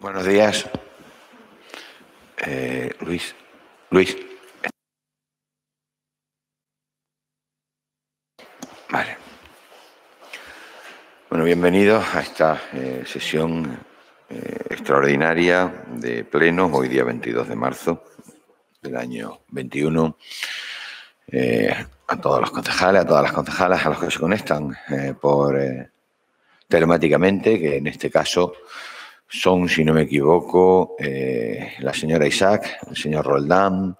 Buenos días. Eh, Luis. Luis. Vale. Bueno, bienvenidos a esta eh, sesión eh, extraordinaria de pleno, hoy día 22 de marzo del año 21. a todos los concejales, a todas las concejalas, a los que se conectan por telemáticamente, que en este caso son, si no me equivoco, eh, la señora Isaac, el señor Roldán,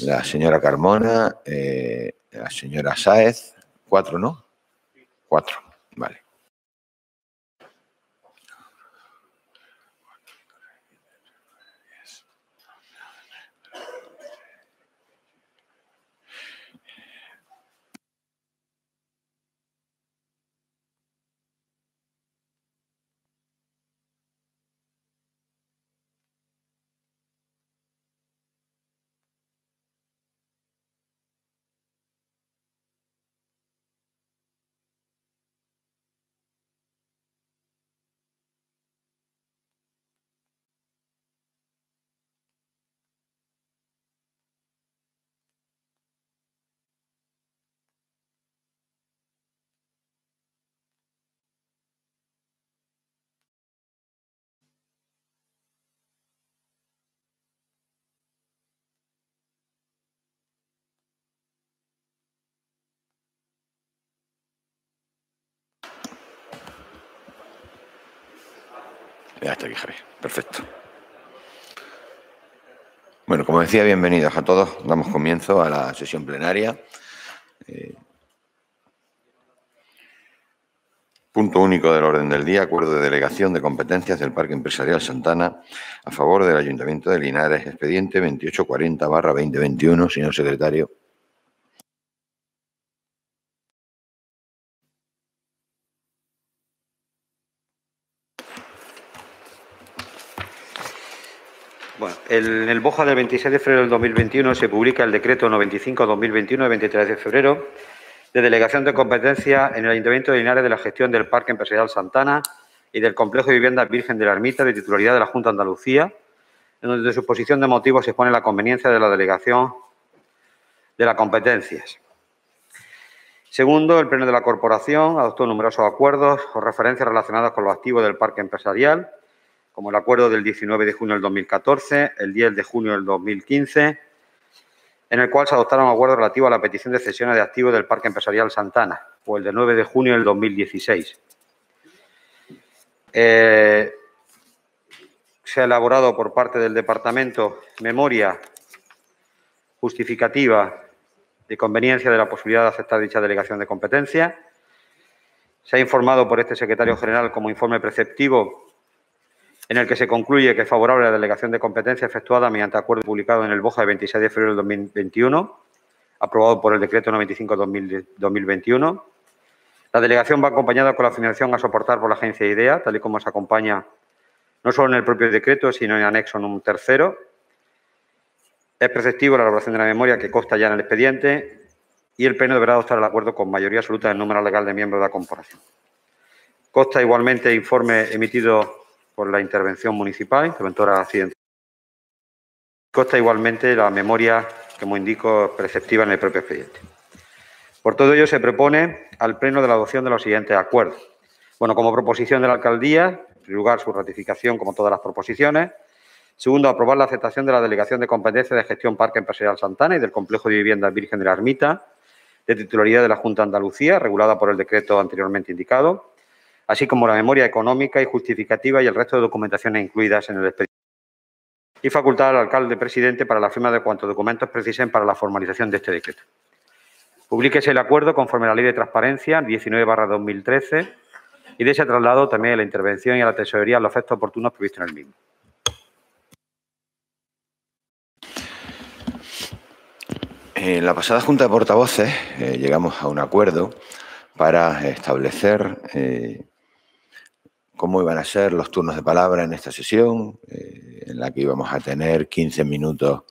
la señora Carmona, eh, la señora Sáez, cuatro, ¿no? Cuatro, vale. Ya está aquí. Perfecto. Bueno, como decía, bienvenidos a todos. Damos comienzo a la sesión plenaria. Eh, punto único del orden del día, acuerdo de delegación de competencias del Parque Empresarial Santana a favor del Ayuntamiento de Linares, expediente 2840-2021. Señor secretario. En el BOJA del 26 de febrero del 2021 se publica el decreto 95-2021 de 23 de febrero de delegación de competencia en el Ayuntamiento de Linares de la gestión del Parque Empresarial Santana y del Complejo de Viviendas Virgen de la Ermita de titularidad de la Junta de Andalucía, en donde de su exposición de motivos se expone la conveniencia de la delegación de las competencias. Segundo, el Pleno de la Corporación adoptó numerosos acuerdos o referencias relacionadas con los activos del parque empresarial como el acuerdo del 19 de junio del 2014, el 10 de junio del 2015, en el cual se adoptaron acuerdos relativos a la petición de cesiones de activos del Parque Empresarial Santana, o el de 9 de junio del 2016. Eh, se ha elaborado por parte del Departamento memoria justificativa de conveniencia de la posibilidad de aceptar dicha delegación de competencia. Se ha informado por este secretario general como informe preceptivo en el que se concluye que es favorable la delegación de competencia efectuada mediante acuerdo publicado en el BOJA de 26 de febrero de 2021, aprobado por el decreto 95-2021. La delegación va acompañada con la financiación a soportar por la agencia IDEA, tal y como se acompaña no solo en el propio decreto, sino en anexo en un tercero. Es preceptivo la elaboración de la memoria que consta ya en el expediente y el Pleno deberá adoptar el acuerdo con mayoría absoluta del número legal de miembros de la corporación. Consta igualmente informe emitido por la intervención municipal, interventora accidental. Consta igualmente la memoria, como indico, preceptiva en el propio expediente. Por todo ello, se propone al Pleno de la adopción de los siguientes acuerdos. Bueno, como proposición de la alcaldía, en primer lugar, su ratificación, como todas las proposiciones. Segundo, aprobar la aceptación de la Delegación de Competencia de Gestión Parque Empresarial Santana y del Complejo de Viviendas Virgen de la Ermita, de titularidad de la Junta de Andalucía, regulada por el decreto anteriormente indicado así como la memoria económica y justificativa y el resto de documentaciones incluidas en el expediente. Y facultar al alcalde presidente para la firma de cuantos documentos precisen para la formalización de este decreto. Publíquese el acuerdo conforme a la Ley de Transparencia 19-2013 y de ese traslado también a la intervención y a la tesorería los efectos oportunos previstos en el mismo. En la pasada Junta de Portavoces eh, llegamos a un acuerdo para establecer eh, cómo iban a ser los turnos de palabra en esta sesión, eh, en la que íbamos a tener 15 minutos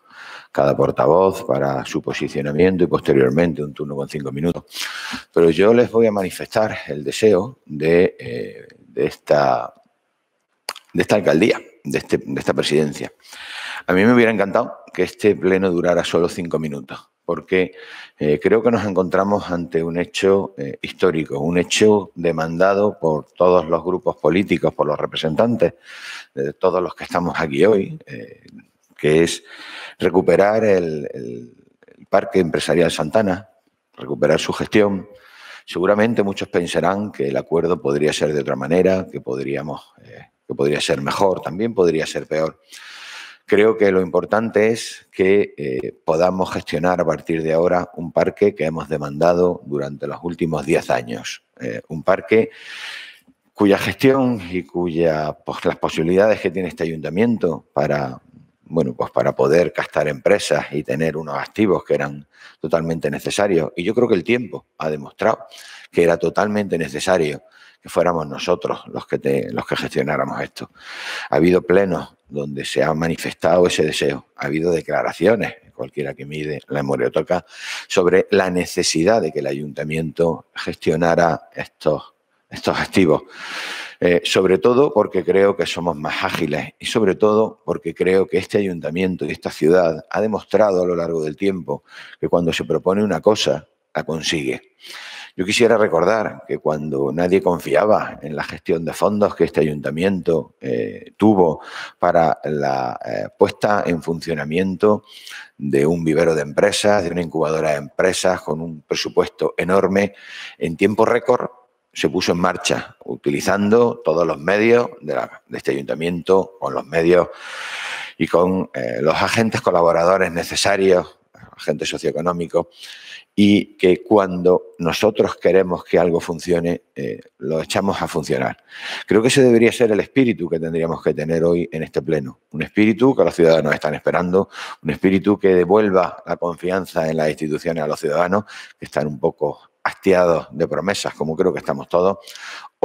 cada portavoz para su posicionamiento y posteriormente un turno con 5 minutos. Pero yo les voy a manifestar el deseo de, eh, esta, de esta alcaldía, este, de, esta presidencia. A mí me hubiera encantado que este pleno durara solo cinco minutos, porque eh, creo que nos encontramos ante un hecho eh, histórico, un hecho demandado por todos los grupos políticos, por los representantes de todos los que estamos aquí hoy, que es recuperar el Parque Empresarial Santana, recuperar su gestión, Seguramente muchos pensarán que el acuerdo podría ser de otra manera, que, podríamos, eh, que podría ser mejor, también podría ser peor. Creo que lo importante es que eh, podamos gestionar a partir de ahora un parque que hemos demandado durante los últimos 10 años. Eh, un parque cuya gestión y cuyas pues, las posibilidades que tiene este ayuntamiento para bueno, pues para poder captar empresas y tener unos activos que eran totalmente necesarios. Y yo creo que el tiempo ha demostrado que era totalmente necesario que fuéramos nosotros los que, los que gestionáramos esto. Ha habido plenos donde se ha manifestado ese deseo, ha habido declaraciones, cualquiera que mide la hemeroteca, sobre la necesidad de que el ayuntamiento gestionara estos, estos activos. Eh, sobre todo porque creo que somos más ágiles y sobre todo porque creo que este ayuntamiento y esta ciudad ha demostrado a lo largo del tiempo que cuando se propone una cosa, la consigue. Yo quisiera recordar que cuando nadie confiaba en la gestión de fondos que este ayuntamiento eh, tuvo para la eh, puesta en funcionamiento de un vivero de empresas, de una incubadora de empresas con un presupuesto enorme, en tiempo récord se puso en marcha utilizando todos los medios de, este ayuntamiento, con los medios y con eh, los agentes colaboradores necesarios, agentes socioeconómicos, y que cuando nosotros queremos que algo funcione, eh, lo echamos a funcionar. Creo que ese debería ser el espíritu que tendríamos que tener hoy en este pleno. Un espíritu que los ciudadanos están esperando, un espíritu que devuelva la confianza en las instituciones a los ciudadanos, que están un poco hastiados de promesas, como creo que estamos todos,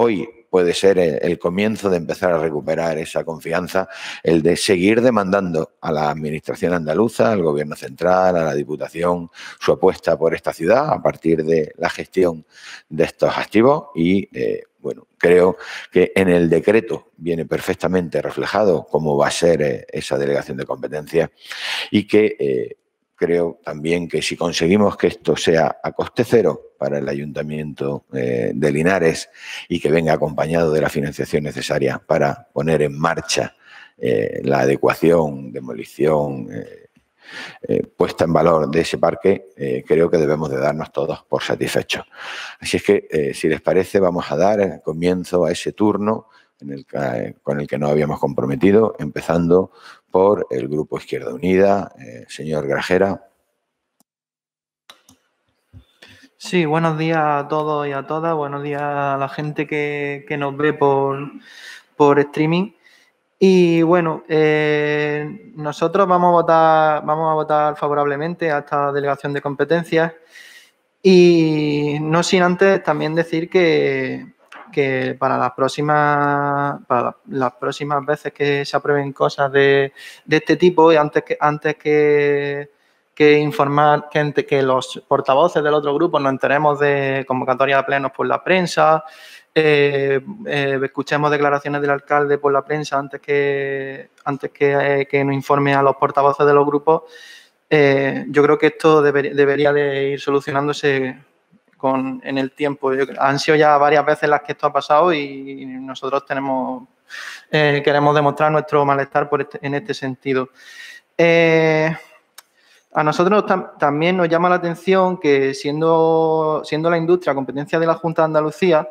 hoy puede ser el, comienzo de empezar a recuperar esa confianza, el de seguir demandando a la Administración andaluza, al Gobierno central, a la Diputación, su apuesta por esta ciudad a partir de la gestión de estos activos. Y, eh, bueno, creo que en el decreto viene perfectamente reflejado cómo va a ser eh, esa delegación de competencia y que eh, creo también que si conseguimos que esto sea a coste cero para el Ayuntamiento eh, de Linares y que venga acompañado de la financiación necesaria para poner en marcha eh, la adecuación, demolición, eh, puesta en valor de ese parque, creo que debemos de darnos todos por satisfechos. Así es que, si les parece, vamos a dar comienzo a ese turno con el que nos habíamos comprometido, empezando por el Grupo Izquierda Unida. Eh, señor Grajera. Sí, buenos días a todos y a todas. Buenos días a la gente que, nos ve por, por streaming. Y bueno, eh, nosotros vamos a votar, vamos a votar favorablemente a esta delegación de competencias. Y no sin antes también decir que, que para las próximas para las próximas veces que se aprueben cosas de, este tipo y antes que antes que, informar que, que los portavoces del otro grupo nos enteremos de convocatoria de plenos por la prensa eh, eh, escuchemos declaraciones del alcalde por la prensa antes que antes que, eh, nos informe a los portavoces de los grupos yo creo que esto debería de ir solucionándose con, en el tiempo. han sido ya varias veces las que esto ha pasado y nosotros tenemos eh, queremos demostrar nuestro malestar este, en este sentido. Eh, a nosotros también nos llama la atención que siendo, siendo la industria competencia de la Junta de Andalucía,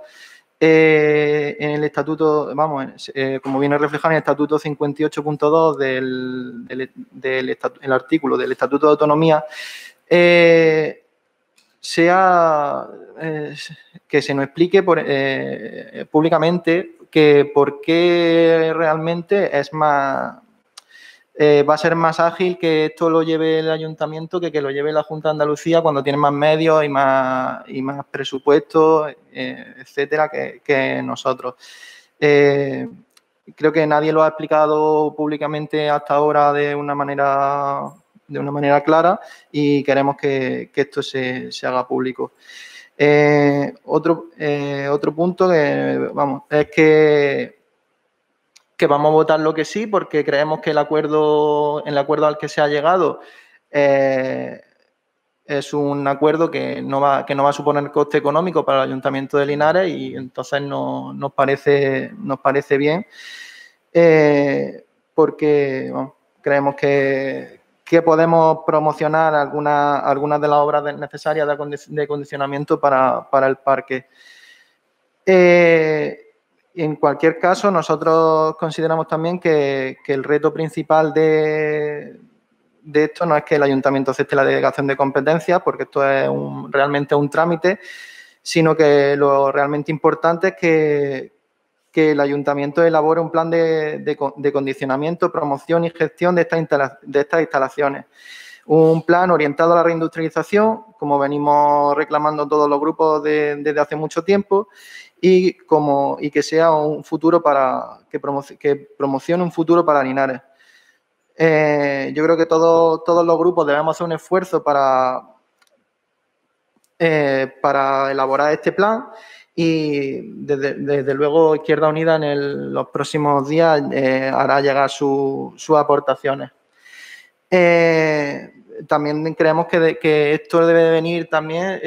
eh, en el estatuto, vamos, como viene reflejado en el estatuto 58.2 del, del, el artículo del estatuto de autonomía, sea eh, que se nos explique eh, públicamente que por qué realmente es más eh, va a ser más ágil que esto lo lleve el ayuntamiento que que lo lleve la Junta de Andalucía cuando tiene más medios y más y más presupuestos, etcétera, que, que nosotros. creo que nadie lo ha explicado públicamente hasta ahora de una manera de una manera clara y queremos que, esto se, haga público. Eh, otro, eh, otro punto que, vamos, es que que vamos a votar lo que sí, porque creemos que el acuerdo, el acuerdo al que se ha llegado eh, es un acuerdo que no, va, que no va a suponer coste económico para el Ayuntamiento de Linares y entonces no, nos, parece, parece bien porque creemos que, podemos promocionar algunas algunas de las obras necesarias de, acondicionamiento para, el parque. Eh, en cualquier caso, nosotros consideramos también que, el reto principal de, esto no es que el ayuntamiento acepte la delegación de competencias, porque esto es realmente un trámite, sino que lo realmente importante es que, el ayuntamiento elabore un plan de, condicionamiento, promoción y gestión de, estas instalaciones. Un plan orientado a la reindustrialización, como venimos reclamando todos los grupos desde hace mucho tiempo, y, como, y que sea un futuro para, que, que promocione un futuro para Linares. Eh, yo creo que todos todos los grupos debemos hacer un esfuerzo para, eh, para elaborar este plan y desde, luego Izquierda Unida en los próximos días eh, hará llegar sus aportaciones. también creemos que, que, esto debe venir también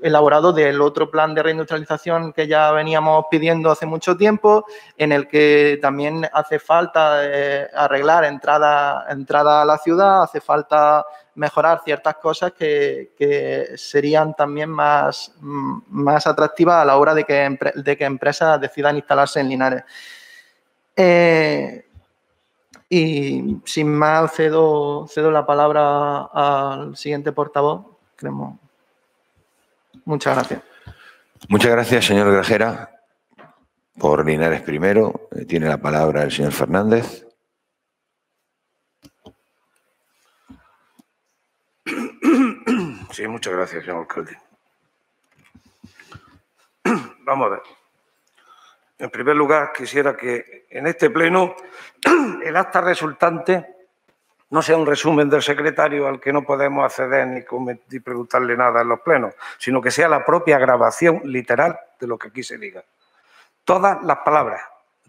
elaborado del otro plan de reindustrialización que ya veníamos pidiendo hace mucho tiempo, en el que también hace falta eh, arreglar entrada, entrada a la ciudad, hace falta mejorar ciertas cosas que, serían también más, más atractivas a la hora de que, de que empresas decidan instalarse en Linares. Eh, y sin más, cedo, cedo la palabra al siguiente portavoz. Creemos. Muchas gracias. Muchas gracias, señor Grajera. Por Linares primero, eh, tiene la palabra el señor Fernández. Sí, muchas gracias, señor alcalde. Vamos a ver. En primer lugar, quisiera que en este pleno el acta resultante no sea un resumen del secretario al que no podemos acceder ni, preguntarle nada en los plenos, sino que sea la propia grabación literal de lo que aquí se diga. Todas las palabras,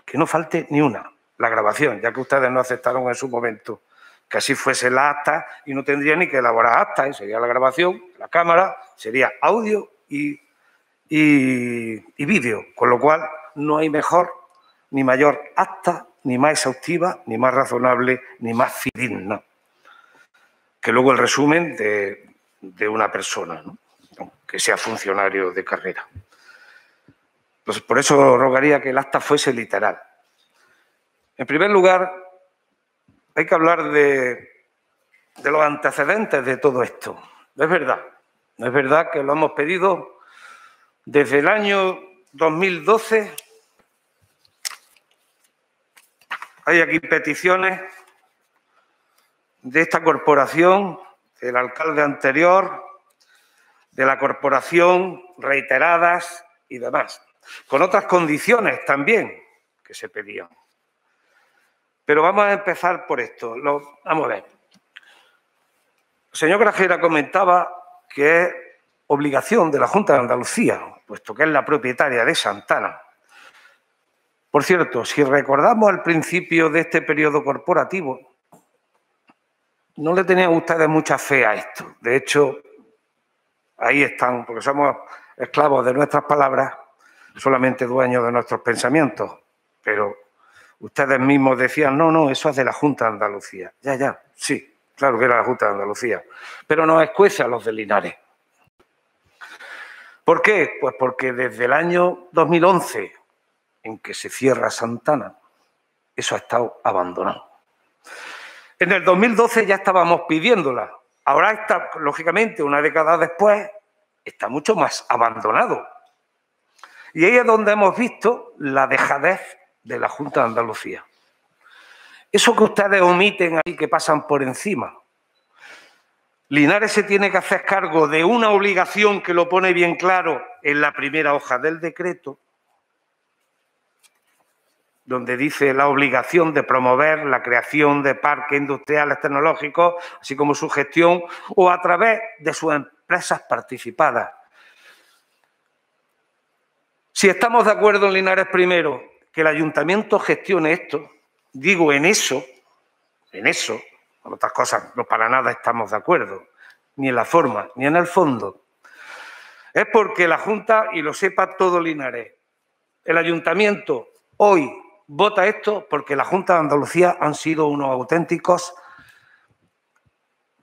que no falte ni una, la grabación, ya que ustedes no aceptaron en su momento que así fuese la acta y no tendría ni que elaborar acta, ¿eh? sería la grabación, la cámara, sería audio y, y vídeo, con lo cual no hay mejor ni mayor acta ni más exhaustiva, ni más razonable, ni más fidedigna que luego el resumen de, una persona, que sea funcionario de carrera. Pues por eso rogaría que el acta fuese literal. En primer lugar, hay que hablar de, los antecedentes de todo esto. No es verdad, no es verdad que lo hemos pedido desde el año 2012 Hay aquí peticiones de esta corporación, del alcalde anterior, de la corporación, reiteradas y demás, con otras condiciones también que se pedían. Pero vamos a empezar por esto. vamos a ver. El señor Grajera comentaba que es obligación de la Junta de Andalucía, puesto que es la propietaria de Santana, por cierto, si recordamos al principio de este periodo corporativo, no le tenían ustedes mucha fe a esto. De hecho, ahí están, porque somos esclavos de nuestras palabras, solamente dueños de nuestros pensamientos. Pero ustedes mismos decían, no, no, eso es de la Junta de Andalucía. Ya, ya, sí, claro que era la Junta de Andalucía. Pero nos escuece a los de Linares. ¿Por qué? Pues porque desde el año 2011 en que se cierra Santana, eso ha estado abandonado. En el 2012 ya estábamos pidiéndola. Ahora está, lógicamente, una década después, está mucho más abandonado. Y ahí es donde hemos visto la dejadez de la Junta de Andalucía. Eso que ustedes omiten ahí, que pasan por encima. Linares se tiene que hacer cargo de una obligación que lo pone bien claro en la primera hoja del decreto, donde dice la obligación de promover la creación de parques industriales tecnológicos, así como su gestión, o a través de sus empresas participadas. Si estamos de acuerdo en Linares primero, que el ayuntamiento gestione esto, digo en eso, en eso, con otras cosas no para nada estamos de acuerdo, ni en la forma, ni en el fondo, es porque la Junta, y lo sepa todo Linares, el ayuntamiento hoy vota esto porque la Junta de Andalucía han sido unos auténticos,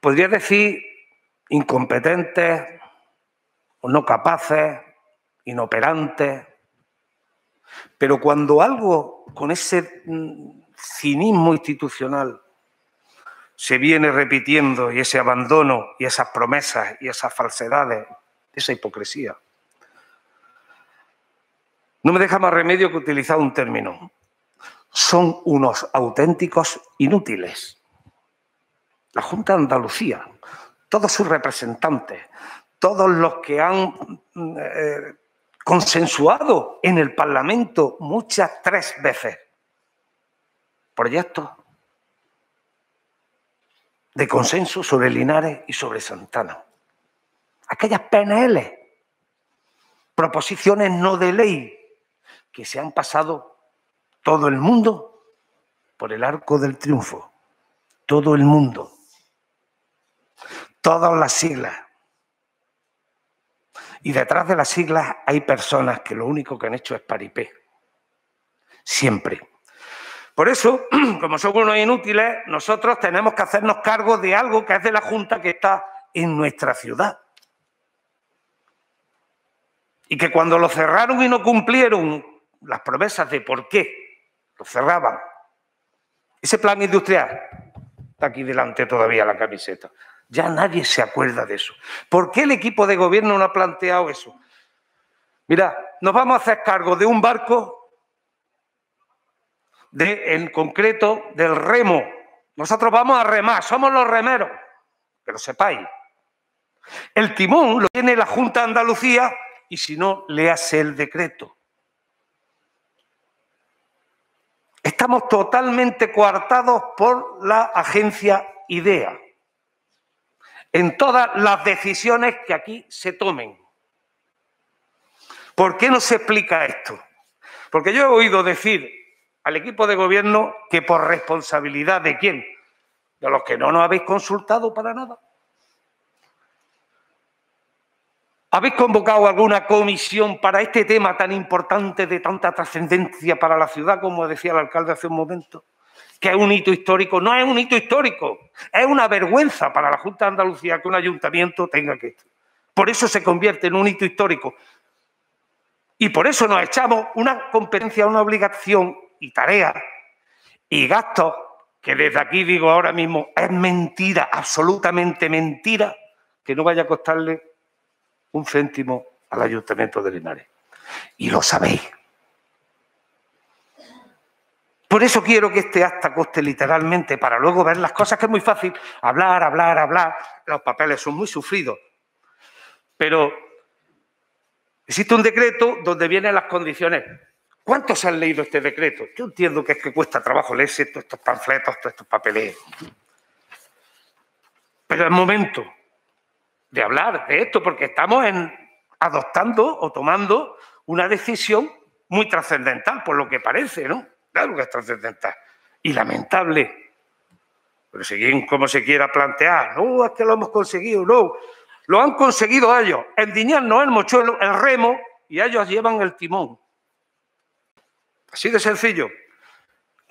podría decir, incompetentes, o no capaces, inoperantes. Pero cuando algo con ese mm, cinismo institucional se viene repitiendo y ese abandono y esas promesas y esas falsedades, esa hipocresía, no me deja más remedio que utilizar un término. Son unos auténticos inútiles. La Junta de Andalucía, todos sus representantes, todos los que han eh, consensuado en el Parlamento muchas tres veces proyectos de consenso sobre Linares y sobre Santana. Aquellas PNL, proposiciones no de ley que se han pasado todo el mundo por el arco del triunfo. Todo el mundo. Todas las siglas. Y detrás de las siglas hay personas que lo único que han hecho es paripé. Siempre. Por eso, como somos unos inútiles, nosotros tenemos que hacernos cargo de algo que es de la Junta que está en nuestra ciudad. Y que cuando lo cerraron y no cumplieron las promesas de por qué lo cerraban. Ese plan industrial está aquí delante todavía la camiseta. Ya nadie se acuerda de eso. ¿Por qué el equipo de gobierno no ha planteado eso? Mira, nos vamos a hacer cargo de un barco, de, en concreto del remo. Nosotros vamos a remar, somos los remeros, que lo sepáis. El timón lo tiene la Junta de Andalucía y si no, le hace el decreto. Estamos totalmente coartados por la agencia IDEA en todas las decisiones que aquí se tomen. ¿Por qué no se explica esto? Porque yo he oído decir al equipo de gobierno que por responsabilidad de quién, de los que no nos habéis consultado para nada. ¿Habéis convocado alguna comisión para este tema tan importante de tanta trascendencia para la ciudad, como decía el alcalde hace un momento? Que es un hito histórico. No es un hito histórico, es una vergüenza para la Junta de Andalucía que un ayuntamiento tenga que... Por eso se convierte en un hito histórico. Y por eso nos echamos una competencia, una obligación y tarea y gastos que desde aquí digo ahora mismo es mentira, absolutamente mentira, que no vaya a costarle un céntimo al Ayuntamiento de Linares. Y lo sabéis. Por eso quiero que este acta coste literalmente para luego ver las cosas, que es muy fácil hablar, hablar, hablar. Los papeles son muy sufridos. Pero existe un decreto donde vienen las condiciones. ¿Cuántos han leído este decreto? Yo entiendo que es que cuesta trabajo leerse todos estos panfletos, todos estos papeles. Pero es momento de hablar de esto, porque estamos en, adoptando o tomando una decisión muy trascendental, por lo que parece, ¿no? Claro que es trascendental. Y lamentable. Pero según como se quiera plantear, no, es que lo hemos conseguido, no. Lo han conseguido ellos. El diñal no el mochuelo, el remo, y ellos llevan el timón. Así de sencillo.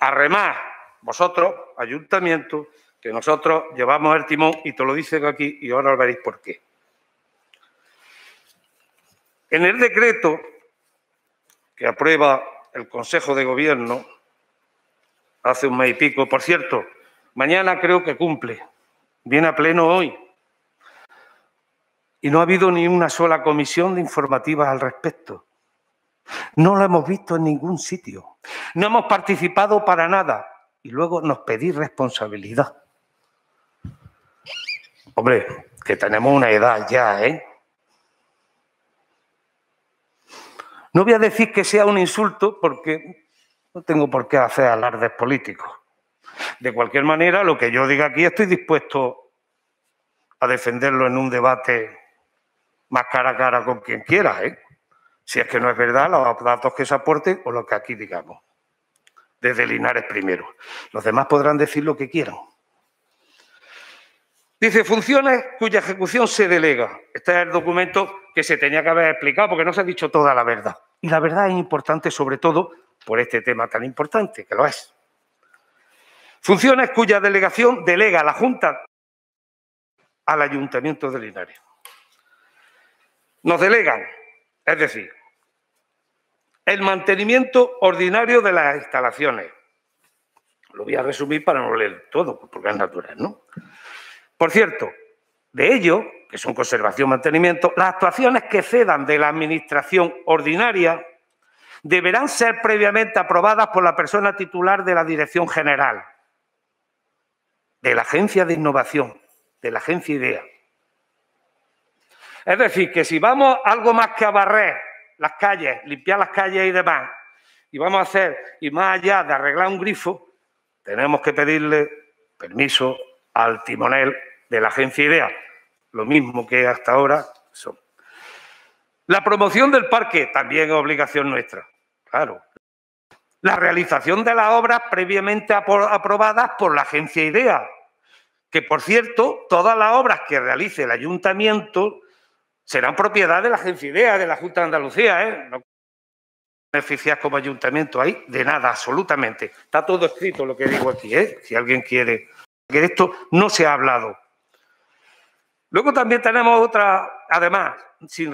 A remar, vosotros, ayuntamiento, que nosotros llevamos el timón y te lo dicen aquí y ahora veréis por qué. En el decreto que aprueba el Consejo de Gobierno hace un mes y pico, por cierto, mañana creo que cumple, viene a pleno hoy, y no ha habido ni una sola comisión de informativas al respecto. No lo hemos visto en ningún sitio. No hemos participado para nada. Y luego nos pedís responsabilidad. Hombre, que tenemos una edad ya, ¿eh? No voy a decir que sea un insulto porque no tengo por qué hacer alardes políticos. De cualquier manera, lo que yo diga aquí estoy dispuesto a defenderlo en un debate más cara a cara con quien quiera, ¿eh? Si es que no es verdad los datos que se aporten o lo que aquí digamos. desde Linares primero. Los demás podrán decir lo que quieran. Dice funciones cuya ejecución se delega. Este es el documento que se tenía que haber explicado porque no se ha dicho toda la verdad. Y la verdad es importante sobre todo por este tema tan importante, que lo es. Funciones cuya delegación delega la Junta al Ayuntamiento de Linares. Nos delegan, es decir, el mantenimiento ordinario de las instalaciones. Lo voy a resumir para no leer todo, porque es natural, ¿no? Por cierto, de ello, que son conservación mantenimiento, las actuaciones que cedan de la administración ordinaria deberán ser previamente aprobadas por la persona titular de la Dirección General, de la Agencia de Innovación, de la Agencia IDEA. Es decir, que si vamos algo más que a barrer las calles, limpiar las calles y demás, y vamos a hacer, y más allá de arreglar un grifo, tenemos que pedirle permiso al timonel de la agencia IDEA, lo mismo que hasta ahora son. La promoción del parque también es obligación nuestra, claro. La realización de las obras previamente aprobadas por la agencia IDEA, que por cierto, todas las obras que realice el ayuntamiento serán propiedad de la agencia IDEA, de la Junta de Andalucía, ¿eh? No beneficiar como ayuntamiento ahí de nada, absolutamente. Está todo escrito lo que digo aquí, ¿eh? Si alguien quiere que esto no se ha hablado. Luego también tenemos otra, además, sin,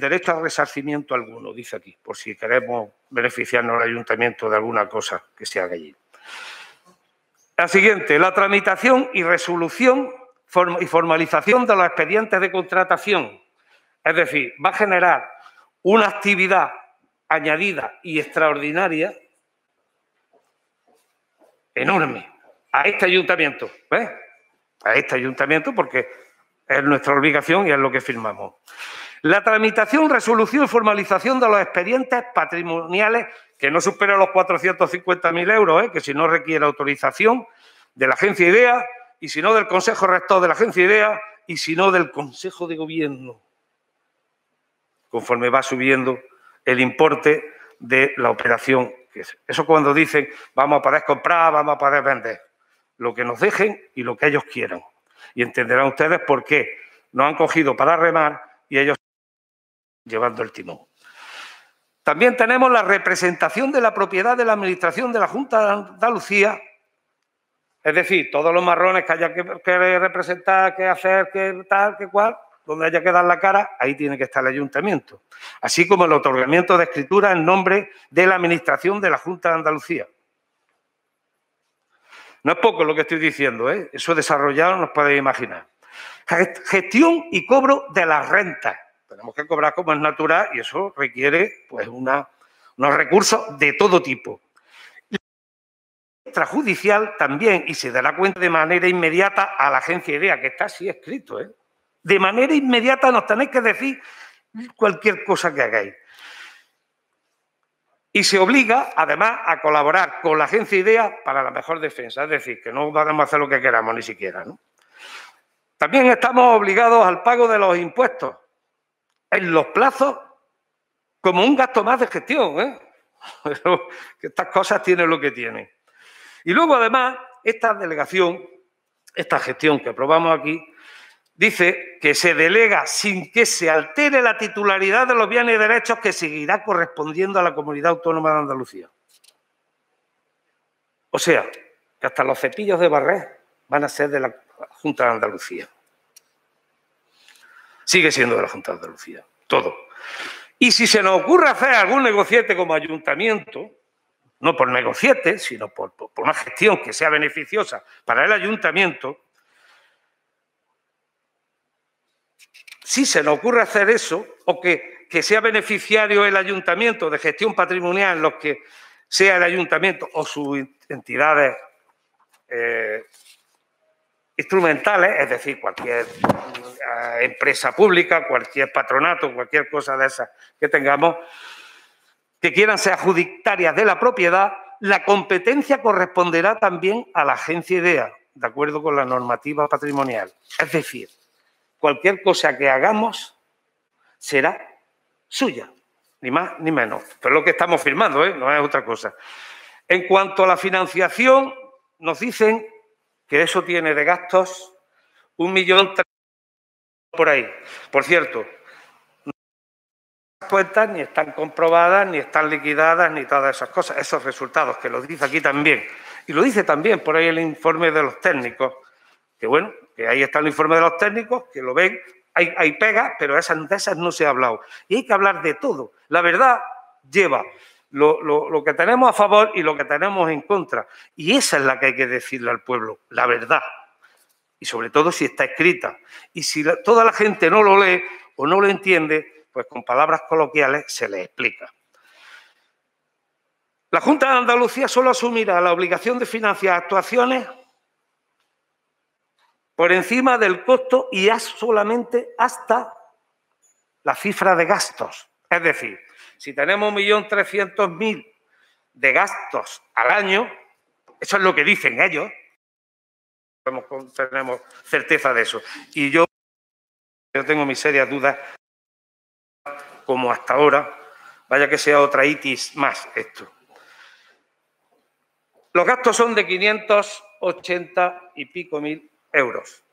derecho a resarcimiento alguno, dice aquí, por si queremos beneficiarnos al ayuntamiento de alguna cosa que se haga allí. La siguiente, la tramitación y resolución y formalización de los expedientes de contratación. Es decir, va a generar una actividad añadida y extraordinaria enorme a este ayuntamiento, ¿ves? A este ayuntamiento porque es nuestra obligación y es lo que firmamos. La tramitación, resolución y formalización de los expedientes patrimoniales que no superen los 450.000 euros, ¿eh? que si no requiere autorización de la agencia IDEA y si no del Consejo Rector de la agencia IDEA y si no del Consejo de Gobierno, conforme va subiendo el importe de la operación. Eso cuando dicen vamos a poder comprar, vamos a poder vender lo que nos dejen y lo que ellos quieran. Y entenderán ustedes por qué nos han cogido para remar y ellos llevando el timón. También tenemos la representación de la propiedad de la Administración de la Junta de Andalucía, es decir, todos los marrones que haya que, representar, que hacer, que tal, que cual, donde haya que dar la cara, ahí tiene que estar el ayuntamiento. Así como el otorgamiento de escritura en nombre de la Administración de la Junta de Andalucía. No es poco lo que estoy diciendo, ¿eh? eso desarrollado nos podéis imaginar. Gestión y cobro de las rentas. Tenemos que cobrar como es natural y eso requiere pues, unos recursos de todo tipo. Extrajudicial también, y se dará cuenta de manera inmediata a la agencia IDEA, que está así escrito. ¿eh? De manera inmediata nos tenéis que decir cualquier cosa que hagáis. Y se obliga, además, a colaborar con la agencia IDEA para la mejor defensa. Es decir, que no a hacer lo que queramos ni siquiera. También estamos obligados al pago de los impuestos en los plazos como un gasto más de gestión. ¿eh? que estas cosas tienen lo que tienen. Y luego, además, esta delegación, esta gestión que aprobamos aquí, dice que se delega sin que se altere la titularidad de los bienes y derechos que seguirá correspondiendo a la comunidad autónoma de Andalucía. O sea, que hasta los cepillos de barrer van a ser de la Junta de Andalucía. Sigue siendo de la Junta de Andalucía, todo. Y si se nos ocurre hacer algún negociete como ayuntamiento, no por negociete, sino por, por una gestión que sea beneficiosa para el ayuntamiento, si se nos ocurre hacer eso, o que, sea beneficiario el ayuntamiento de gestión patrimonial en los que sea el ayuntamiento o sus entidades eh, instrumentales, es decir, cualquier eh, empresa pública, cualquier patronato, cualquier cosa de esas que tengamos, que quieran ser adjudicatarias de la propiedad, la competencia corresponderá también a la agencia IDEA, de acuerdo con la normativa patrimonial. Es decir, cualquier cosa que hagamos será suya, ni más ni menos. Pero es lo que estamos firmando, ¿eh? no es otra cosa. En cuanto a la financiación, nos dicen que eso tiene de gastos un millón por ahí. Por cierto, cuentas ni están comprobadas, ni están liquidadas, ni todas esas cosas, esos resultados, que lo dice aquí también. Y lo dice también por ahí el informe de los técnicos, que bueno, que ahí está el informe de los técnicos, que lo ven, hay, hay pegas, pero esas, de esas no se ha hablado. Y hay que hablar de todo. La verdad lleva lo, lo, que tenemos a favor y lo que tenemos en contra. Y esa es la que hay que decirle al pueblo, la verdad. Y sobre todo si está escrita. Y si toda la gente no lo lee o no lo entiende, pues con palabras coloquiales se le explica. La Junta de Andalucía solo asumirá la obligación de financiar actuaciones por encima del costo y solamente hasta la cifra de gastos. Es decir, si tenemos 1.300.000 de gastos al año, eso es lo que dicen ellos, tenemos certeza de eso. Y yo, yo tengo mis serias dudas, como hasta ahora, vaya que sea otra itis más esto. Los gastos son de 580 y pico mil euros.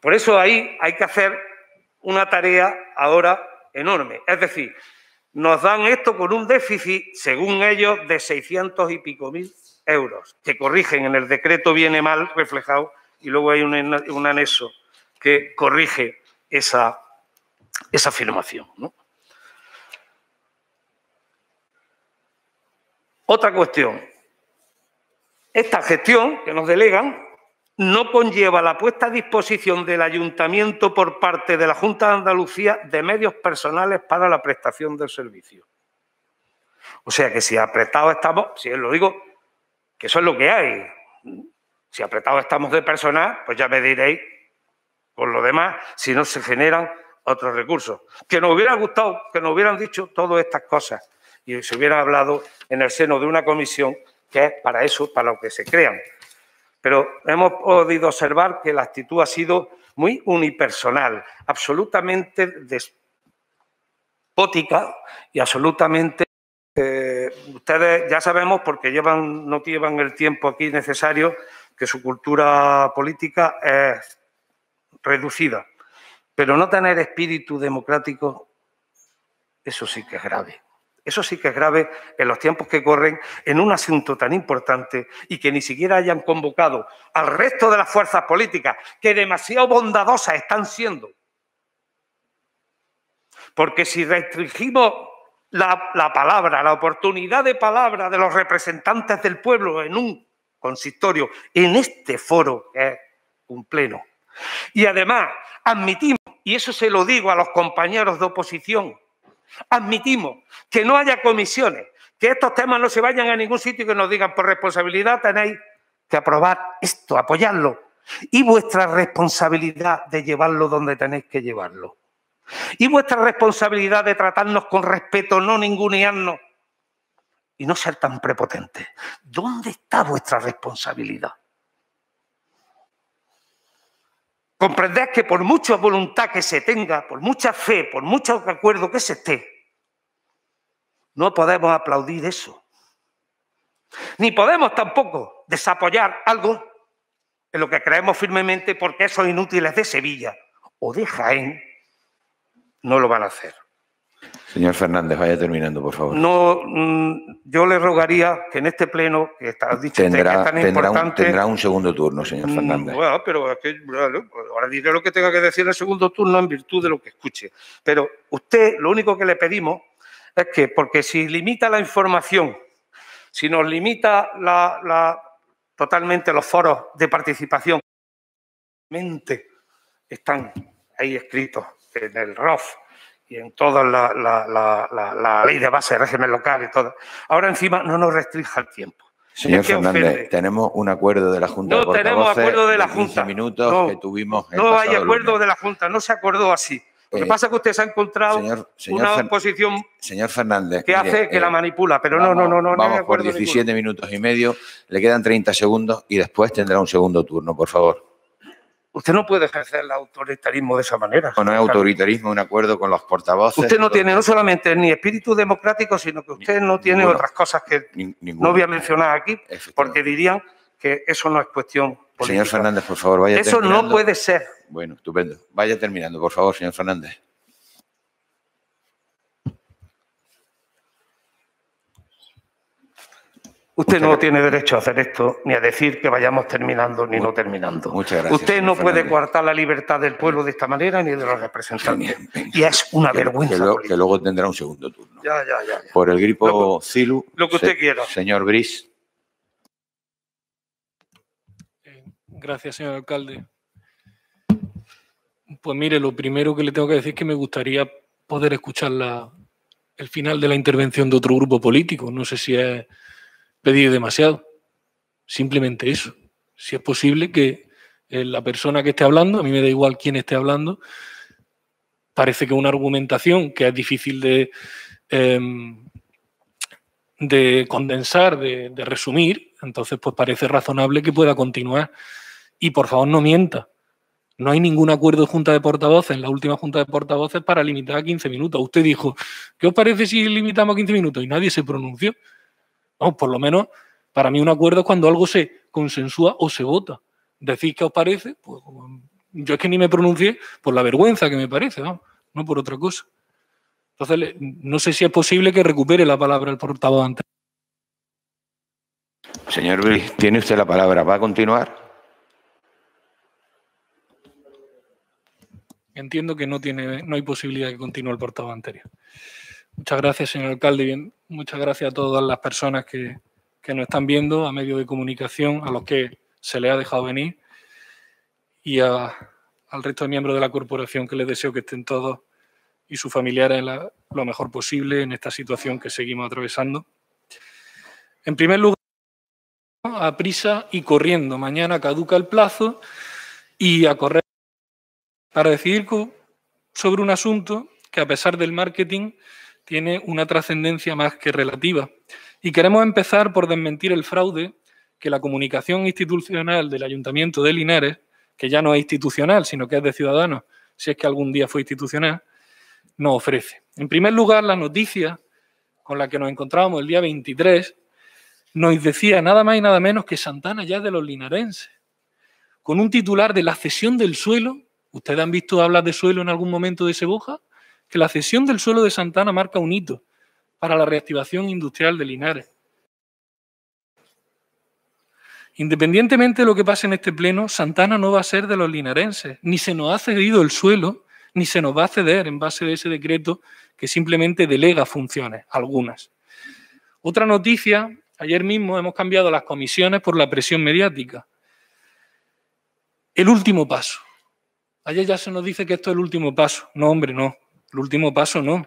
Por eso ahí hay que hacer una tarea ahora enorme. Es decir, nos dan esto con un déficit, según ellos, de 600 y pico mil euros, que corrigen en el decreto, viene mal reflejado, y luego hay un, anexo que corrige esa, esa afirmación. Otra cuestión. Esta gestión que nos delegan no conlleva la puesta a disposición del ayuntamiento por parte de la Junta de Andalucía de medios personales para la prestación del servicio. O sea que si apretados estamos, si os lo digo, que eso es lo que hay. Si apretados estamos de personal, pues ya me diréis por lo demás si no se generan otros recursos. Que nos hubiera gustado que nos hubieran dicho todas estas cosas y se hubiera hablado en el seno de una comisión que es para eso, para lo que se crean. Pero hemos podido observar que la actitud ha sido muy unipersonal, absolutamente despótica y absolutamente... Eh, ustedes ya sabemos, porque llevan, no llevan el tiempo aquí necesario, que su cultura política es reducida. Pero no tener espíritu democrático, eso sí que es grave. Eso sí que es grave en los tiempos que corren en un asunto tan importante y que ni siquiera hayan convocado al resto de las fuerzas políticas que demasiado bondadosas están siendo. Porque si restringimos la, la, palabra, la oportunidad de palabra de los representantes del pueblo en un consistorio, en este foro es un pleno, y además admitimos, y eso se lo digo a los compañeros de oposición, Admitimos que no haya comisiones, que estos temas no se vayan a ningún sitio y que nos digan por responsabilidad tenéis que aprobar esto, apoyarlo. Y vuestra responsabilidad de llevarlo donde tenéis que llevarlo. Y vuestra responsabilidad de tratarnos con respeto, no ningunearnos y no ser tan prepotentes. ¿Dónde está vuestra responsabilidad? Comprended que por mucha voluntad que se tenga, por mucha fe, por mucho acuerdo que se esté, no podemos aplaudir eso. Ni podemos tampoco desapoyar algo en lo que creemos firmemente porque esos inútiles de Sevilla o de Jaén no lo van a hacer. Señor Fernández, vaya terminando, por favor. No, mm, yo le rogaría que en este pleno, que está dicho tendrá, que es tan tendrá importante... Un, tendrá un segundo turno, señor Mm, Fernández. Bueno, pero bueno, ahora diré lo que tenga que decir en el segundo turno en virtud de lo que escuche. Pero usted, lo único que le pedimos es que, porque si limita la información, si nos limita la, la- totalmente los foros de participación, están ahí escritos en el ROF y en toda la, la- la- la- la ley de base de régimen local y todo. Ahora encima no nos restrinja el tiempo. Señor Fernández, ofende. tenemos un acuerdo de la Junta No de tenemos acuerdo de la 15 Junta. minutos No, que tuvimos el No hay acuerdo lunes. de la Junta, no se acordó así. Lo que Eh, pasa es que usted se ha encontrado señor- señor una oposición Señor Fernández. que mire, hace que eh, la manipula, pero no, no, no, no, no Vamos por acuerdo 17 ninguno. minutos y medio, le quedan 30 segundos y después tendrá un segundo turno, por favor. Usted no puede ejercer el autoritarismo de esa manera. No, no es autoritarismo, un acuerdo con los portavoces. Usted no tiene no solamente ni espíritu democrático, sino que usted no tiene Ninguno. otras cosas que no voy a mencionar aquí, porque dirían que eso no es cuestión política. Señor Fernández, por favor, vaya Eso no puede ser. Bueno, estupendo. Vaya terminando, por favor, señor Fernández. Usted Muchas no tiene derecho a hacer esto, ni a decir que vayamos terminando ni no terminando. muchas gracias, Usted no puede Fernández. coartar la libertad del pueblo de esta manera ni de los representantes. Y es una Que- vergüenza. Que, luego- política. que luego tendrá un segundo turno. Ya, ya, ya. ya. Por el gripo Lo Cilu. lo que usted se- quiera. Señor Brice. Gracias, señor alcalde. Pues mire, lo primero que le tengo que decir es que me gustaría poder escuchar la- el final de la intervención de otro grupo político. No sé si es pedir demasiado. Simplemente eso. Si es posible que eh, la persona que esté hablando, a mí me da igual quién esté hablando, parece que una argumentación que es difícil de, em, de condensar, de, de resumir, entonces pues parece razonable que pueda continuar. Y por favor no mienta. No hay ningún acuerdo de Junta de Portavoces en la última Junta de Portavoces para limitar a 15 minutos. Usted dijo, ¿qué os parece si limitamos a 15 minutos? Y nadie se pronunció. Vamos, por lo menos para mí un acuerdo es cuando algo se consensúa o se vota. Decís qué os parece, pues yo es que ni me pronuncié por la vergüenza que me parece, vamos, no por otra cosa. Entonces, no sé si es posible que recupere la palabra el portavoz antes. Señor Brice, tiene usted la palabra. ¿Va a continuar? Entiendo que no, tiene, no hay posibilidad de que continúe el portavoz anterior. Muchas gracias, señor alcalde. Muchas gracias a todas las personas que, que nos están viendo, a medios de comunicación, a los que se les ha dejado venir y a- al resto de miembros de la corporación que les deseo que estén todos y sus familiares la- lo mejor posible en esta situación que seguimos atravesando. En primer lugar, a prisa y corriendo. Mañana caduca el plazo y a correr para decidir sobre un asunto que a pesar del marketing tiene una trascendencia más que relativa. Y queremos empezar por desmentir el fraude que la comunicación institucional del Ayuntamiento de Linares, que ya no es institucional, sino que es de ciudadanos, si es que algún día fue institucional, nos ofrece. En primer lugar, la noticia con la que nos encontrábamos el día 23 nos decía nada más y nada menos que Santana ya es de los linarenses, con un titular de la cesión del suelo. ¿Ustedes han visto hablar de suelo en algún momento de Seboja? Que la cesión del suelo de Santana marca un hito para la reactivación industrial de Linares. Independientemente de lo que pase en este pleno, Santana no va a ser de los linarenses, ni se nos ha cedido el suelo, ni se nos va a ceder en base de ese decreto que simplemente delega funciones, algunas. Otra noticia, ayer mismo hemos cambiado las comisiones por la presión mediática. El último paso. Ayer ya se nos dice que esto es el último paso. No, hombre, no. El último paso no.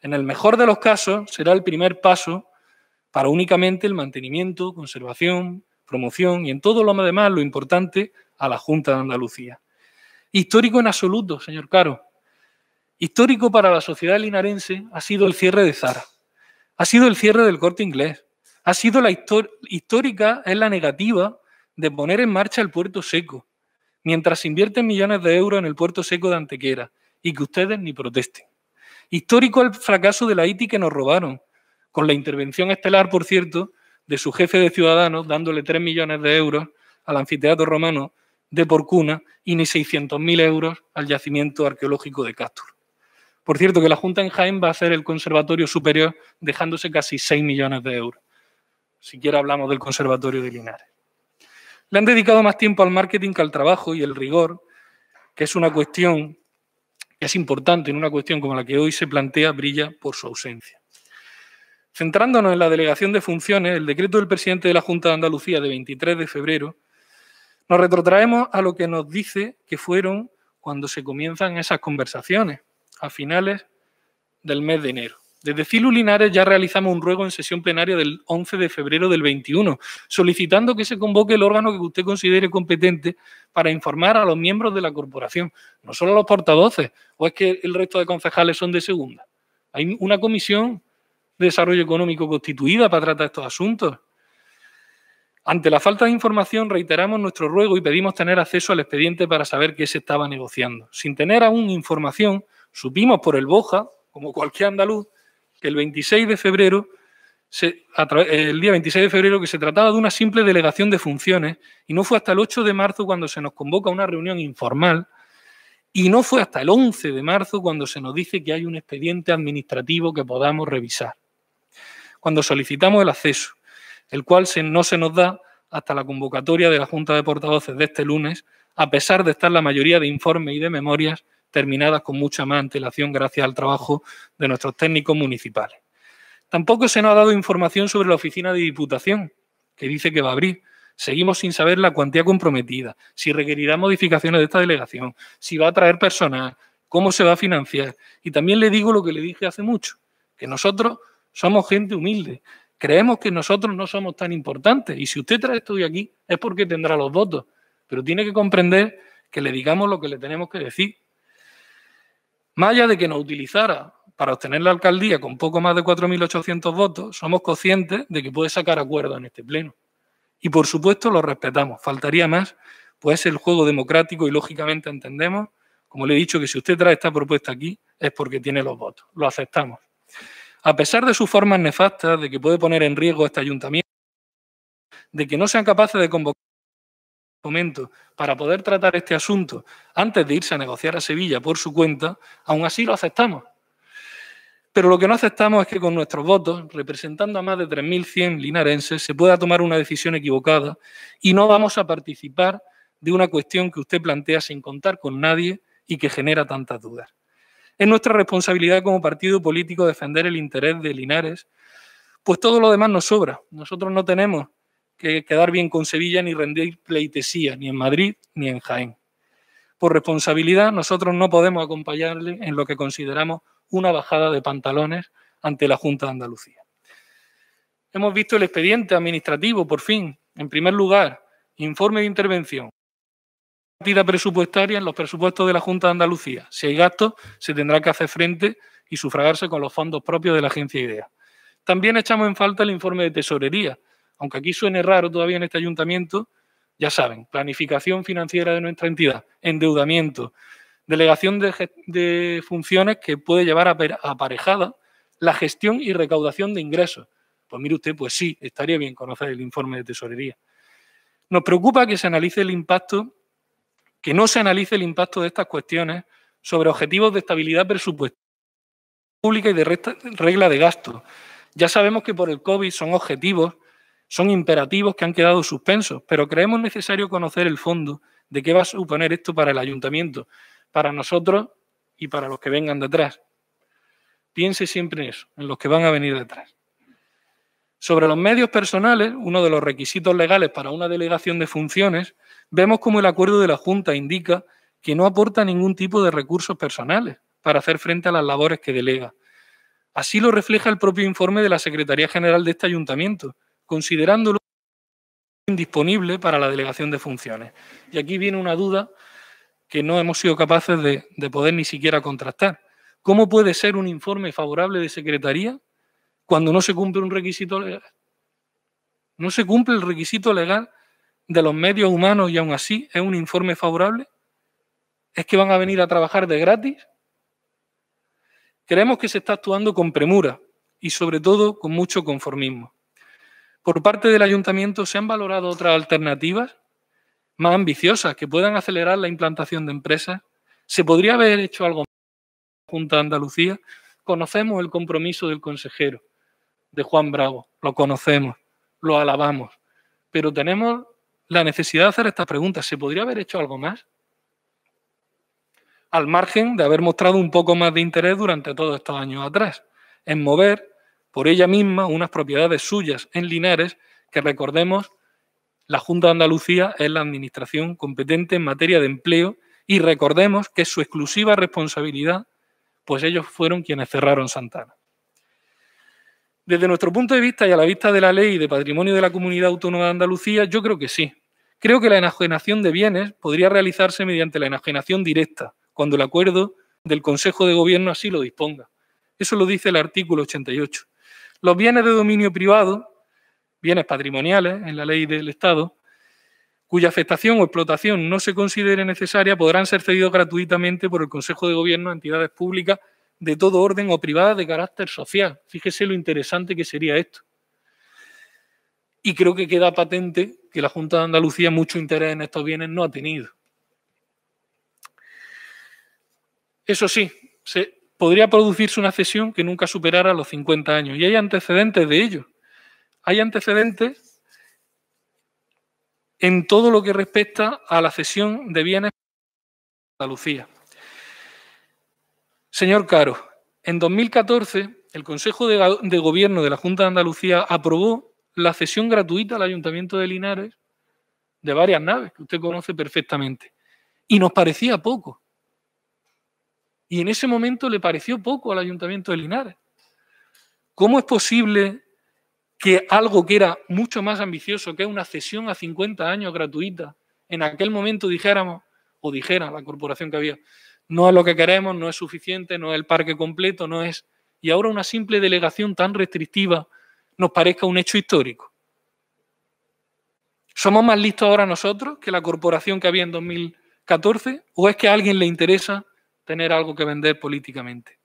En el mejor de los casos será el primer paso para únicamente el mantenimiento, conservación, promoción y en todo lo demás, lo importante, a la Junta de Andalucía. Histórico en absoluto, señor Caro. Histórico para la sociedad linarense ha sido el cierre de Zara. Ha sido el cierre del corte inglés. Ha sido la histórica, es la negativa de poner en marcha el puerto seco, mientras se invierten millones de euros en el puerto seco de Antequera y que ustedes ni protesten. Histórico el fracaso de la ITI que nos robaron, con la intervención estelar, por cierto, de su jefe de Ciudadanos, dándole 3 millones de euros al anfiteatro romano de Porcuna y ni 600.000 euros al yacimiento arqueológico de Castro. Por cierto, que la Junta en Jaén va a hacer el Conservatorio Superior dejándose casi 6 millones de euros. Siquiera hablamos del Conservatorio de Linares. Le han dedicado más tiempo al marketing que al trabajo y el rigor, que es una cuestión es importante en una cuestión como la que hoy se plantea, brilla por su ausencia. Centrándonos en la delegación de funciones, el decreto del presidente de la Junta de Andalucía de 23 de febrero, nos retrotraemos a lo que nos dice que fueron cuando se comienzan esas conversaciones, a finales del mes de enero. Desde Cilu Linares ya realizamos un ruego en sesión plenaria del 11 de febrero del 21, solicitando que se convoque el órgano que usted considere competente para informar a los miembros de la corporación, no solo a los portavoces, o es que el resto de concejales son de segunda. Hay una comisión de desarrollo económico constituida para tratar estos asuntos. Ante la falta de información, reiteramos nuestro ruego y pedimos tener acceso al expediente para saber qué se estaba negociando. Sin tener aún información, supimos por el Boja, como cualquier andaluz, que el 26 de febrero, el día 26 de febrero, que se trataba de una simple delegación de funciones y no fue hasta el 8 de marzo cuando se nos convoca una reunión informal y no fue hasta el 11 de marzo cuando se nos dice que hay un expediente administrativo que podamos revisar. Cuando solicitamos el acceso, el cual no se nos da hasta la convocatoria de la Junta de Portavoces de este lunes, a pesar de estar la mayoría de informes y de memorias terminadas con mucha más antelación gracias al trabajo de nuestros técnicos municipales. Tampoco se nos ha dado información sobre la oficina de Diputación, que dice que va a abrir, Seguimos sin saber la cuantía comprometida, si requerirá modificaciones de esta delegación, si va a traer personal, cómo se va a financiar. Y también le digo lo que le dije hace mucho, que nosotros somos gente humilde. Creemos que nosotros no somos tan importantes. Y si usted trae esto de aquí es porque tendrá los votos. Pero tiene que comprender que le digamos lo que le tenemos que decir. Más allá de que nos utilizara para obtener la alcaldía con poco más de 4.800 votos, somos conscientes de que puede sacar acuerdos en este pleno. Y por supuesto lo respetamos. Faltaría más, pues es el juego democrático y lógicamente entendemos, como le he dicho, que si usted trae esta propuesta aquí es porque tiene los votos. Lo aceptamos. A pesar de sus formas nefastas, de que puede poner en riesgo este ayuntamiento, de que no sean capaces de convocar momento para poder tratar este asunto antes de irse a negociar a Sevilla por su cuenta, aún así lo aceptamos. Pero lo que no aceptamos es que con nuestros votos, representando a más de 3.100 linarenses, se pueda tomar una decisión equivocada y no vamos a participar de una cuestión que usted plantea sin contar con nadie y que genera tantas dudas. Es nuestra responsabilidad como partido político defender el interés de Linares, pues todo lo demás nos sobra. Nosotros no tenemos que quedar bien con Sevilla ni rendir pleitesía, ni en Madrid ni en Jaén. Por responsabilidad, nosotros no podemos acompañarle en lo que consideramos una bajada de pantalones ante la Junta de Andalucía. Hemos visto el expediente administrativo, por fin. En primer lugar, informe de intervención. Partida presupuestaria en los presupuestos de la Junta de Andalucía. Si hay gastos, se tendrá que hacer frente y sufragarse con los fondos propios de la agencia IDEA. También echamos en falta el informe de tesorería. Aunque aquí suene raro todavía en este ayuntamiento, ya saben, planificación financiera de nuestra entidad, endeudamiento, delegación de, funciones que puede llevar aparejada la gestión y recaudación de ingresos. Pues mire usted, pues sí, estaría bien conocer el informe de tesorería. Nos preocupa que se analice el impacto, que no se analice el impacto de estas cuestiones sobre objetivos de estabilidad presupuestaria pública y de regla de gasto. Ya sabemos que por el COVID son objetivos, son imperativos que han quedado suspensos, pero creemos necesario conocer el fondo de qué va a suponer esto para el ayuntamiento, para nosotros y para los que vengan detrás. Piense siempre en eso, en los que van a venir detrás. Sobre los medios personales, uno de los requisitos legales para una delegación de funciones, vemos como el acuerdo de la Junta indica que no aporta ningún tipo de recursos personales para hacer frente a las labores que delega. Así lo refleja el propio informe de la Secretaría General de este ayuntamiento, considerándolo indisponible para la delegación de funciones. Y aquí viene una duda que no hemos sido capaces de, poder ni siquiera contrastar. ¿Cómo puede ser un informe favorable de Secretaría cuando no se cumple un requisito legal? No se cumple el requisito legal de los medios humanos y aún así es un informe favorable. ¿Es que van a venir a trabajar de gratis? Creemos que se está actuando con premura y sobre todo con mucho conformismo. Por parte del ayuntamiento se han valorado otras alternativas más ambiciosas que puedan acelerar la implantación de empresas. ¿Se podría haber hecho algo más Junta de Andalucía? Conocemos el compromiso del consejero, de Juan Bravo, lo conocemos, lo alabamos, pero tenemos la necesidad de hacer esta pregunta. ¿Se podría haber hecho algo más? Al margen de haber mostrado un poco más de interés durante todos estos años atrás, en mover por ella misma unas propiedades suyas en Linares que recordemos la Junta de Andalucía es la administración competente en materia de empleo y recordemos que es su exclusiva responsabilidad, pues ellos fueron quienes cerraron Santana. Desde nuestro punto de vista y a la vista de la ley de patrimonio de la Comunidad Autónoma de Andalucía, yo creo que sí. Creo que la enajenación de bienes podría realizarse mediante la enajenación directa, cuando el acuerdo del Consejo de Gobierno así lo disponga. Eso lo dice el artículo 88. Los bienes de dominio privado bienes patrimoniales en la ley del Estado, cuya afectación o explotación no se considere necesaria, podrán ser cedidos gratuitamente por el Consejo de Gobierno a entidades públicas de todo orden o privadas de carácter social. Fíjese lo interesante que sería esto. Y creo que queda patente que la Junta de Andalucía mucho interés en estos bienes no ha tenido. Eso sí, se, podría producirse una cesión que nunca superara los 50 años. Y hay antecedentes de ello. Hay antecedentes en todo lo que respecta a la cesión de bienes a Andalucía. Señor Caro, en 2014 el Consejo de, Gobierno de la Junta de Andalucía aprobó la cesión gratuita al Ayuntamiento de Linares de varias naves que usted conoce perfectamente. Y nos parecía poco. Y en ese momento le pareció poco al Ayuntamiento de Linares. ¿Cómo es posible que algo que era mucho más ambicioso, que es una cesión a 50 años gratuita, en aquel momento dijéramos, o dijera la corporación que había, no es lo que queremos, no es suficiente, no es el parque completo, no es... Y ahora una simple delegación tan restrictiva nos parezca un hecho histórico. ¿Somos más listos ahora nosotros que la corporación que había en 2014? ¿O es que a alguien le interesa tener algo que vender políticamente?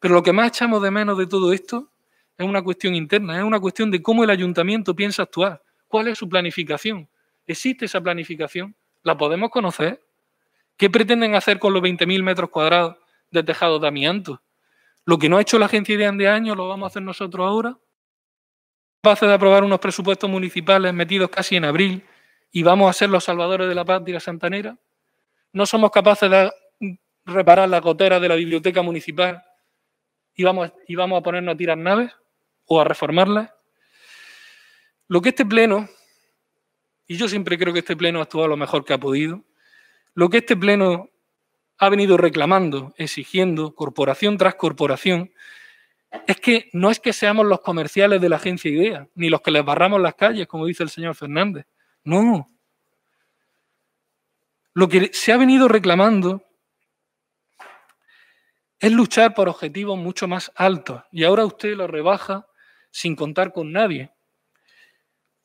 Pero lo que más echamos de menos de todo esto es una cuestión interna, es una cuestión de cómo el ayuntamiento piensa actuar, cuál es su planificación. ¿Existe esa planificación? ¿La podemos conocer? ¿Qué pretenden hacer con los 20.000 metros cuadrados de tejado de amianto? Lo que no ha hecho la agencia de de años lo vamos a hacer nosotros ahora. Capaces de aprobar unos presupuestos municipales metidos casi en abril y vamos a ser los salvadores de la paz de la santanera. No somos capaces de reparar la gotera de la biblioteca municipal y vamos, y vamos a ponernos a tirar naves o a reformarla. Lo que este Pleno, y yo siempre creo que este Pleno ha actuado lo mejor que ha podido, lo que este Pleno ha venido reclamando, exigiendo, corporación tras corporación, es que no es que seamos los comerciales de la agencia IDEA, ni los que les barramos las calles, como dice el señor Fernández. No. Lo que se ha venido reclamando es luchar por objetivos mucho más altos y ahora usted lo rebaja sin contar con nadie.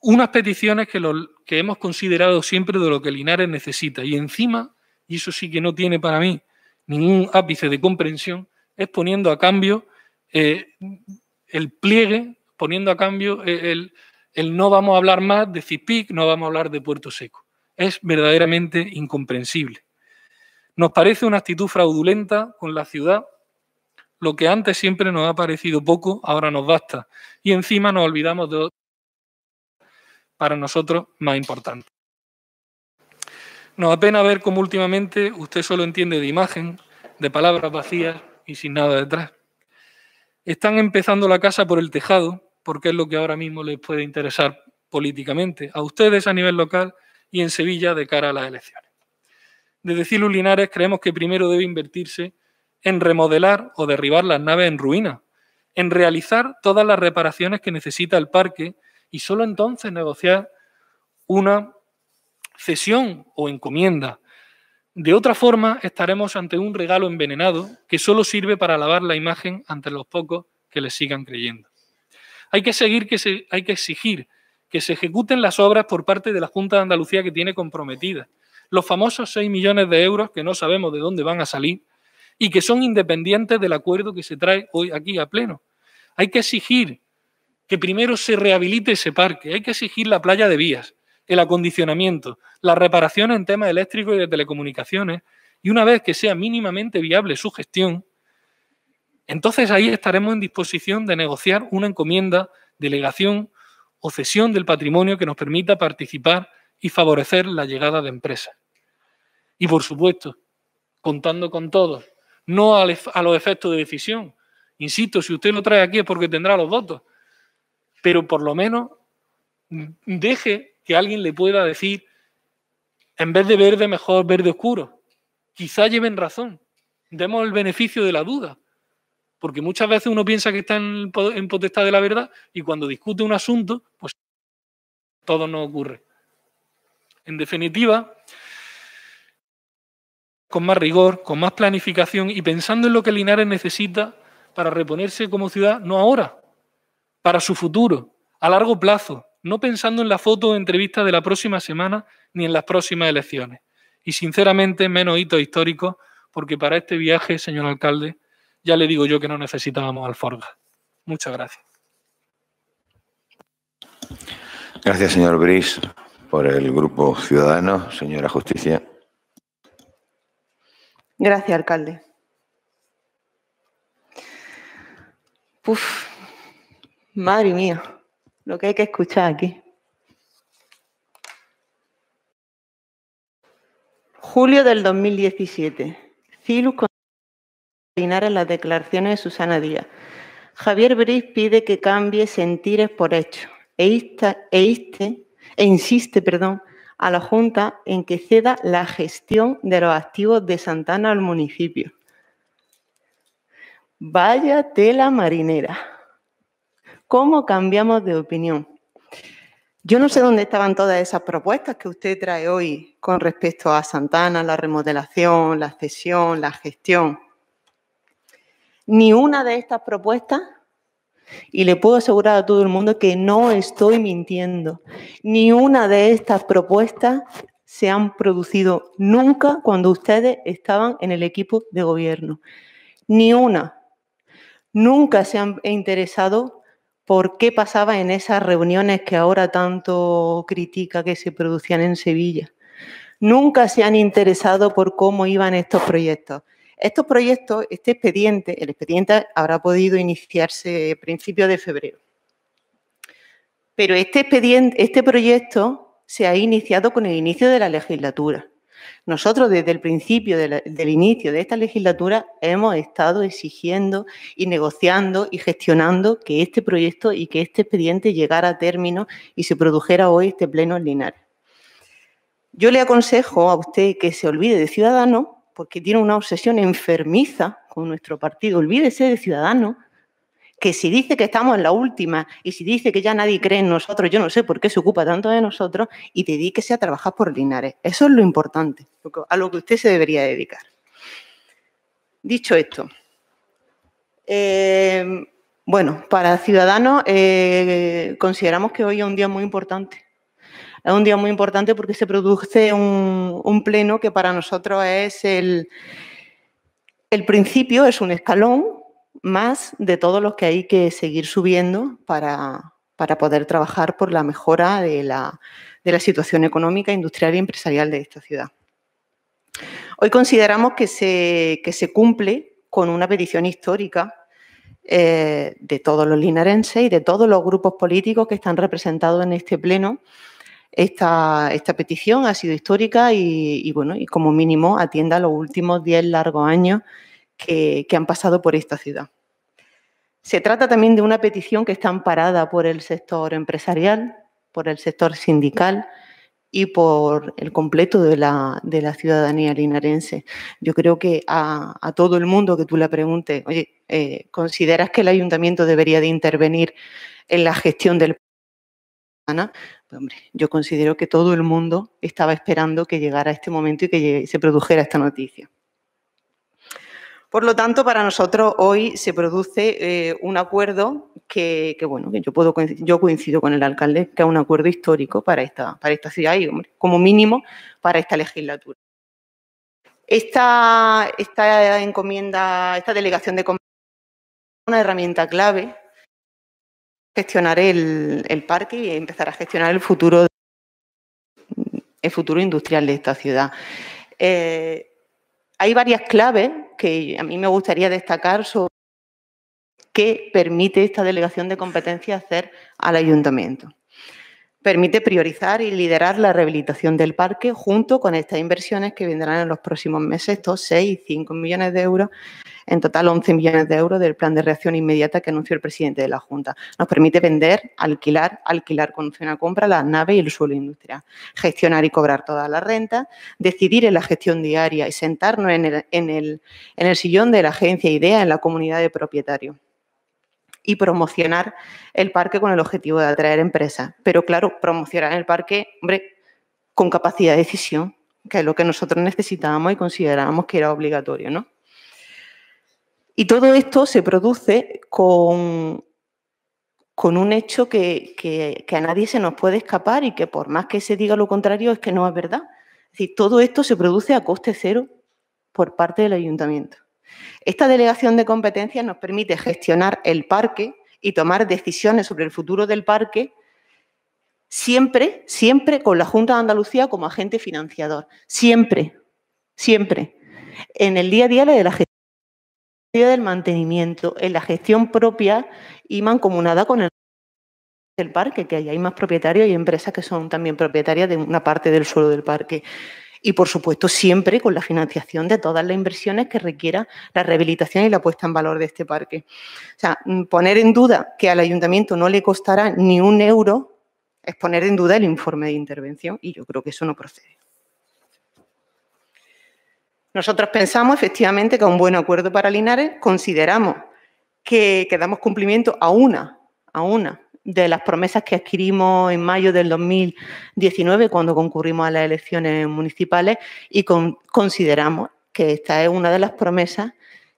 Unas peticiones que, que hemos considerado siempre de lo que Linares necesita y encima, y eso sí que no tiene para mí ningún ápice de comprensión, es poniendo a cambio eh, el pliegue, poniendo a cambio el, el no vamos a hablar más de CIPIC, no vamos a hablar de Puerto Seco. Es verdaderamente incomprensible. Nos parece una actitud fraudulenta con la ciudad lo que antes siempre nos ha parecido poco, ahora nos basta. Y encima nos olvidamos de para nosotros más importante. Nos apena ver cómo últimamente usted solo entiende de imagen, de palabras vacías y sin nada detrás. Están empezando la casa por el tejado, porque es lo que ahora mismo les puede interesar políticamente, a ustedes a nivel local y en Sevilla de cara a las elecciones. Desde Cielo Linares creemos que primero debe invertirse en remodelar o derribar las naves en ruina, en realizar todas las reparaciones que necesita el parque y solo entonces negociar una cesión o encomienda. De otra forma, estaremos ante un regalo envenenado que solo sirve para lavar la imagen ante los pocos que le sigan creyendo. Hay que, seguir que se, hay que exigir que se ejecuten las obras por parte de la Junta de Andalucía que tiene comprometidas. Los famosos 6 millones de euros que no sabemos de dónde van a salir y que son independientes del acuerdo que se trae hoy aquí a pleno. Hay que exigir que primero se rehabilite ese parque, hay que exigir la playa de vías, el acondicionamiento, la reparación en temas eléctricos y de telecomunicaciones, y una vez que sea mínimamente viable su gestión, entonces ahí estaremos en disposición de negociar una encomienda, delegación o cesión del patrimonio que nos permita participar y favorecer la llegada de empresas. Y por supuesto, contando con todos, no a los efectos de decisión. Insisto, si usted lo trae aquí es porque tendrá los votos, pero por lo menos deje que alguien le pueda decir, en vez de verde, mejor verde oscuro. Quizá lleven razón. Demos el beneficio de la duda. Porque muchas veces uno piensa que está en, potestad de la verdad y cuando discute un asunto, pues todo no ocurre. En definitiva, con más rigor, con más planificación y pensando en lo que Linares necesita para reponerse como ciudad, no ahora, para su futuro. a largo plazo, no pensando en la foto o entrevista de la próxima semana ni en las próximas elecciones. Y sinceramente, menos hitos históricos, porque para este viaje, señor alcalde, ya le digo yo que no necesitábamos alforjas. Muchas gracias. Gracias, señor Brice, por el Grupo Ciudadano. Señora Justicia. Gracias, alcalde. Uf, madre mía, lo que hay que escuchar aquí. Julio del 2017. Cilus en las declaraciones de Susana Díaz. Javier Briz pide que cambie sentires por hechos e, e, e insiste perdón, a la Junta en que ceda la gestión de los activos de Santana al municipio. Vaya tela marinera. ¿Cómo cambiamos de opinión? Yo no sé dónde estaban todas esas propuestas que usted trae hoy con respecto a Santana, la remodelación, la cesión, la gestión. Ni una de estas propuestas, y le puedo asegurar a todo el mundo que no estoy mintiendo, ni una de estas propuestas se han producido nunca cuando ustedes estaban en el equipo de gobierno. Ni una. Nunca se han interesado por qué pasaba en esas reuniones que ahora tanto critica que se producían en Sevilla. Nunca se han interesado por cómo iban estos proyectos. Estos proyectos, este expediente, el expediente habrá podido iniciarse a principios de febrero. Pero este, expediente, este proyecto se ha iniciado con el inicio de la legislatura. Nosotros desde el principio del inicio de esta legislatura hemos estado exigiendo y negociando y gestionando que este proyecto y que este expediente llegara a término y se produjera hoy este pleno en. Yo le aconsejo a usted que se olvide de Ciudadanos porque tiene una obsesión enfermiza con nuestro partido. Olvídese de Ciudadanos que si dice que estamos en la última y si dice que ya nadie cree en nosotros, yo no sé por qué se ocupa tanto de nosotros y dedíquese a trabajar por Linares. Eso es lo importante, a lo que usted se debería dedicar. Dicho esto, eh, bueno, para Ciudadanos eh, consideramos que hoy es un día muy importante. Es un día muy importante porque se produce un, pleno que para nosotros es el, el principio, es un escalón más de todos los que hay que seguir subiendo para, poder trabajar por la mejora de la, situación económica, industrial y empresarial de esta ciudad. Hoy consideramos que se, se cumple con una petición histórica eh, de todos los linarenses y de todos los grupos políticos que están representados en este pleno. Esta, esta petición ha sido histórica y, bueno, y como mínimo atienda los últimos 10 largos años que, han pasado por esta ciudad. Se trata también de una petición que está amparada por el sector empresarial, por el sector sindical y por el completo de la, ciudadanía linarense. Yo creo que a, todo el mundo que tú le preguntes, oye, eh, ¿consideras que el ayuntamiento debería de intervenir en la gestión del pues, hombre, yo considero que todo el mundo estaba esperando que llegara este momento y que se produjera esta noticia. Por lo tanto, para nosotros hoy se produce eh, un acuerdo que, bueno, que yo, puedo, coincido con el alcalde, que es un acuerdo histórico para esta, para esta ciudad y, como mínimo, para esta legislatura. Esta, esta encomienda, esta delegación de una herramienta clave gestionar el, el, parque y empezar a gestionar el futuro, el futuro industrial de esta ciudad. Eh, hay varias claves que a mí me gustaría destacar sobre qué permite esta delegación de competencia hacer al ayuntamiento. Permite priorizar y liderar la rehabilitación del parque junto con estas inversiones que vendrán en los próximos meses, estos 6 y 5 millones de euros en total 11 millones de euros del plan de reacción inmediata que anunció el presidente de la Junta. Nos permite vender, alquilar, alquilar con opción a compra las naves y el suelo industrial, gestionar y cobrar todas las rentas, decidir en la gestión diaria y sentarnos en el, en el, en el sillón de la agencia IDEA en la comunidad de propietarios y promocionar el parque con el objetivo de atraer empresas. Pero claro, promocionar el parque, hombre, con capacidad de decisión, que es lo que nosotros necesitábamos y considerábamos que era obligatorio, ¿no? Y todo esto se produce con, con un hecho que, que, a nadie se nos puede escapar y que por más que se diga lo contrario es que no es verdad. Es decir, todo esto se produce a coste cero por parte del ayuntamiento. Esta delegación de competencias nos permite gestionar el parque y tomar decisiones sobre el futuro del parque siempre, siempre con la Junta de Andalucía como agente financiador. Siempre, siempre. En el día a día de la gestión del mantenimiento, en la gestión propia y mancomunada con el parque, que hay más propietarios y empresas que son también propietarias de una parte del suelo del parque. Y, por supuesto, siempre con la financiación de todas las inversiones que requiera la rehabilitación y la puesta en valor de este parque. O sea, mm, poner en duda que al ayuntamiento no le costará ni un euro es poner en duda el informe de intervención y yo creo que eso no procede. Nosotros pensamos efectivamente que un buen acuerdo para Linares consideramos que, damos cumplimiento a una, a una de las promesas que adquirimos en mayo del 2019 cuando concurrimos a las elecciones municipales y consideramos que esta es una de las promesas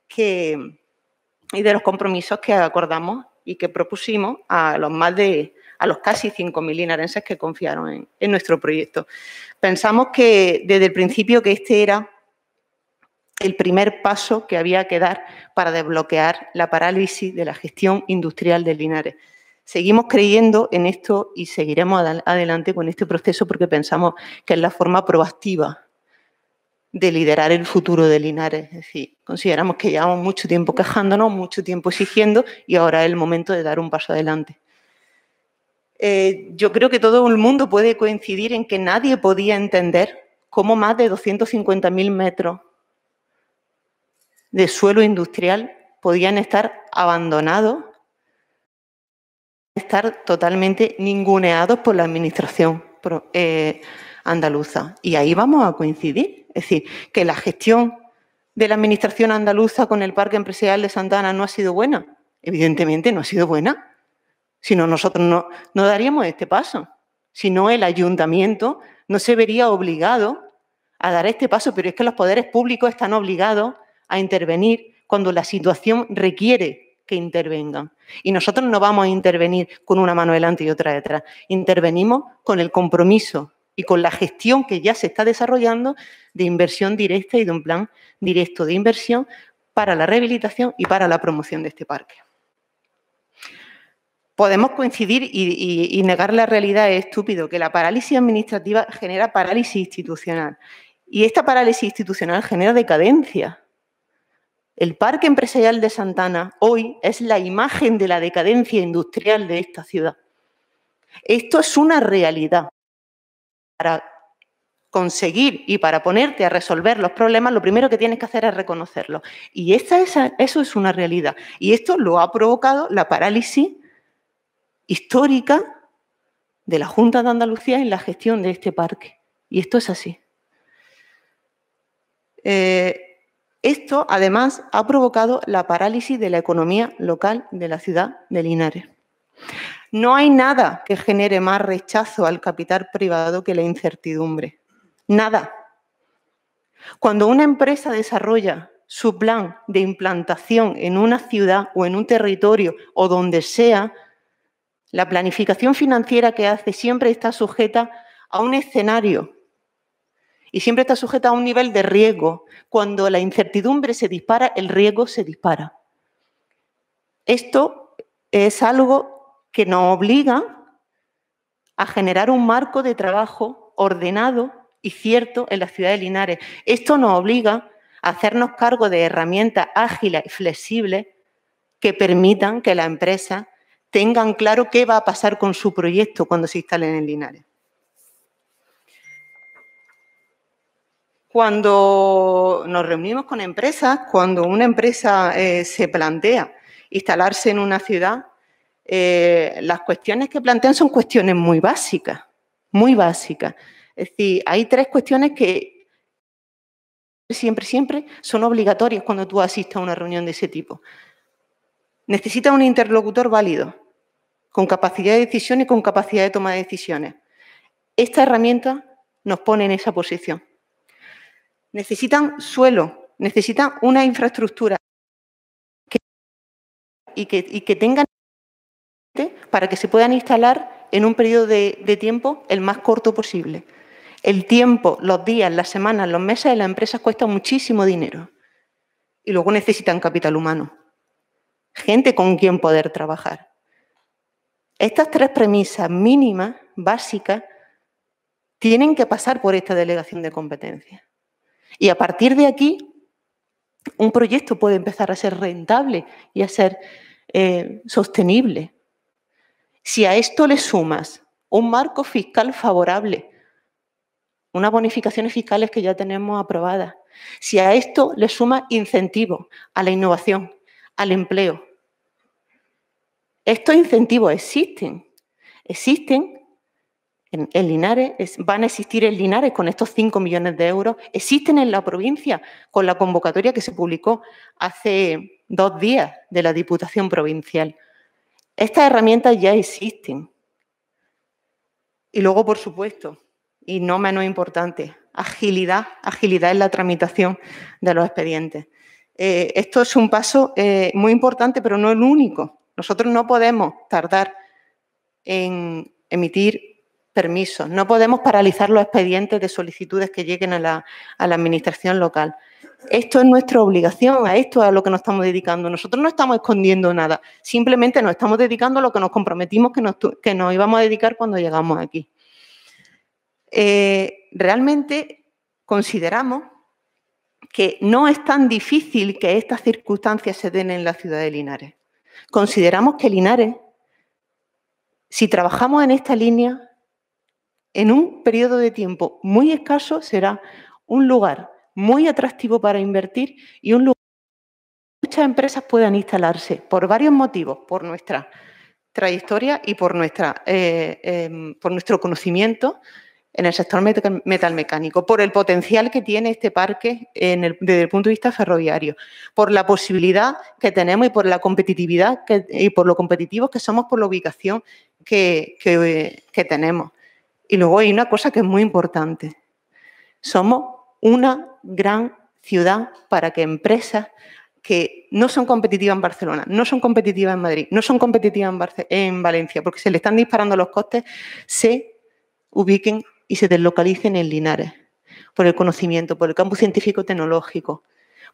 que, y de los compromisos que acordamos y que propusimos a los más de a los casi 5.000 linarenses que confiaron en, en nuestro proyecto. Pensamos que desde el principio que este era el primer paso que había que dar para desbloquear la parálisis de la gestión industrial de Linares. Seguimos creyendo en esto y seguiremos adelante con este proceso porque pensamos que es la forma proactiva de liderar el futuro de Linares. Es decir, consideramos que llevamos mucho tiempo quejándonos, mucho tiempo exigiendo y ahora es el momento de dar un paso adelante. Eh, yo creo que todo el mundo puede coincidir en que nadie podía entender cómo más de 250.000 metros de suelo industrial podían estar abandonados, estar totalmente ninguneados por la administración eh, andaluza. Y ahí vamos a coincidir. Es decir, que la gestión de la administración andaluza con el Parque Empresarial de Santana no ha sido buena. Evidentemente no ha sido buena. Si no, nosotros no, no daríamos este paso. Si no, el ayuntamiento no se vería obligado a dar este paso, pero es que los poderes públicos están obligados a intervenir cuando la situación requiere que intervengan. Y nosotros no vamos a intervenir con una mano delante y otra detrás. Intervenimos con el compromiso y con la gestión que ya se está desarrollando de inversión directa y de un plan directo de inversión para la rehabilitación y para la promoción de este parque. Podemos coincidir y, negar la realidad es estúpido, que la parálisis administrativa genera parálisis institucional. Y esta parálisis institucional genera decadencia. El Parque Empresarial de Santana hoy es la imagen de la decadencia industrial de esta ciudad. Esto es una realidad. Para conseguir y para ponerte a resolver los problemas, lo primero que tienes que hacer es reconocerlo. Y esa, eso es una realidad. Y esto lo ha provocado la parálisis histórica de la Junta de Andalucía en la gestión de este parque. Y esto es así. Eh, esto, además, ha provocado la parálisis de la economía local de la ciudad de Linares. No hay nada que genere más rechazo al capital privado que la incertidumbre. Nada. Cuando una empresa desarrolla su plan de implantación en una ciudad o en un territorio o donde sea, la planificación financiera que hace siempre está sujeta a un escenario y siempre está sujeta a un nivel de riesgo. Cuando la incertidumbre se dispara, el riesgo se dispara. Esto es algo que nos obliga a generar un marco de trabajo ordenado y cierto en la ciudad de Linares. Esto nos obliga a hacernos cargo de herramientas ágiles y flexibles que permitan que las empresas tengan claro qué va a pasar con su proyecto cuando se instalen en Linares. Cuando nos reunimos con empresas, cuando una empresa eh, se plantea instalarse en una ciudad, eh, las cuestiones que plantean son cuestiones muy básicas, muy básicas. Es decir, hay tres cuestiones que siempre, siempre son obligatorias cuando tú asistes a una reunión de ese tipo. Necesitas un interlocutor válido, con capacidad de decisión y con capacidad de toma de decisiones. Esta herramienta nos pone en esa posición necesitan suelo, necesitan una infraestructura y, que, tengan para que se puedan instalar en un periodo de, de tiempo el más corto posible. El tiempo, los días, las semanas, los meses de las empresas cuestan muchísimo dinero y luego necesitan capital humano, gente con quien poder trabajar. Estas tres premisas mínimas, básicas, tienen que pasar por esta delegación de competencias. Y a partir de aquí, un proyecto puede empezar a ser rentable y a ser eh, sostenible. Si a esto le sumas un marco fiscal favorable, unas bonificaciones fiscales que ya tenemos aprobadas, si a esto le sumas incentivos a la innovación, al empleo, estos incentivos existen. Existen en, Linares, van a existir en Linares con estos 5 millones de euros, existen en la provincia con la convocatoria que se publicó hace dos días de la Diputación Provincial. Estas herramientas ya existen. Y luego, por supuesto, y no menos importante, agilidad, agilidad en la tramitación de los expedientes. Eh, esto es un paso eh, muy importante, pero no el único. Nosotros no podemos tardar en emitir permisos, no podemos paralizar los expedientes de solicitudes que lleguen a la, administración local. Esto es nuestra obligación, a esto es a lo que nos estamos dedicando. Nosotros no estamos escondiendo nada, simplemente nos estamos dedicando a lo que nos comprometimos que nos, que nos íbamos a dedicar cuando llegamos aquí. Eh, realmente consideramos que no es tan difícil que estas circunstancias se den en la ciudad de Linares. Consideramos que Linares, si trabajamos en esta línea, en un periodo de tiempo muy escaso será un lugar muy atractivo para invertir y un lugar donde muchas empresas puedan instalarse por varios motivos, por nuestra trayectoria y por, nuestra, eh, em, por nuestro conocimiento en el sector metalmecánico, por el potencial que tiene este parque desde el punto de vista ferroviario, por la posibilidad que tenemos y por la competitividad y por lo competitivos que somos por la ubicación que tenemos. Y luego hay una cosa que es muy importante. Somos una gran ciudad para que empresas que no son competitivas en Barcelona, no son competitivas en Madrid, no son competitivas en, Valencia, porque se le están disparando los costes, se ubiquen y se deslocalicen en Linares, por el conocimiento, por el campo científico-tecnológico,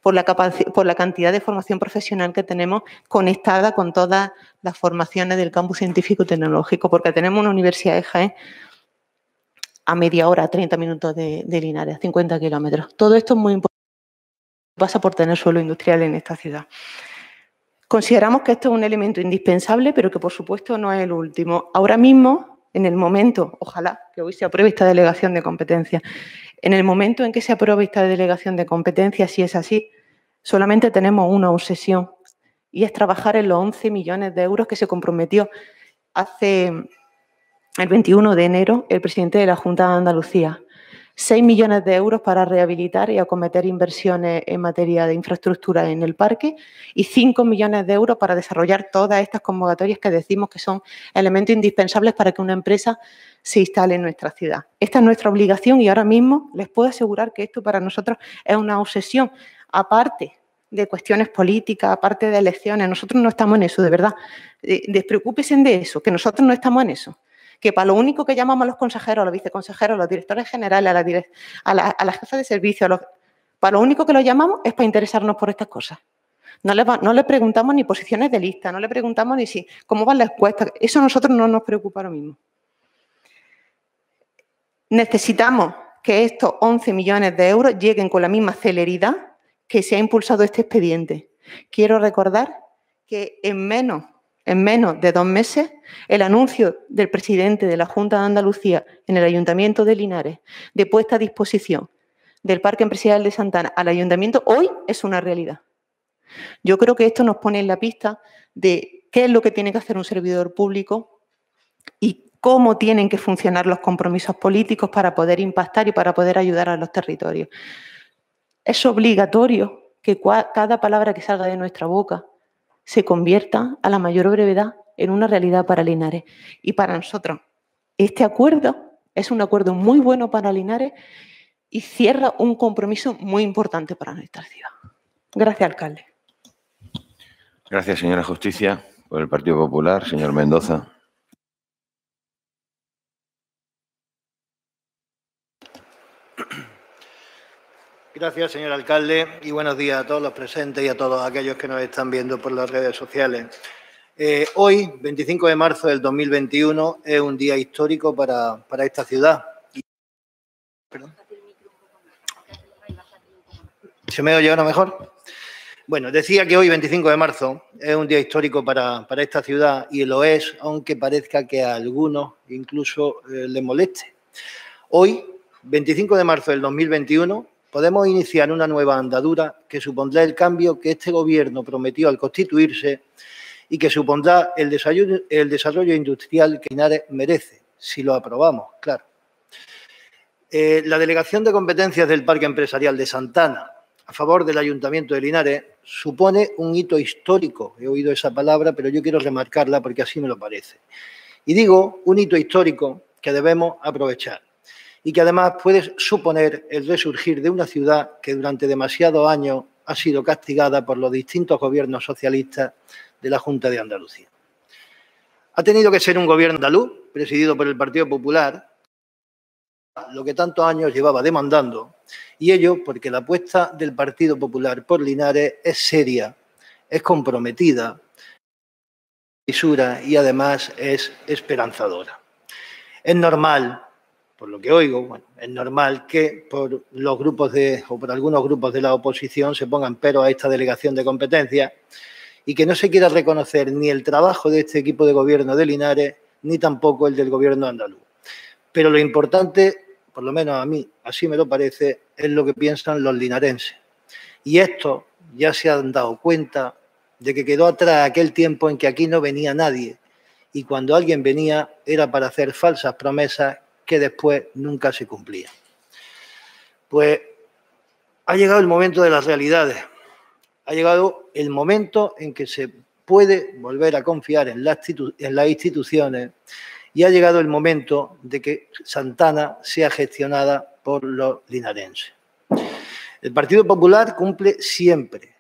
por la, por la cantidad de formación profesional que tenemos conectada con todas las formaciones del campo científico-tecnológico, porque tenemos una universidad de Jaén a media hora, 30 minutos de, Linares, 50 kilómetros. Todo esto es muy importante. Pasa por tener suelo industrial en esta ciudad. Consideramos que esto es un elemento indispensable, pero que por supuesto no es el último. Ahora mismo, en el momento, ojalá que hoy se apruebe esta delegación de competencia, en el momento en que se apruebe esta delegación de competencia, si es así, solamente tenemos una obsesión y es trabajar en los 11 millones de euros que se comprometió hace el 21 de enero, el presidente de la Junta de Andalucía. 6 millones de euros para rehabilitar y acometer inversiones en materia de infraestructura en el parque y 5 millones de euros para desarrollar todas estas convocatorias que decimos que son elementos indispensables para que una empresa se instale en nuestra ciudad. Esta es nuestra obligación y ahora mismo les puedo asegurar que esto para nosotros es una obsesión, aparte de cuestiones políticas, aparte de elecciones. Nosotros no estamos en eso, de verdad. Eh, despreocúpense de eso, que nosotros no estamos en eso que para lo único que llamamos a los consejeros, a los viceconsejeros, a los directores generales, a la, a jefas de servicio, para lo único que los llamamos es para interesarnos por estas cosas. No le, preguntamos ni posiciones de lista, no le preguntamos ni si cómo van las encuestas. Eso a nosotros no nos preocupa ahora mismo. Necesitamos que estos 11 millones de euros lleguen con la misma celeridad que se ha impulsado este expediente. Quiero recordar que en menos en menos de dos meses, el anuncio del presidente de la Junta de Andalucía en el Ayuntamiento de Linares de puesta a disposición del Parque Empresarial de Santana al Ayuntamiento hoy es una realidad. Yo creo que esto nos pone en la pista de qué es lo que tiene que hacer un servidor público y cómo tienen que funcionar los compromisos políticos para poder impactar y para poder ayudar a los territorios. Es obligatorio que cada palabra que salga de nuestra boca se convierta a la mayor brevedad en una realidad para Linares. Y para nosotros, este acuerdo es un acuerdo muy bueno para Linares y cierra un compromiso muy importante para nuestra ciudad. Gracias, alcalde. Gracias, señora Justicia. Por el Partido Popular, señor Mendoza. Gracias, señor alcalde, y buenos días a todos los presentes y a todos aquellos que nos están viendo por las redes sociales. Eh, hoy, 25 de marzo del 2021, es un día histórico para, para esta ciudad. ¿Se me oye ahora mejor? Bueno, decía que hoy, 25 de marzo, es un día histórico para, para esta ciudad y lo es, aunque parezca que a algunos incluso eh, les moleste. Hoy, 25 de marzo del 2021, podemos iniciar una nueva andadura que supondrá el cambio que este gobierno prometió al constituirse y que supondrá el el desarrollo industrial que Linares merece, si lo aprobamos, claro. Eh, la delegación de competencias del Parque Empresarial de Santana a favor del Ayuntamiento de Linares supone un hito histórico. He oído esa palabra, pero yo quiero remarcarla porque así me lo parece. Y digo un hito histórico que debemos aprovechar y que además puede suponer el resurgir de una ciudad que durante demasiados años ha sido castigada por los distintos gobiernos socialistas de la Junta de Andalucía. Ha tenido que ser un gobierno andaluz, presidido por el Partido Popular, lo que tantos años llevaba demandando, y ello porque la apuesta del Partido Popular por Linares es seria, es comprometida, y además es esperanzadora. Es normal por lo que oigo, bueno, es normal que por los grupos de, o por algunos grupos de la oposición se pongan pero a esta delegación de competencias y que no se quiera reconocer ni el trabajo de este equipo de gobierno de Linares, ni tampoco el del gobierno andaluz. Pero lo importante, por lo menos a mí, así me lo parece, es lo que piensan los linarenses. Y esto ya se han dado cuenta de que quedó atrás aquel tiempo en que aquí no venía nadie y cuando alguien venía era para hacer falsas promesas que después nunca se cumplía. Pues ha llegado el momento de las realidades, ha llegado el momento en que se puede volver a confiar en, las instituciones y ha llegado el momento de que Santana sea gestionada por los linarenses. El Partido Popular cumple siempre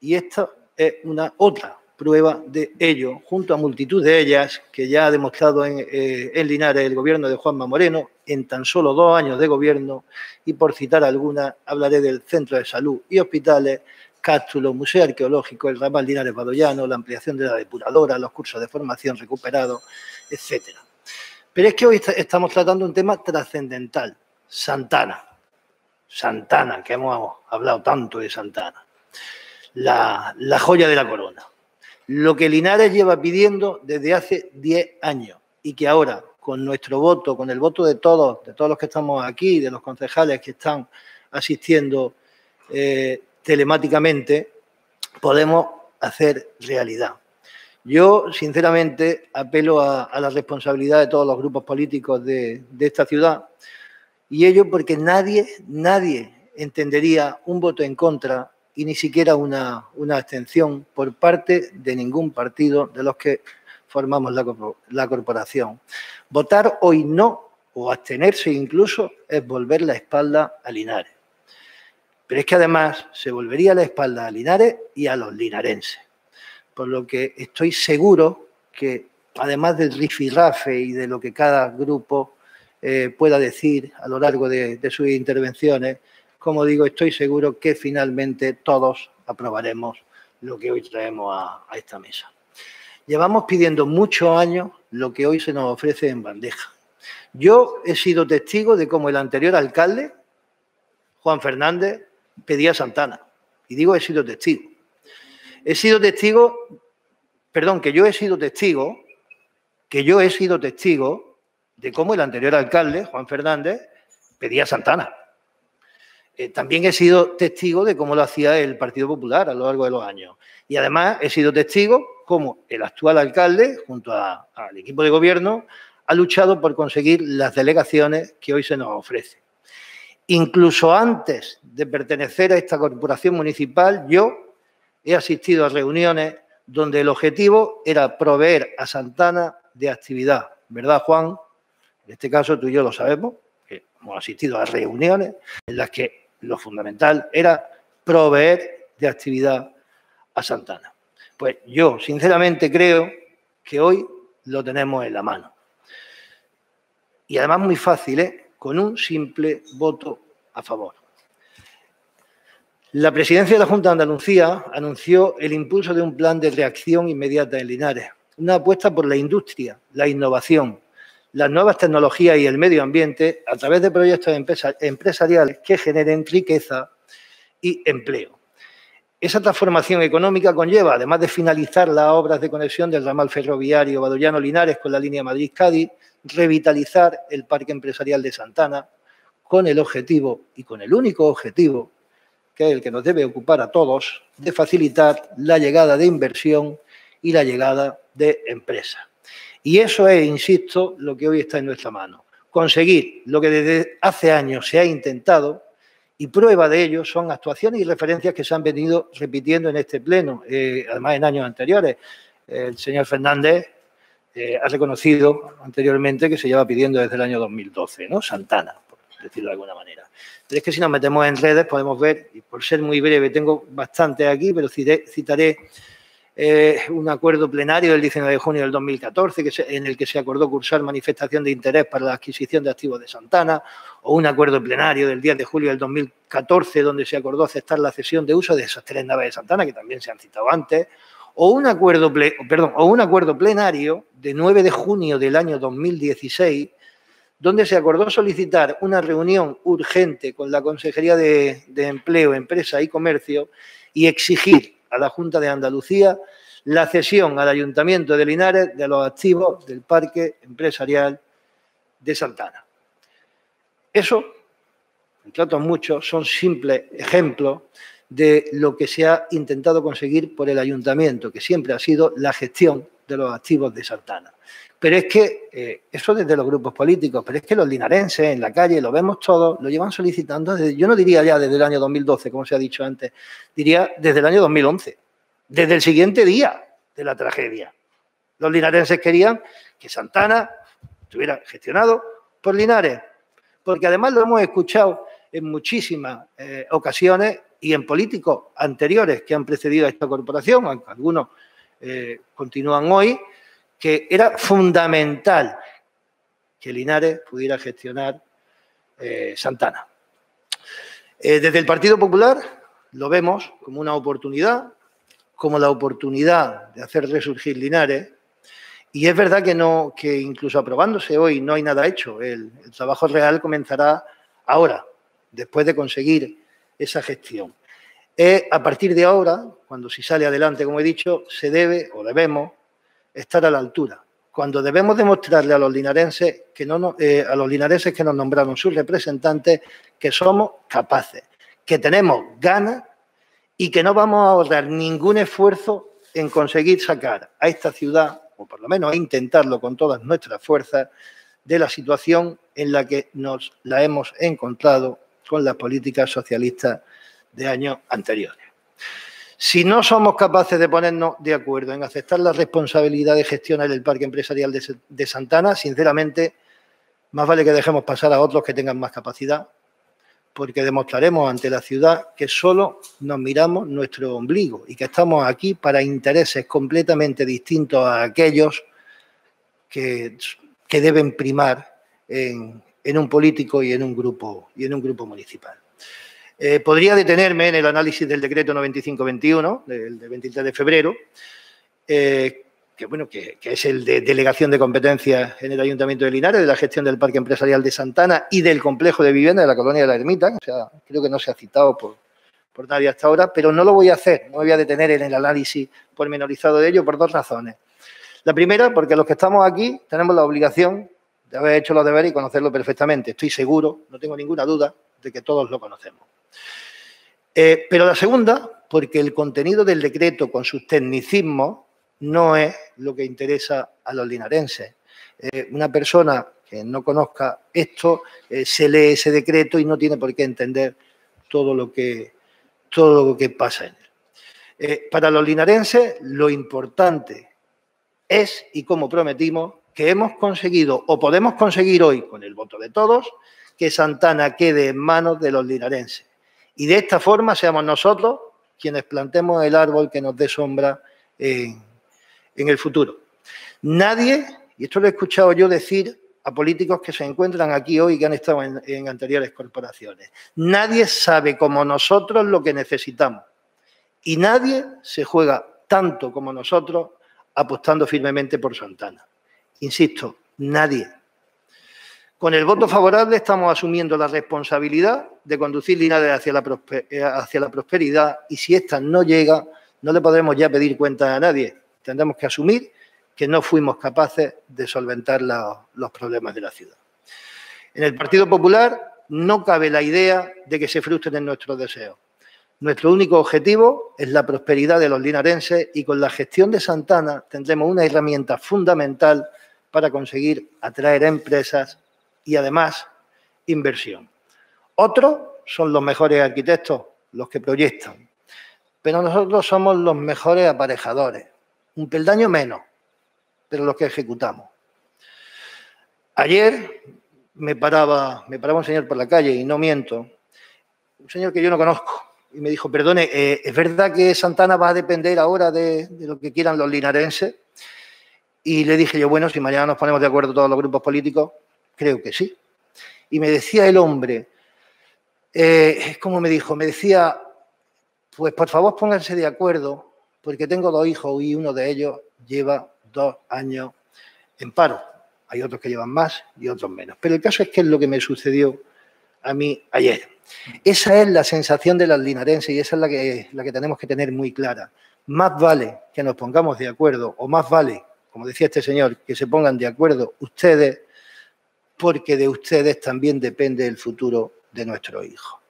y esta es una otra prueba de ello, junto a multitud de ellas que ya ha demostrado en, eh, Linares el gobierno de Juanma Moreno en tan solo dos años de gobierno, y por citar algunas, hablaré del Centro de Salud y Hospitales, Cástulo, Museo Arqueológico, el ramal Linares Badoyano, la ampliación de la depuradora, los cursos de formación recuperados, etc. Pero es que hoy estamos tratando un tema trascendental, Santana. Santana, que hemos hablado tanto de Santana. La, la joya de la corona lo que Linares lleva pidiendo desde hace 10 años y que ahora, con nuestro voto, con el voto de todos, de todos los que estamos aquí, de los concejales que están asistiendo eh, telemáticamente, podemos hacer realidad. Yo, sinceramente, apelo a, la responsabilidad de todos los grupos políticos de, de esta ciudad y ello porque nadie, nadie entendería un voto en contra y ni siquiera una, abstención por parte de ningún partido de los que formamos la, la corporación. Votar hoy no o abstenerse incluso es volver la espalda a Linares. Pero es que además se volvería la espalda a Linares y a los linarenses. Por lo que estoy seguro que además del rifirrafe y de lo que cada grupo eh, pueda decir a lo largo de sus intervenciones, como digo, estoy seguro que finalmente todos aprobaremos lo que hoy traemos a, esta mesa. Llevamos pidiendo muchos años lo que hoy se nos ofrece en bandeja. Yo he sido testigo de cómo el anterior alcalde, Juan Fernández, pedía Santana. Y digo he sido testigo. He sido testigo, perdón, que yo he sido testigo, que yo he sido testigo de cómo el anterior alcalde, Juan Fernández, pedía Santana. Eh, también he sido testigo de cómo lo hacía el Partido Popular a lo largo de los años. Y además he sido testigo cómo el actual alcalde, junto al equipo de gobierno, ha luchado por conseguir las delegaciones que hoy se nos ofrecen. Incluso antes de pertenecer a esta corporación municipal, yo he asistido a reuniones donde el objetivo era proveer a Santana de actividad. ¿Verdad, Juan? En este caso tú y yo lo sabemos, que hemos asistido a reuniones en las que lo fundamental era proveer de actividad a Santana. Pues yo, sinceramente, creo que hoy lo tenemos en la mano. Y además muy fácil, ¿eh? con un simple voto a favor. La presidencia de la Junta de Andalucía anunció el impulso de un plan de reacción inmediata en Linares, una apuesta por la industria, la innovación, las nuevas tecnologías y el medio ambiente a través de proyectos empresariales que generen riqueza y empleo. Esa transformación económica conlleva, además de finalizar las obras de conexión del ramal ferroviario Badollano-Linares con la línea Madrid-Cádiz, revitalizar el parque empresarial de Santana con el objetivo y con el único objetivo, que es el que nos debe ocupar a todos, de facilitar la llegada de inversión y la llegada de empresas. Y eso es, insisto, lo que hoy está en nuestra mano. Conseguir lo que desde hace años se ha intentado y prueba de ello son actuaciones y referencias que se han venido repitiendo en este pleno, eh, además en años anteriores. El señor Fernández eh, ha reconocido anteriormente que se lleva pidiendo desde el año 2012, ¿no? Santana, por decirlo de alguna manera. Pero es que si nos metemos en redes podemos ver, y por ser muy breve, tengo bastante aquí, pero citaré eh, un acuerdo plenario del 19 de junio del 2014 que en el que se acordó cursar manifestación de interés para la adquisición de activos de Santana, o un acuerdo plenario del 10 de julio del 2014 donde se acordó aceptar la cesión de uso de esas tres naves de Santana, que también se han citado antes, o un acuerdo, perdón, o un acuerdo plenario de 9 de junio del año 2016 donde se acordó solicitar una reunión urgente con la Consejería de Empleo, Empresa y Comercio y exigir a la Junta de Andalucía la cesión al Ayuntamiento de Linares de los activos del Parque Empresarial de Santana. Eso, entre otros muchos, son simples ejemplos de lo que se ha intentado conseguir por el Ayuntamiento, que siempre ha sido la gestión de los activos de Santana. Pero es que, eh, eso desde los grupos políticos, pero es que los linarenses en la calle, lo vemos todos, lo llevan solicitando, desde, yo no diría ya desde el año 2012, como se ha dicho antes, diría desde el año 2011, desde el siguiente día de la tragedia. Los linarenses querían que Santana estuviera gestionado por Linares, porque además lo hemos escuchado en muchísimas eh, ocasiones y en políticos anteriores que han precedido a esta corporación, aunque algunos eh, continúan hoy, que era fundamental que Linares pudiera gestionar eh, Santana. Eh, desde el Partido Popular lo vemos como una oportunidad, como la oportunidad de hacer resurgir Linares. Y es verdad que, no, que incluso aprobándose hoy no hay nada hecho. El, el trabajo real comenzará ahora, después de conseguir esa gestión. a partir de ahora, cuando si sale adelante, como he dicho, se debe o debemos estar a la altura. Cuando debemos demostrarle a los linarenses que, no, eh, a los linarenses que nos nombraron sus representantes que somos capaces, que tenemos ganas y que no vamos a ahorrar ningún esfuerzo en conseguir sacar a esta ciudad, o por lo menos a intentarlo con todas nuestras fuerzas, de la situación en la que nos la hemos encontrado con las políticas socialistas de años anteriores. Si no somos capaces de ponernos de acuerdo en aceptar la responsabilidad de gestionar el parque empresarial de, Santana, sinceramente, más vale que dejemos pasar a otros que tengan más capacidad, porque demostraremos ante la ciudad que solo nos miramos nuestro ombligo y que estamos aquí para intereses completamente distintos a aquellos que, deben primar en, en un político y en un grupo, y en un grupo municipal. Eh, podría detenerme en el análisis del decreto 9521 del, 23 de febrero, eh, que, bueno, que, es el de delegación de competencias en el Ayuntamiento de Linares, de la gestión del Parque Empresarial de Santana y del complejo de vivienda de la colonia de la Ermita. O sea, creo que no se ha citado por, por nadie hasta ahora, pero no lo voy a hacer, no me voy a detener en el análisis pormenorizado de ello por dos razones. La primera, porque los que estamos aquí tenemos la obligación de haber hecho los deberes y conocerlo perfectamente. Estoy seguro, no tengo ninguna duda, de que todos lo conocemos. Eh, pero la segunda, porque el contenido del decreto con sus tecnicismos no es lo que interesa a los linarenses. Eh, una persona que no conozca esto eh, se lee ese decreto y no tiene por qué entender todo lo que, todo lo que pasa en él. para los linarenses, lo importante es, y como prometimos, que hemos conseguido o podemos conseguir hoy, con el voto de todos, que Santana quede en manos de los linarenses. Y de esta forma seamos nosotros quienes plantemos el árbol que nos dé sombra en, el futuro. Nadie, y esto lo he escuchado yo decir a políticos que se encuentran aquí hoy y que han estado en, en anteriores corporaciones. Nadie sabe como nosotros lo que necesitamos y nadie se juega tanto como nosotros apostando firmemente por Santana. Insisto, nadie. Con el voto favorable estamos asumiendo la responsabilidad de conducir Linares hacia la, eh, hacia la prosperidad y si ésta no llega, no le podremos ya pedir cuenta a nadie. Tendremos que asumir que no fuimos capaces de solventar los problemas de la ciudad. En el Partido Popular no cabe la idea de que se frustren nuestros deseos. Nuestro único objetivo es la prosperidad de los linarenses y con la gestión de Santana tendremos una herramienta fundamental para conseguir atraer empresas y además inversión. Otros son los mejores arquitectos, los que proyectan, pero nosotros somos los mejores aparejadores, un peldaño menos, pero los que ejecutamos. Ayer me paraba, me paraba un señor por la calle y no miento, un señor que yo no conozco, y me dijo, perdone, eh, ¿es verdad que Santana va a depender ahora de, de, lo que quieran los linarenses? Y le dije yo, bueno, si mañana nos ponemos de acuerdo todos los grupos políticos, creo que sí. Y me decía el hombre, eh, ¿cómo me dijo? Me decía, pues por favor pónganse de acuerdo, porque tengo dos hijos y uno de ellos lleva dos años en paro. Hay otros que llevan más y otros menos. Pero el caso es que es lo que me sucedió a mí ayer. Esa es la sensación de las linarenses y esa es la que, la que tenemos que tener muy clara. Más vale que nos pongamos de acuerdo, o más vale, como decía este señor, que se pongan de acuerdo ustedes porque de ustedes también depende el futuro de nuestro hijo.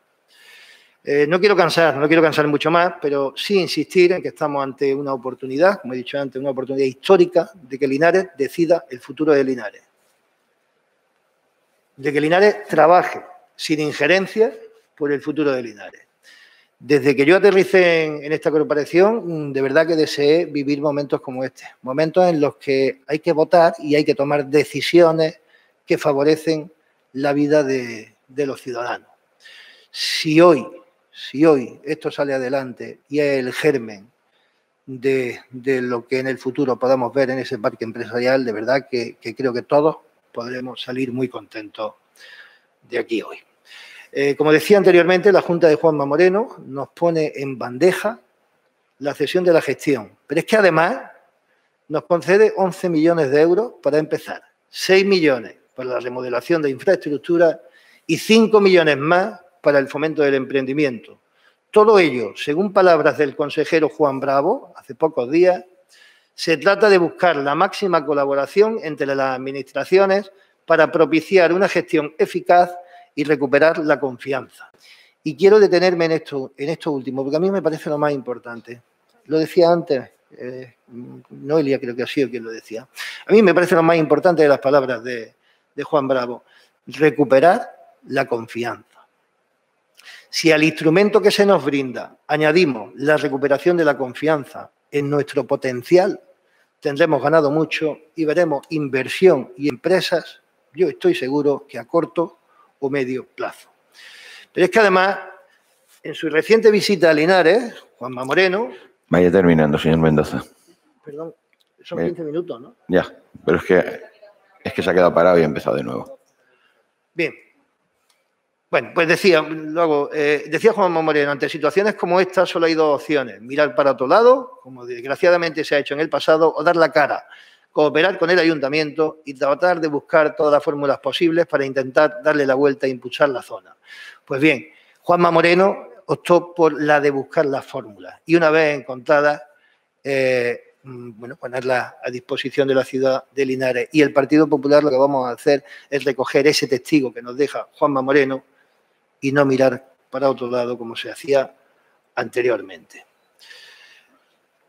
Eh, no quiero cansar, no quiero cansar mucho más, pero sí insistir en que estamos ante una oportunidad, como he dicho antes, una oportunidad histórica de que Linares decida el futuro de Linares. De que Linares trabaje sin injerencia por el futuro de Linares. Desde que yo aterricé en, esta corporación, de verdad que deseé vivir momentos como este, momentos en los que hay que votar y hay que tomar decisiones que favorecen la vida de, de los ciudadanos. Si hoy, si hoy esto sale adelante y es el germen de, de, lo que en el futuro podamos ver en ese parque empresarial, de verdad que, que creo que todos podremos salir muy contentos de aquí hoy. Eh, como decía anteriormente, la Junta de Juanma Moreno nos pone en bandeja la cesión de la gestión, pero es que además nos concede 11 millones de euros para empezar, 6 millones para la remodelación de infraestructura y 5 millones más para el fomento del emprendimiento. Todo ello, según palabras del consejero Juan Bravo, hace pocos días, se trata de buscar la máxima colaboración entre las administraciones para propiciar una gestión eficaz y recuperar la confianza. Y quiero detenerme en esto, en esto último, porque a mí me parece lo más importante. Lo decía antes, eh, Noelia creo que ha sido quien lo decía. A mí me parece lo más importante de las palabras de, de Juan Bravo, recuperar la confianza. Si al instrumento que se nos brinda añadimos la recuperación de la confianza en nuestro potencial, tendremos ganado mucho y veremos inversión y empresas, yo estoy seguro que a corto o medio plazo. Pero es que además, en su reciente visita a Linares, Juanma Moreno... Vaya terminando, señor Mendoza. Perdón, son 15 minutos, ¿no? Ya, pero es que es que se ha quedado parado y ha empezado de nuevo. Bien. Bueno, pues decía, luego, eh, decía Juan Moreno, ante situaciones como esta solo hay dos opciones, mirar para otro lado, como desgraciadamente se ha hecho en el pasado, o dar la cara, cooperar con el ayuntamiento y tratar de buscar todas las fórmulas posibles para intentar darle la vuelta e impulsar la zona. Pues bien, Juanma Moreno optó por la de buscar las fórmulas y una vez encontradas, eh, Mm, bueno, ponerla a disposición de la ciudad de Linares. Y el Partido Popular lo que vamos a hacer es recoger ese testigo que nos deja Juanma Moreno y no mirar para otro lado como se hacía anteriormente.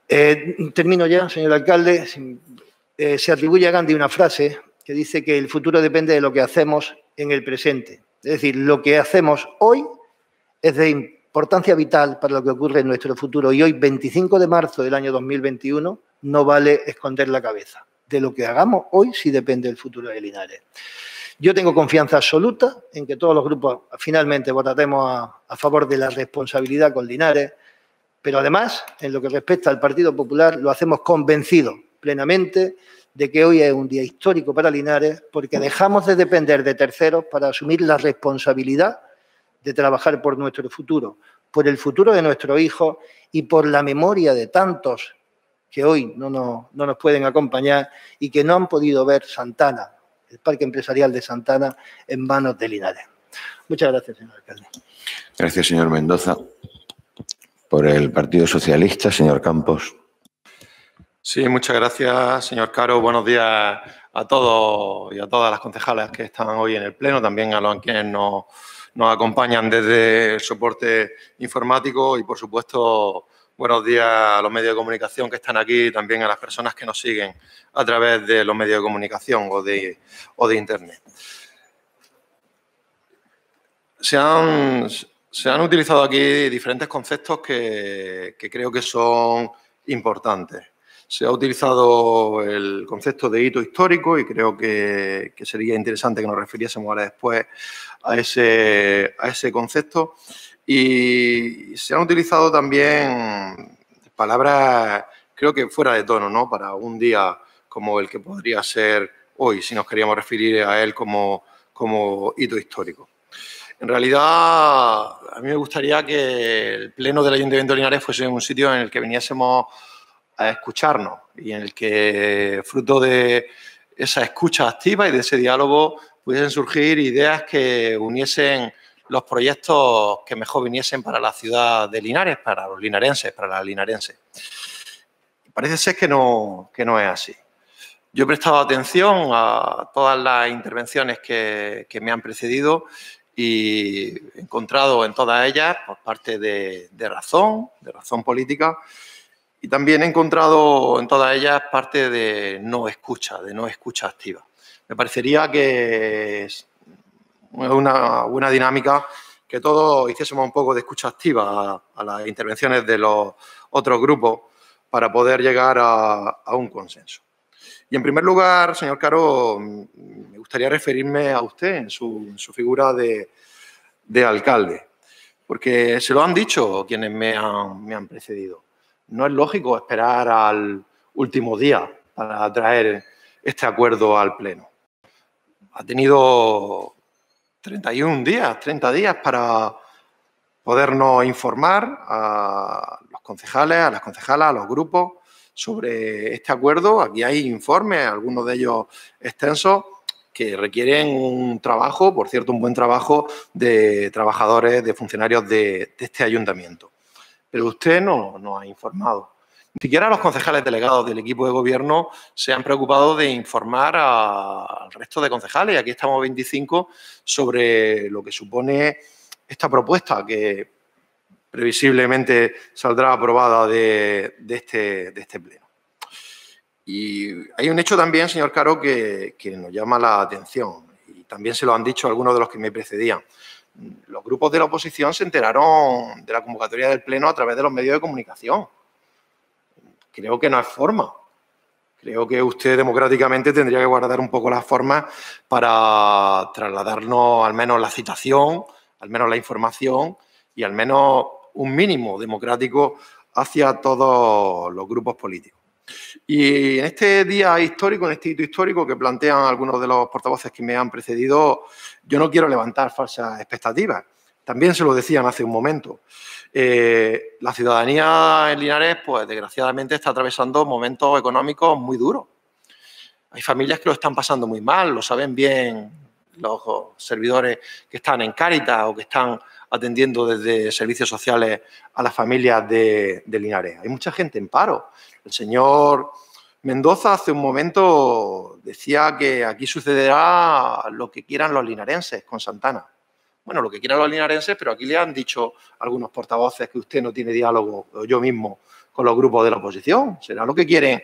Eh, termino ya, señor alcalde. Eh, se atribuye a Gandhi una frase que dice que el futuro depende de lo que hacemos en el presente. Es decir, lo que hacemos hoy es de importancia vital para lo que ocurre en nuestro futuro. Y hoy, 25 de marzo del año 2021, no vale esconder la cabeza. De lo que hagamos hoy sí depende el futuro de Linares. Yo tengo confianza absoluta en que todos los grupos finalmente votaremos a, a favor de la responsabilidad con Linares, pero además, en lo que respecta al Partido Popular, lo hacemos convencido plenamente de que hoy es un día histórico para Linares porque dejamos de depender de terceros para asumir la responsabilidad de trabajar por nuestro futuro, por el futuro de nuestros hijos y por la memoria de tantos que hoy no no nos pueden acompañar y que no han podido ver Santana, el Parque Empresarial de Santana, en manos de Linares. Muchas gracias, señor alcalde. Gracias, señor Mendoza. Por el Partido Socialista, señor Campos. Sí, muchas gracias, señor Caro. Buenos días a todos y a todas las concejales que están hoy en el Pleno, también a los quienes nos, nos acompañan desde el soporte informático y, por supuesto, buenos días a los medios de comunicación que están aquí y también a las personas que nos siguen a través de los medios de comunicación o de, Internet. Se han, se han utilizado aquí diferentes conceptos que, creo que son importantes. Se ha utilizado el concepto de hito histórico y creo que, que, sería interesante que nos refiriésemos ahora después a ese, a ese concepto. Y se han utilizado también palabras, creo que fuera de tono, ¿no? Para un día como el que podría ser hoy, si nos queríamos referir a él como, como hito histórico. En realidad, a mí me gustaría que el Pleno del Ayuntamiento de Linares fuese un sitio en el que viniésemos a escucharnos y en el que, fruto de esa escucha activa y de ese diálogo, pudiesen surgir ideas que uniesen los proyectos que mejor viniesen para la ciudad de Linares, para los linarenses, para las linarenses. Parece ser que no, que no es así. Yo he prestado atención a todas las intervenciones que, que me han precedido y he encontrado en todas ellas, por parte de, de, razón, de razón política, y también he encontrado en todas ellas parte de no escucha, de no escucha activa. Me parecería que es una buena dinámica que todos hiciésemos un poco de escucha activa a, las intervenciones de los otros grupos para poder llegar a, un consenso. Y en primer lugar, señor Caro, me gustaría referirme a usted en su, figura de, de, alcalde, porque se lo han dicho quienes me han, me han, precedido. No es lógico esperar al último día para traer este acuerdo al Pleno. Ha tenido 31 días, 30 días para podernos informar a los concejales, a las concejalas, a los grupos, sobre este acuerdo. Aquí hay informes, algunos de ellos extensos, que requieren un trabajo, por cierto, un buen trabajo de trabajadores, de funcionarios de, este ayuntamiento. Pero usted no nos ha informado. Siquiera los concejales delegados del equipo de gobierno se han preocupado de informar al resto de concejales, aquí estamos 25, sobre lo que supone esta propuesta que previsiblemente saldrá aprobada de, este, de este pleno. Y hay un hecho también, señor Caro, que, nos llama la atención, y también se lo han dicho algunos de los que me precedían. Los grupos de la oposición se enteraron de la convocatoria del Pleno a través de los medios de comunicación. Creo que no es forma. Creo que usted democráticamente tendría que guardar un poco las formas para trasladarnos al menos la citación, al menos la información y al menos un mínimo democrático hacia todos los grupos políticos. Y en este día histórico, en este hito histórico que plantean algunos de los portavoces que me han precedido, yo no quiero levantar falsas expectativas. También se lo decían hace un momento. Eh, la ciudadanía en Linares, pues desgraciadamente está atravesando momentos económicos muy duros. Hay familias que lo están pasando muy mal, lo saben bien los servidores que están en Cáritas o que están atendiendo desde servicios sociales a las familias de, Linares. Hay mucha gente en paro. El señor Mendoza hace un momento decía que aquí sucederá lo que quieran los linarenses con Santana. Bueno, lo que quieran los linarenses, pero aquí le han dicho algunos portavoces que usted no tiene diálogo, yo mismo, con los grupos de la oposición. Será lo que quieren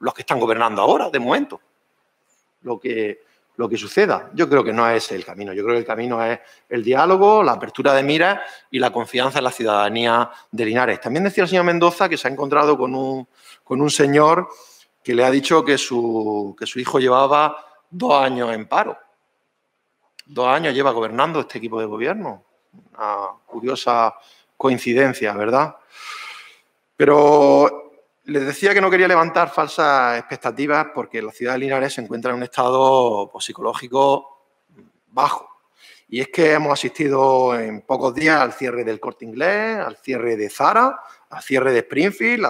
los que están gobernando ahora, de momento. Lo que lo que suceda. Yo creo que no es el camino. Yo creo que el camino es el diálogo, la apertura de miras y la confianza en la ciudadanía de Linares. También decía el señor Mendoza que se ha encontrado con un, con un señor que le ha dicho que su, que su hijo llevaba dos años en paro. Dos años lleva gobernando este equipo de gobierno. Una curiosa coincidencia, ¿verdad? Pero les decía que no quería levantar falsas expectativas porque la ciudad de Linares se encuentra en un estado pues, psicológico bajo. Y es que hemos asistido en pocos días al cierre del Corte Inglés, al cierre de Zara, al cierre de Springfield.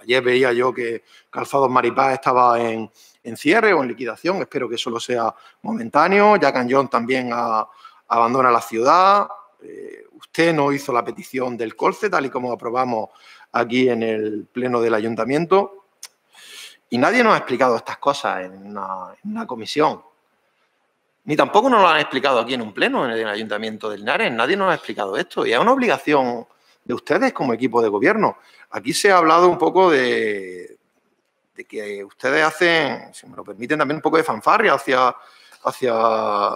ayer veía yo que Calzados Maripá estaba en, cierre o en liquidación. Espero que solo sea momentáneo. Jack and John también abandona la ciudad. Eh, usted no hizo la petición del Colce, tal y como aprobamos aquí en el pleno del ayuntamiento. Y nadie nos ha explicado estas cosas en una, comisión. Ni tampoco nos lo han explicado aquí en un pleno en el ayuntamiento de Linares. Nadie nos ha explicado esto. Y es una obligación de ustedes como equipo de gobierno. Aquí se ha hablado un poco de, que ustedes hacen, si me lo permiten, también un poco de fanfarria hacia, hacia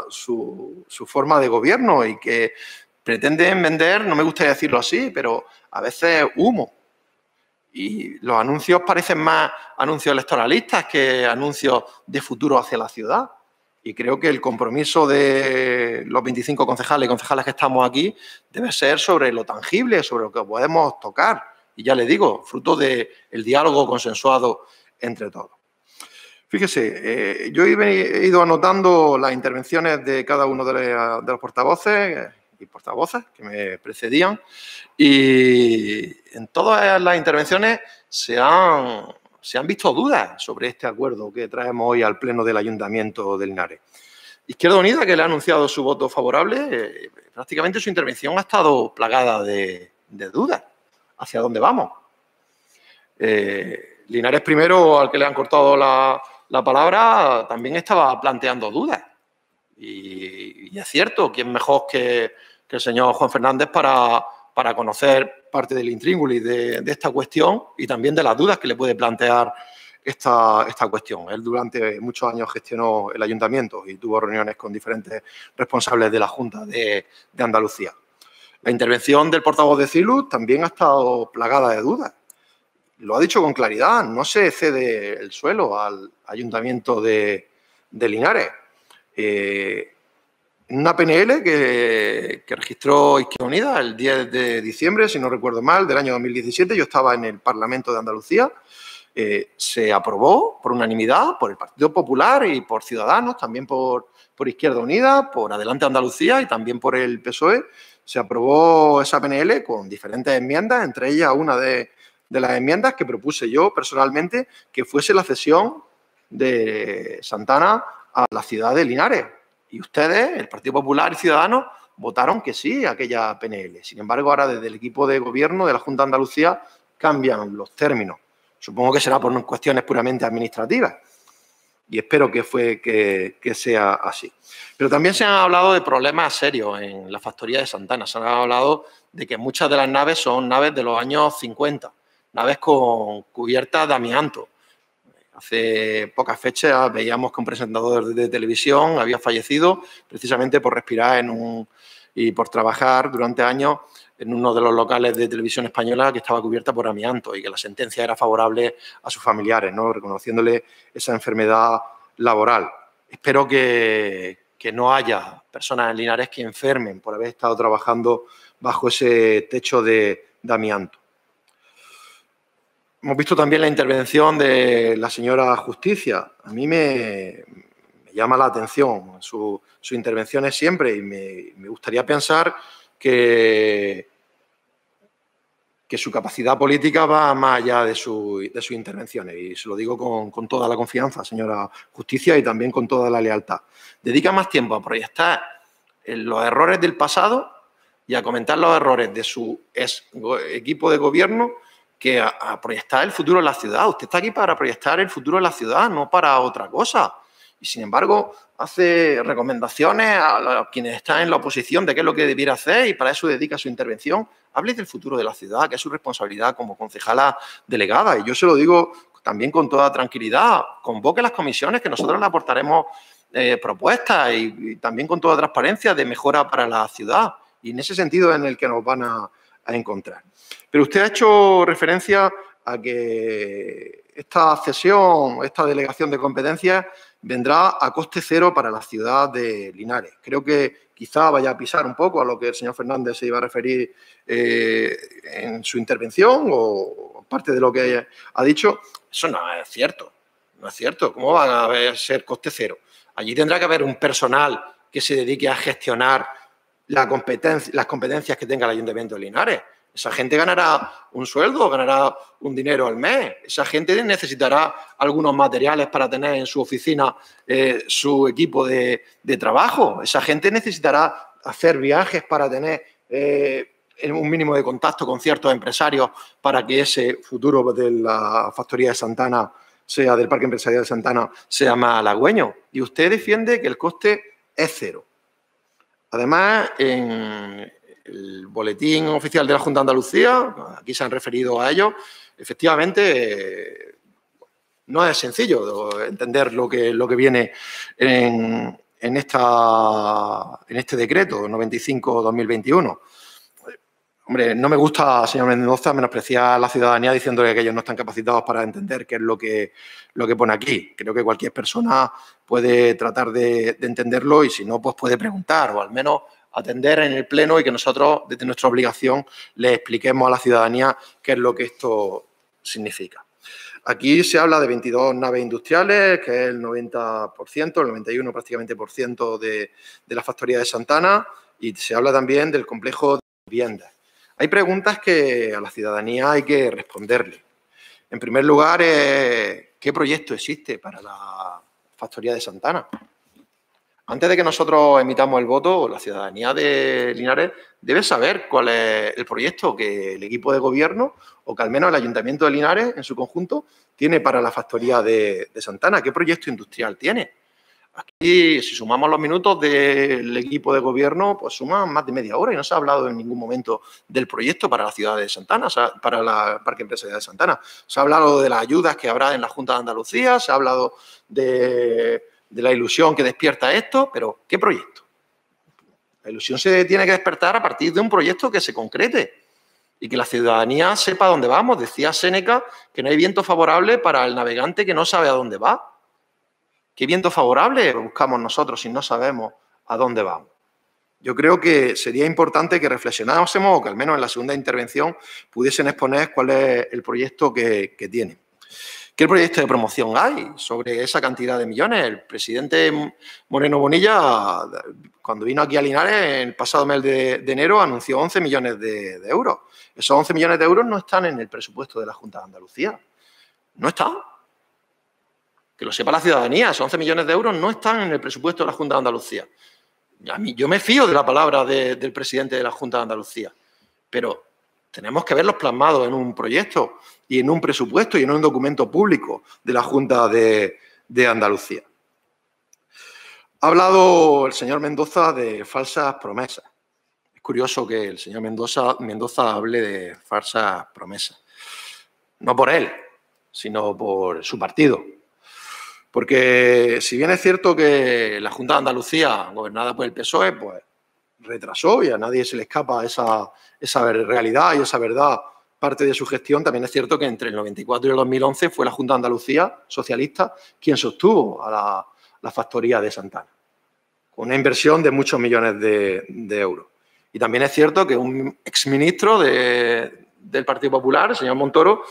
su, su, forma de gobierno y que pretenden vender, no me gustaría decirlo así, pero a veces humo. Y los anuncios parecen más anuncios electoralistas que anuncios de futuro hacia la ciudad. Y creo que el compromiso de los 25 concejales y concejales que estamos aquí debe ser sobre lo tangible, sobre lo que podemos tocar. Y ya le digo, fruto del diálogo consensuado entre todos. Fíjese, eh, yo he ido anotando las intervenciones de cada uno de, los portavoces y portavoces que me precedían y en todas las intervenciones se han, se han visto dudas sobre este acuerdo que traemos hoy al Pleno del Ayuntamiento del Linares. Izquierda Unida, que le ha anunciado su voto favorable, eh, prácticamente su intervención ha estado plagada de, dudas. ¿Hacia dónde vamos? Eh, Linares primero, al que le han cortado la, palabra, también estaba planteando dudas. Y, es cierto, ¿quién mejor que, el señor Juan Fernández para para conocer parte del intríngulis de, esta cuestión y también de las dudas que le puede plantear esta, esta, cuestión. Él durante muchos años gestionó el ayuntamiento y tuvo reuniones con diferentes responsables de la Junta de, Andalucía. La intervención del portavoz de CILU también ha estado plagada de dudas. Lo ha dicho con claridad, no se cede el suelo al ayuntamiento de, Linares. Eh, una PNL que, registró Izquierda Unida el 10 de diciembre, si no recuerdo mal, del año 2017. Yo estaba en el Parlamento de Andalucía. Eh, se aprobó por unanimidad por el Partido Popular y por Ciudadanos, también por, por Izquierda Unida, por Adelante Andalucía y también por el PSOE. Se aprobó esa PNL con diferentes enmiendas, entre ellas una de, de las enmiendas que propuse yo personalmente, que fuese la cesión de Santana a la ciudad de Linares y ustedes, el Partido Popular y Ciudadanos, votaron que sí a aquella PNL. Sin embargo, ahora desde el equipo de gobierno de la Junta de Andalucía cambian los términos. Supongo que será por cuestiones puramente administrativas. Y espero que, fue, que, sea así. Pero también se han hablado de problemas serios en la factoría de Santana. Se han hablado de que muchas de las naves son naves de los años 50, naves con cubiertas de amianto, Hace pocas fechas veíamos que un presentador de televisión había fallecido precisamente por respirar en un, y por trabajar durante años en uno de los locales de televisión española que estaba cubierta por amianto y que la sentencia era favorable a sus familiares, ¿no? reconociéndole esa enfermedad laboral. Espero que, no haya personas en Linares que enfermen por haber estado trabajando bajo ese techo de amianto. Hemos visto también la intervención de la señora Justicia. A mí me, llama la atención su, su intervención es siempre y me, gustaría pensar que, que su capacidad política va más allá de, su, de sus intervenciones. Y se lo digo con, con, toda la confianza, señora Justicia, y también con toda la lealtad. Dedica más tiempo a proyectar los errores del pasado y a comentar los errores de su equipo de gobierno que a, proyectar el futuro de la ciudad. Usted está aquí para proyectar el futuro de la ciudad, no para otra cosa. Y sin embargo, hace recomendaciones a, quienes están en la oposición de qué es lo que debiera hacer y para eso dedica su intervención. Hable del futuro de la ciudad, que es su responsabilidad como concejala delegada. Y yo se lo digo también con toda tranquilidad. Convoque las comisiones que nosotros le aportaremos eh, propuestas y, también con toda transparencia de mejora para la ciudad. Y en ese sentido en el que nos van a encontrar. Pero usted ha hecho referencia a que esta cesión, esta delegación de competencias vendrá a coste cero para la ciudad de Linares. Creo que quizá vaya a pisar un poco a lo que el señor Fernández se iba a referir eh, en su intervención o parte de lo que ha dicho, eso no es cierto. No es cierto. ¿Cómo van a ser coste cero? Allí tendrá que haber un personal que se dedique a gestionar las competencias que tenga el Ayuntamiento de Linares. Esa gente ganará un sueldo, ganará un dinero al mes. Esa gente necesitará algunos materiales para tener en su oficina eh, su equipo de, trabajo. Esa gente necesitará hacer viajes para tener eh, un mínimo de contacto con ciertos empresarios para que ese futuro de la factoría de Santana sea del Parque Empresarial de Santana sea más halagüeño. Y usted defiende que el coste es cero. Además, en, el boletín oficial de la Junta de Andalucía, aquí se han referido a ello, efectivamente no es sencillo entender lo que, lo que viene en, esta, en este decreto 95-2021. Hombre, no me gusta, señor Mendoza, menospreciar a la ciudadanía diciéndole que ellos no están capacitados para entender qué es lo que, lo que pone aquí. Creo que cualquier persona puede tratar de entenderlo y si no, pues puede preguntar o al menos atender en el Pleno y que nosotros, desde nuestra obligación, le expliquemos a la ciudadanía qué es lo que esto significa. Aquí se habla de 22 naves industriales, que es el 90%, el 91 prácticamente por ciento de, la factoría de Santana, y se habla también del complejo de viviendas. Hay preguntas que a la ciudadanía hay que responderle. En primer lugar, eh, ¿qué proyecto existe para la factoría de Santana? Antes de que nosotros emitamos el voto, la ciudadanía de Linares debe saber cuál es el proyecto que el equipo de gobierno o que al menos el Ayuntamiento de Linares en su conjunto tiene para la factoría de, Santana. ¿Qué proyecto industrial tiene? Aquí, si sumamos los minutos del equipo de gobierno, pues suman más de media hora y no se ha hablado en ningún momento del proyecto para la ciudad de Santana, para la Parque Empresarial de Santana. Se ha hablado de las ayudas que habrá en la Junta de Andalucía, se ha hablado de de la ilusión que despierta esto, pero ¿qué proyecto? La ilusión se tiene que despertar a partir de un proyecto que se concrete y que la ciudadanía sepa dónde vamos. Decía Séneca que no hay viento favorable para el navegante que no sabe a dónde va. ¿Qué viento favorable buscamos nosotros si no sabemos a dónde vamos? Yo creo que sería importante que reflexionásemos o que al menos en la segunda intervención pudiesen exponer cuál es el proyecto que, que tienen. ¿Qué proyecto de promoción hay sobre esa cantidad de millones? El presidente Moreno Bonilla, cuando vino aquí a Linares el pasado mes de, enero, anunció 11 millones de, euros. Esos 11 millones de euros no están en el presupuesto de la Junta de Andalucía. No están. Que lo sepa la ciudadanía, esos 11 millones de euros no están en el presupuesto de la Junta de Andalucía. Yo me fío de la palabra del presidente de la Junta de Andalucía, pero tenemos que verlos plasmados en un proyecto y en un presupuesto y en un documento público de la Junta de, Andalucía. Ha hablado el señor Mendoza de falsas promesas. Es curioso que el señor Mendoza, Mendoza hable de falsas promesas. No por él, sino por su partido. Porque si bien es cierto que la Junta de Andalucía, gobernada por el PSOE, pues retrasó y a nadie se le escapa esa, esa realidad y esa verdad parte de su gestión, también es cierto que entre el 94 y el 2011 fue la Junta de Andalucía socialista quien sostuvo a la, factoría de Santana, con una inversión de muchos millones de, euros. Y también es cierto que un exministro de, del Partido Popular, el señor Montoro,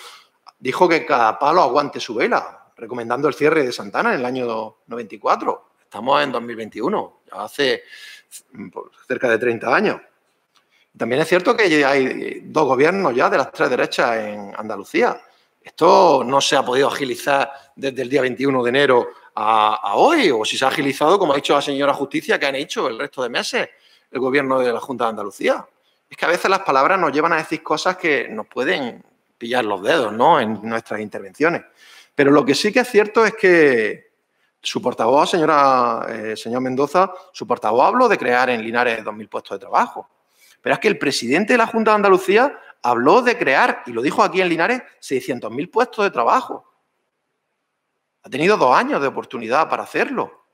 dijo que cada palo aguante su vela, recomendando el cierre de Santana en el año 94. Estamos en 2021, ya hace cerca de 30 años. También es cierto que hay dos gobiernos ya de las tres derechas en Andalucía. Esto no se ha podido agilizar desde el día 21 de enero a, hoy, o si se ha agilizado, como ha dicho la señora Justicia, que han hecho el resto de meses el gobierno de la Junta de Andalucía. Es que a veces las palabras nos llevan a decir cosas que nos pueden pillar los dedos ¿no? en nuestras intervenciones. Pero lo que sí que es cierto es que su portavoz, señora, eh, señor Mendoza, su portavoz habló de crear en Linares 2.000 puestos de trabajo. Pero es que el presidente de la Junta de Andalucía habló de crear, y lo dijo aquí en Linares, 600.000 puestos de trabajo. Ha tenido dos años de oportunidad para hacerlo.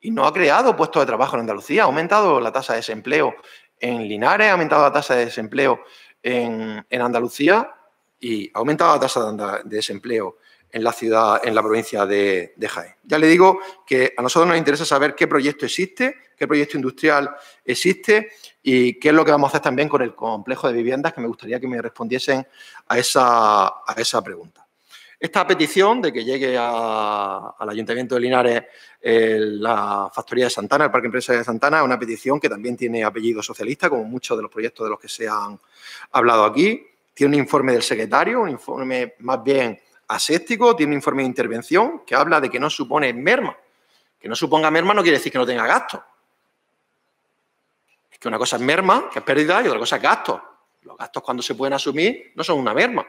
Y no ha creado puestos de trabajo en Andalucía. Ha aumentado la tasa de desempleo en Linares, ha aumentado la tasa de desempleo en, Andalucía y ha aumentado la tasa de desempleo en la ciudad, en la provincia de, de, Jaén. Ya le digo que a nosotros nos interesa saber qué proyecto existe, qué proyecto industrial existe y qué es lo que vamos a hacer también con el complejo de viviendas, que me gustaría que me respondiesen a esa, a esa pregunta. Esta petición de que llegue al Ayuntamiento de Linares la factoría de Santana, el Parque Empresarial de Santana, es una petición que también tiene apellido socialista, como muchos de los proyectos de los que se han hablado aquí. Tiene un informe del secretario, un informe más bien aséptico, tiene un informe de intervención que habla de que no supone merma. Que no suponga merma no quiere decir que no tenga gasto. Es que una cosa es merma, que es pérdida, y otra cosa es gasto. Los gastos cuando se pueden asumir no son una merma.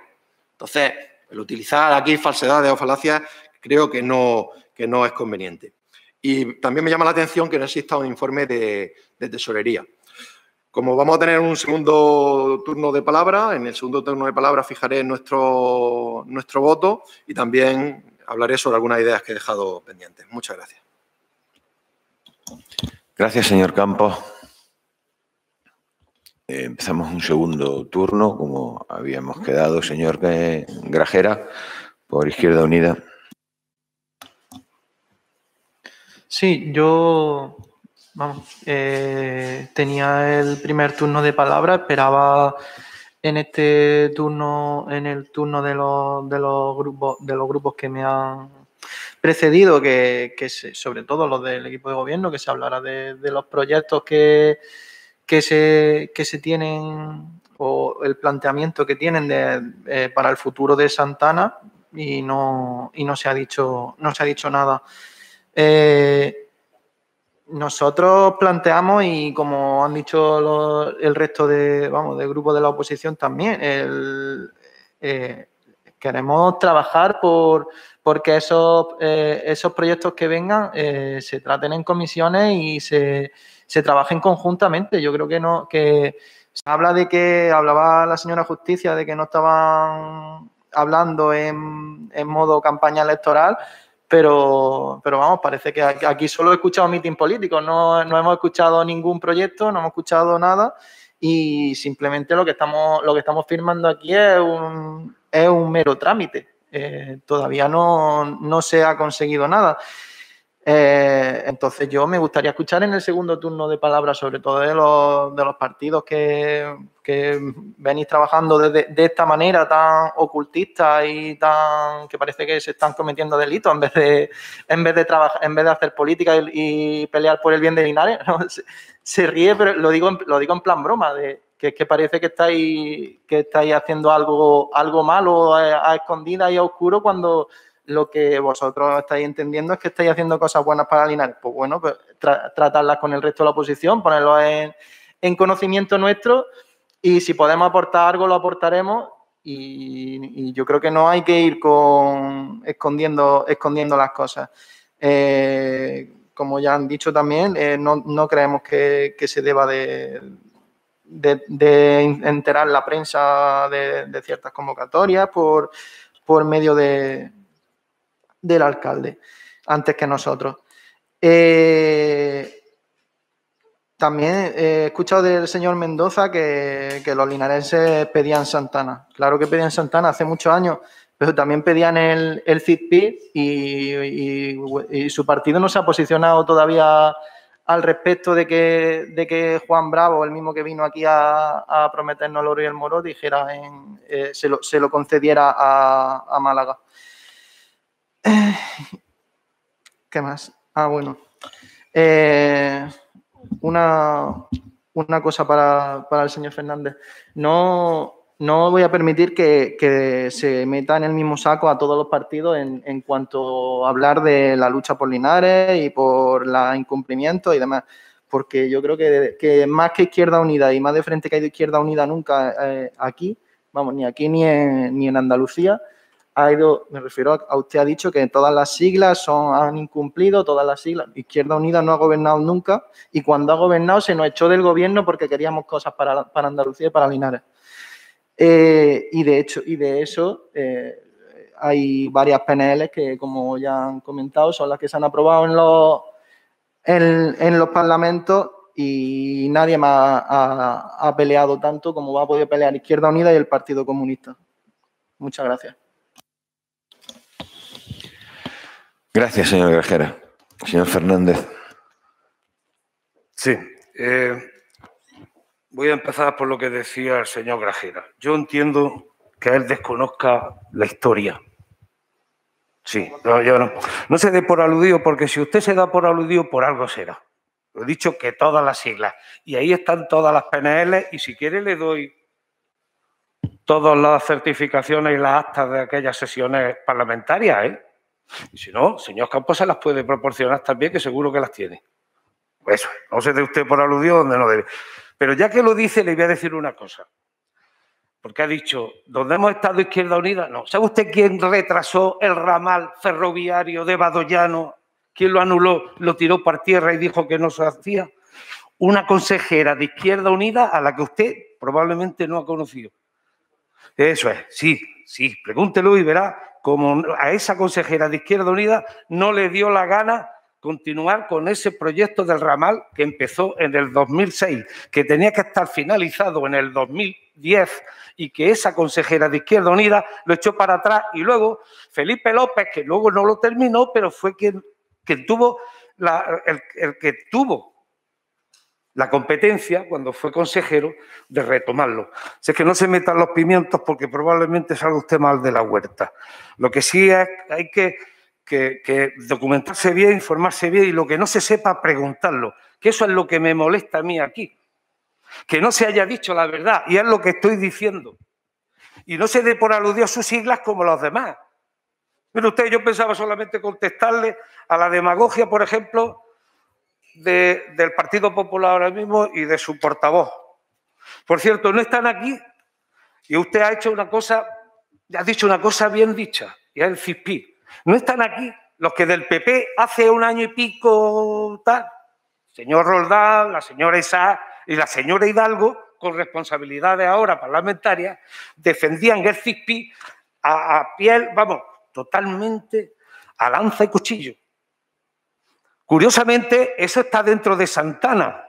Entonces, el utilizar aquí falsedades o falacias creo que no, que no es conveniente. Y también me llama la atención que no exista un informe de, tesorería. Como vamos a tener un segundo turno de palabra, en el segundo turno de palabra fijaré nuestro, nuestro voto y también hablaré sobre algunas ideas que he dejado pendientes. Muchas gracias. Gracias, señor Campos. Eh, empezamos un segundo turno, como habíamos quedado, señor Grajera, por Izquierda Unida. Sí, yo vamos, eh, tenía el primer turno de palabra, esperaba en este turno, en el turno de los, de los grupos, de los grupos que me han precedido, que, sobre todo los del equipo de gobierno, que se hablara de los proyectos que que se, que se tienen o el planteamiento que tienen de, eh, para el futuro de Santana y no, y no, se, ha dicho, no se ha dicho nada. Eh, nosotros planteamos, y como han dicho el resto de, vamos, del grupo de la oposición también, eh, queremos trabajar por porque esos, esos proyectos que vengan se traten en comisiones y se, se trabajen conjuntamente. Yo creo que no, que se habla de que, hablaba la señora Justicia de que no estaban hablando en, modo campaña electoral, pero, pero vamos, parece que aquí solo he escuchado mitin políticos, no, no hemos escuchado ningún proyecto, no hemos escuchado nada y simplemente lo que estamos, lo que estamos firmando aquí es un, es un mero trámite. Eh, todavía no, no se ha conseguido nada. Eh, entonces yo me gustaría escuchar en el segundo turno de palabras, sobre todo de los, de los partidos que, que, venís trabajando de, de, esta manera tan ocultista y tan que parece que se están cometiendo delitos en vez de en vez de trabajar, en vez de hacer política y, pelear por el bien de Linares. Se, ríe, pero lo digo en, lo digo en plan broma, de que que parece que estáis que estáis haciendo algo, algo malo a, a escondida y a oscuro cuando lo que vosotros estáis entendiendo es que estáis haciendo cosas buenas para Linares. Pues bueno, pues tratarlas con el resto de la oposición, ponerlo en, conocimiento nuestro y si podemos aportar algo, lo aportaremos. Y, yo creo que no hay que ir con escondiendo, escondiendo las cosas. Eh, como ya han dicho también, eh, no, creemos que, se deba de, de, enterar la prensa de, ciertas convocatorias por, por medio de, del alcalde antes que nosotros. Eh, también he escuchado del señor Mendoza que, los linarenses pedían Santana. Claro que pedían Santana hace muchos años, pero también pedían el, el y, su partido no se ha posicionado todavía al respecto de que, de que Juan Bravo, el mismo que vino aquí a, prometernos el oro y el moro, dijera en, eh, se, lo, se, lo, concediera a, a Málaga. ¿Qué más? Ah, bueno. Eh, una, una, cosa para, el señor Fernández. No, no voy a permitir que, se meta en el mismo saco a todos los partidos en, cuanto a hablar de la lucha por Linares y por la incumplimiento y demás. Porque yo creo que, más que Izquierda Unida y más de frente que hay de Izquierda Unida nunca eh, aquí, vamos, ni aquí ni ni en Andalucía, ha ido, me refiero a, usted ha dicho que todas las siglas son, han incumplido, todas las siglas. Izquierda Unida no ha gobernado nunca y cuando ha gobernado se nos echó del gobierno porque queríamos cosas para, Andalucía y para Linares. Eh, y de hecho, y de eso eh, hay varias PNL que, como ya han comentado, son las que se han aprobado en los, en, los parlamentos y nadie más ha, ha peleado tanto como va a poder pelear Izquierda Unida y el Partido Comunista. Muchas gracias. Gracias, señor Grajera. Señor Fernández. Sí. Eh, voy a empezar por lo que decía el señor Grajera. Yo entiendo que él desconozca la historia. Sí, no, yo no. No se dé por aludido, porque si usted se da por aludido, por algo será. Lo he dicho que todas las siglas. Y ahí están todas las PNL, y si quiere le doy todas las certificaciones y las actas de aquellas sesiones parlamentarias, ¿eh? Y si no, señor Campos se las puede proporcionar también, que seguro que las tiene. Pues no se dé usted por aludido donde no debe. Pero ya que lo dice, le voy a decir una cosa. Porque ha dicho, ¿dónde hemos estado Izquierda Unida? No. ¿Sabe usted quién retrasó el ramal ferroviario de Badoyano? ¿Quién lo anuló, lo tiró por tierra y dijo que no se hacía? Una consejera de Izquierda Unida a la que usted probablemente no ha conocido. Eso es, sí, sí, pregúntelo y verá cómo a esa consejera de Izquierda Unida no le dio la gana continuar con ese proyecto del ramal que empezó en el 2006, que tenía que estar finalizado en el 2010 y que esa consejera de Izquierda Unida lo echó para atrás. Y luego Felipe López, que luego no lo terminó, pero fue quien, tuvo el que tuvo la competencia, cuando fue consejero, de retomarlo. Si es que no se metan los pimientos porque probablemente salga usted mal de la huerta. Lo que sí es hay que, que, documentarse bien, informarse bien y lo que no se sepa, preguntarlo. Que eso es lo que me molesta a mí aquí. Que no se haya dicho la verdad y es lo que estoy diciendo. Y no se dé por aludido a sus siglas como los demás. Mire usted, yo pensaba solamente contestarle a la demagogia, por ejemplo, del Partido Popular ahora mismo y de su portavoz. Por cierto, no están aquí y usted ha hecho una cosa, ha dicho una cosa bien dicha, y es el CISPI. No están aquí los que del PP hace un año y pico tal, señor Roldán, la señora Isa y la señora Hidalgo, con responsabilidades ahora parlamentarias, defendían el CISPI a, a piel, vamos, totalmente a lanza y cuchillo. Curiosamente, eso está dentro de Santana.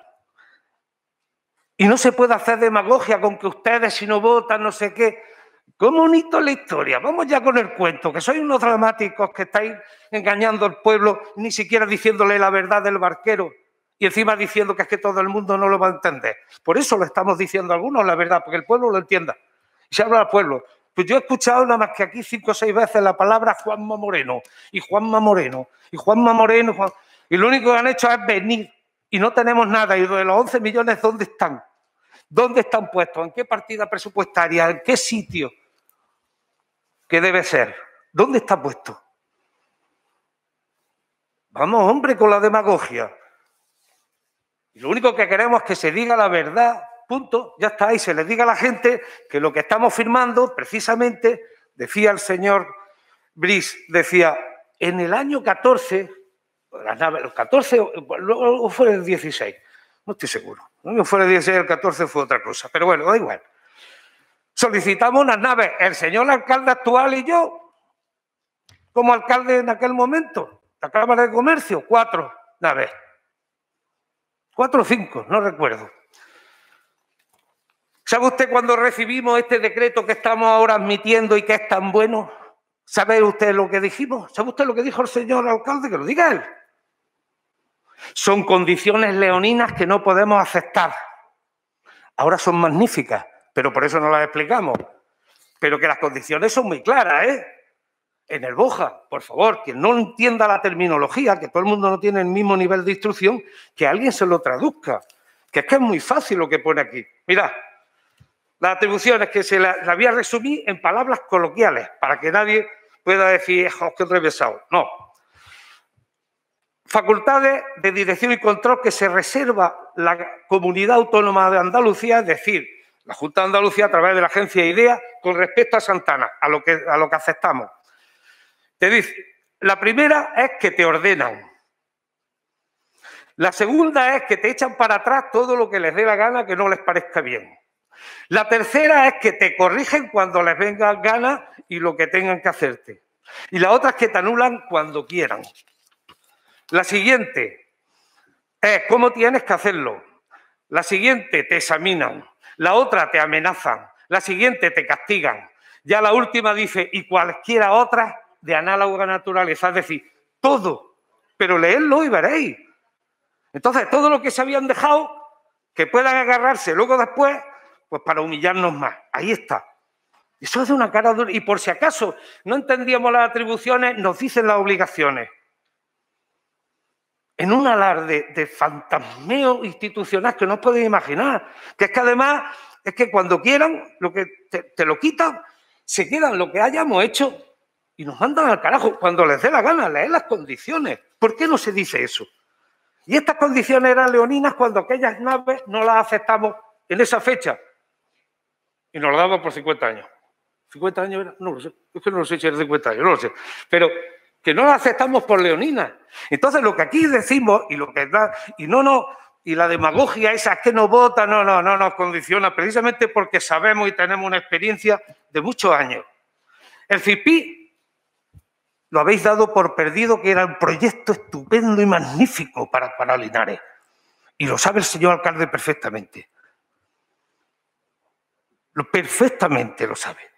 Y no se puede hacer demagogia con que ustedes si no votan, no sé qué. ¿Cómo bonito la historia? Vamos ya con el cuento, que sois unos dramáticos que estáis engañando al pueblo, ni siquiera diciéndole la verdad del barquero y encima diciendo que es que todo el mundo no lo va a entender. Por eso lo estamos diciendo algunos la verdad, porque el pueblo lo entienda. Y se habla al pueblo. Pues yo he escuchado nada más que aquí cinco o seis veces la palabra Juanma Moreno, y Juanma Moreno, y Juanma Moreno, Juan... Y lo único que han hecho es venir y no tenemos nada. Y de los 11 millones, ¿dónde están? ¿Dónde están puestos? ¿En qué partida presupuestaria? ¿En qué sitio? ¿Qué debe ser? ¿Dónde está puesto? Vamos, hombre, con la demagogia. Y lo único que queremos es que se diga la verdad, punto, ya está, y se le diga a la gente que lo que estamos firmando, precisamente, decía el señor Brice, decía, en el año 14 las naves, los 14, o fue el 16, no estoy seguro. No fue el 16, el 14 fue otra cosa, pero bueno, da igual. Solicitamos unas naves, el señor alcalde actual y yo, como alcalde en aquel momento, la Cámara de Comercio, cuatro naves. Cuatro o cinco, no recuerdo. ¿Sabe usted cuando recibimos este decreto que estamos ahora admitiendo y que es tan bueno? ¿Sabe usted lo que dijimos? ¿Sabe usted lo que dijo el señor alcalde? Que lo diga él. Son condiciones leoninas que no podemos aceptar. Ahora son magníficas, pero por eso no las explicamos. Pero que las condiciones son muy claras, ¿eh? En el Boja, por favor, quien no entienda la terminología, que todo el mundo no tiene el mismo nivel de instrucción, que alguien se lo traduzca. Que es que es muy fácil lo que pone aquí. Mira, las atribuciones que se la voy a resumir en palabras coloquiales, para que nadie pueda decir, que revesado. No, facultades de dirección y control que se reserva la Comunidad Autónoma de Andalucía, es decir, la Junta de Andalucía a través de la agencia IDEA con respecto a Santana, a lo que, a lo que aceptamos. Te dice, la primera es que te ordenan. La segunda es que te echan para atrás todo lo que les dé la gana que no les parezca bien. La tercera es que te corrigen cuando les venga gana y lo que tengan que hacerte. Y la otra es que te anulan cuando quieran. La siguiente es cómo tienes que hacerlo. La siguiente te examinan. La otra te amenazan. La siguiente te castigan. Ya la última dice, y cualquiera otra de análoga naturaleza. Es decir, todo, pero leedlo y veréis. Entonces, todo lo que se habían dejado, que puedan agarrarse luego después, pues para humillarnos más. Ahí está. Eso es de una cara dura. Y por si acaso no entendíamos las atribuciones, nos dicen las obligaciones. En un alarde de fantasmeo institucional que no os podéis imaginar. Que es que además, es que cuando quieran, lo que te, lo quitan, se quedan lo que hayamos hecho y nos mandan al carajo cuando les dé la gana, leer las condiciones. ¿Por qué no se dice eso? Y estas condiciones eran leoninas cuando aquellas naves no las aceptamos en esa fecha. Y nos las damos por 50 años. ¿50 años era? No lo sé. Es que no lo sé si era 50 años, no lo sé. Pero que no las aceptamos por leoninas. Entonces, lo que aquí decimos y lo que da, y no, no, y la demagogia esa que no vota, no, no, no nos condiciona, precisamente porque sabemos y tenemos una experiencia de muchos años. El CIPI lo habéis dado por perdido que era un proyecto estupendo y magnífico para, para Linares. Y lo sabe el señor alcalde perfectamente. Lo, perfectamente lo sabe.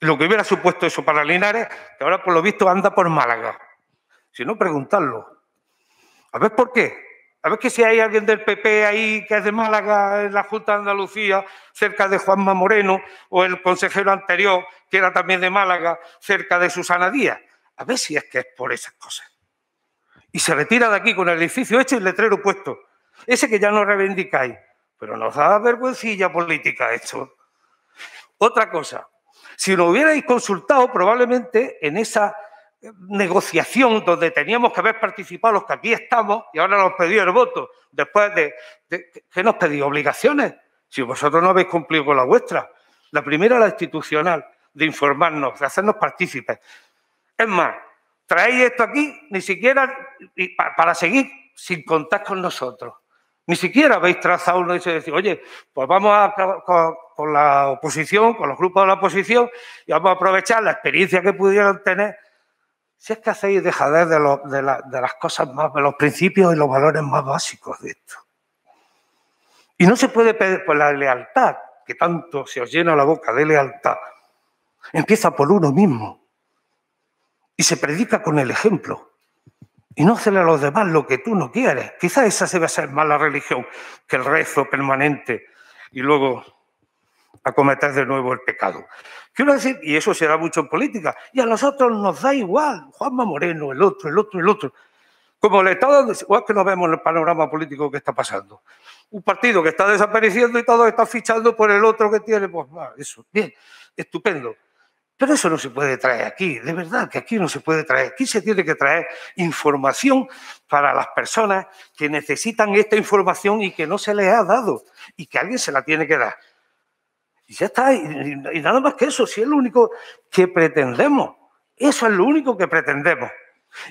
Lo que hubiera supuesto eso para Linares, que ahora por lo visto anda por Málaga. Si no, preguntarlo. A ver por qué. A ver que si hay alguien del PP ahí que es de Málaga en la Junta de Andalucía, cerca de Juanma Moreno, o el consejero anterior, que era también de Málaga, cerca de Susana Díaz. A ver si es que es por esas cosas. Y se retira de aquí con el edificio hecho y el letrero puesto. Ese que ya no reivindicáis. Pero nos da vergüencilla política esto. Otra cosa. Si lo hubierais consultado, probablemente en esa negociación donde teníamos que haber participado los que aquí estamos y ahora nos pedido el voto, después de, de ¿qué nos pedí? Obligaciones. Si vosotros no habéis cumplido con la vuestra. La primera, la institucional, de informarnos, de hacernos partícipes. Es más, traéis esto aquí ni siquiera para seguir sin contar con nosotros. Ni siquiera habéis trazado uno y decir, oye, pues vamos a, con, la oposición, con los grupos de la oposición, y vamos a aprovechar la experiencia que pudieron tener. Si es que hacéis dejadez de, de, de las cosas más, de los principios y los valores más básicos de esto. Y no se puede pedir por la lealtad, que tanto se os llena la boca de lealtad. Empieza por uno mismo. Y se predica con el ejemplo. Y no hacerle a los demás lo que tú no quieres. Quizá esa debe ser más la religión que el rezo permanente y luego acometer de nuevo el pecado. Quiero decir, y eso se da mucho en política, y a nosotros nos da igual, Juanma Moreno, el otro, el otro, el otro. Como el Estado, igual que no vemos el panorama político que está pasando. Un partido que está desapareciendo y todos están fichando por el otro que tiene, pues eso, bien, estupendo. Pero eso no se puede traer aquí, de verdad que aquí no se puede traer. Aquí se tiene que traer información para las personas que necesitan esta información y que no se les ha dado y que alguien se la tiene que dar. Y ya está, y, nada más que eso, si es lo único que pretendemos. Eso es lo único que pretendemos.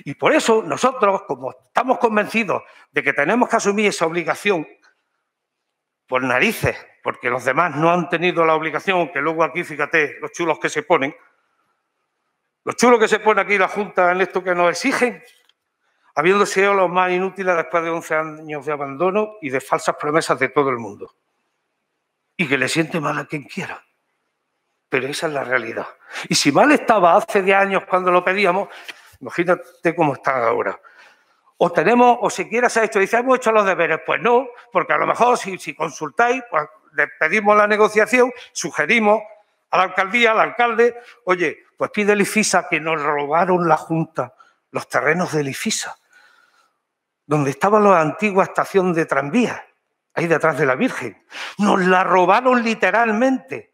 Y por eso nosotros, como estamos convencidos de que tenemos que asumir esa obligación por narices, porque los demás no han tenido la obligación, que luego aquí, fíjate, los chulos que se ponen, los chulos que se pone aquí la Junta en esto que nos exigen, habiendo sido los más inútiles después de 11 años de abandono y de falsas promesas de todo el mundo. Y que le siente mal a quien quiera. Pero esa es la realidad. Y si mal estaba hace 10 años cuando lo pedíamos, imagínate cómo está ahora o tenemos, o siquiera se ha hecho, dice, hemos hecho los deberes. Pues no, porque a lo mejor si, consultáis, pues pedimos la negociación, sugerimos a la alcaldía, al alcalde, oye, pues pide el IFISA que nos robaron la Junta, los terrenos del IFISA, donde estaba la antigua estación de tranvía, ahí detrás de la Virgen. Nos la robaron literalmente.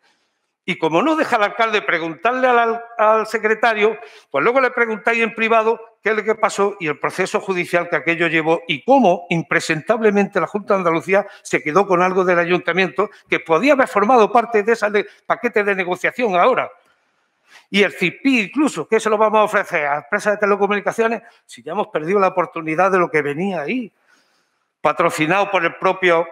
Y como no deja el alcalde preguntarle al, secretario, pues luego le preguntáis en privado qué es lo que pasó y el proceso judicial que aquello llevó y cómo impresentablemente la Junta de Andalucía se quedó con algo del ayuntamiento que podía haber formado parte de ese paquete de negociación ahora. Y el CIPI incluso, que se lo vamos a ofrecer a empresas de telecomunicaciones si ya hemos perdido la oportunidad de lo que venía ahí, patrocinado por el propio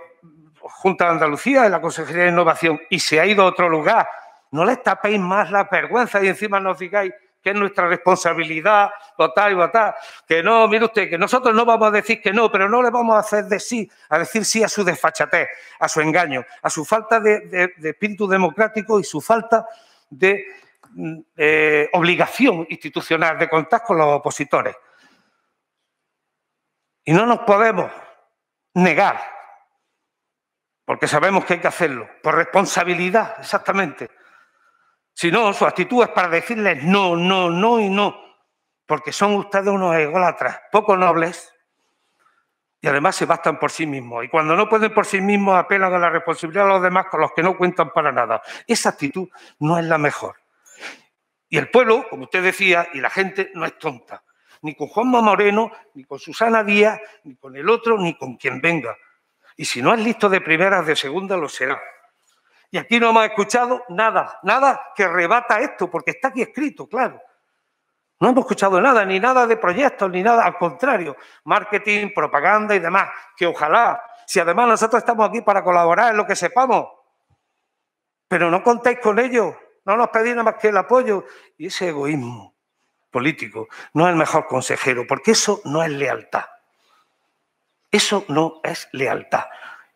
Junta de Andalucía y la Consejería de Innovación y se ha ido a otro lugar no les tapéis más la vergüenza y encima nos digáis que es nuestra responsabilidad votar y votar. Que no, mire usted, que nosotros no vamos a decir que no, pero no le vamos a hacer de sí, a decir sí a su desfachatez, a su engaño, a su falta de, espíritu democrático y su falta de mm, eh, obligación institucional de contar con los opositores. Y no nos podemos negar, porque sabemos que hay que hacerlo, por responsabilidad, exactamente. Si no, su actitud es para decirles no, no, no y no, porque son ustedes unos ególatras, poco nobles, y además se bastan por sí mismos. Y cuando no pueden por sí mismos, apelan a la responsabilidad de los demás con los que no cuentan para nada. Esa actitud no es la mejor. Y el pueblo, como usted decía, y la gente no es tonta. Ni con Juanma Moreno, ni con Susana Díaz, ni con el otro, ni con quien venga. Y si no es listo de primeras, de segunda lo será. Y aquí no hemos escuchado nada, nada que rebata esto, porque está aquí escrito, claro. No hemos escuchado nada, ni nada de proyectos, ni nada, al contrario, marketing, propaganda y demás, que ojalá, si además nosotros estamos aquí para colaborar en lo que sepamos, pero no contéis con ellos, no nos pedís nada más que el apoyo y ese egoísmo político no es el mejor consejero, porque eso no es lealtad. Eso no es lealtad.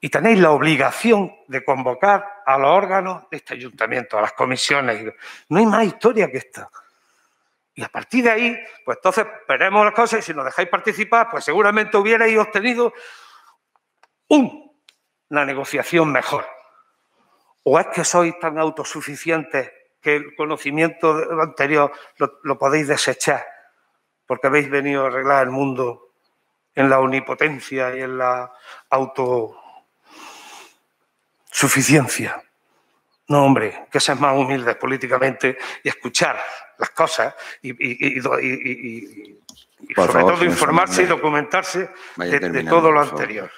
Y tenéis la obligación de convocar a los órganos de este ayuntamiento, a las comisiones. No hay más historia que esta. Y a partir de ahí, pues entonces veremos las cosas y si nos dejáis participar, pues seguramente hubierais obtenido una negociación mejor. ¿O es que sois tan autosuficientes que el conocimiento anterior lo, lo podéis desechar porque habéis venido a arreglar el mundo en la omnipotencia y en la autosuficiencia? No, hombre, que sean más humildes políticamente y escuchar las cosas y, sobre todo informarse y documentarse de, todo lo anterior.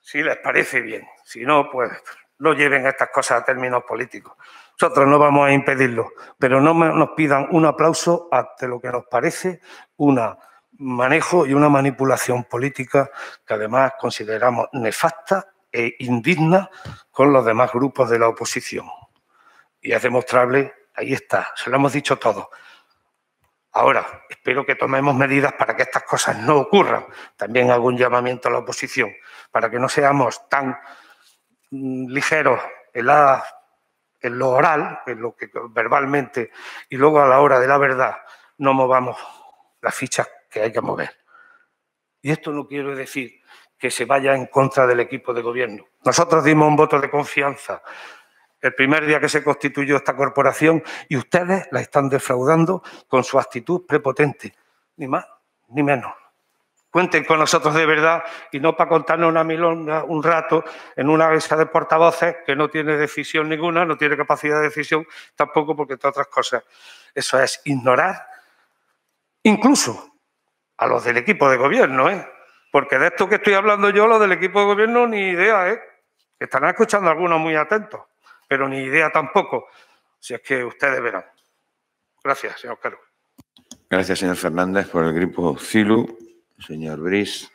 Si les parece bien. Si no, pues no lleven estas cosas a términos políticos. Nosotros no vamos a impedirlo, pero no nos pidan un aplauso ante lo que nos parece un manejo y una manipulación política que además consideramos nefasta e indigna con los demás grupos de la oposición. Y es demostrable, ahí está, se lo hemos dicho todo. Ahora, espero que tomemos medidas para que estas cosas no ocurran. También hago un llamamiento a la oposición, para que no seamos tan mm, ligeros en, en lo oral, en lo que verbalmente, y luego a la hora de la verdad no movamos las fichas que hay que mover. Y esto no quiero decir que se vaya en contra del equipo de gobierno. Nosotros dimos un voto de confianza el primer día que se constituyó esta corporación y ustedes la están defraudando con su actitud prepotente. Ni más ni menos. Cuenten con nosotros de verdad y no para contarnos una milonga un rato en una mesa de portavoces que no tiene decisión ninguna, no tiene capacidad de decisión tampoco porque entre otras cosas. Eso es ignorar incluso a los del equipo de gobierno, ¿eh? Porque de esto que estoy hablando yo, lo del equipo de gobierno, ni idea, ¿eh? Estarán escuchando algunos muy atentos, pero ni idea tampoco, si es que ustedes verán. Gracias, señor Carlos. Gracias, señor Fernández, por el grupo CILU. Señor Brice.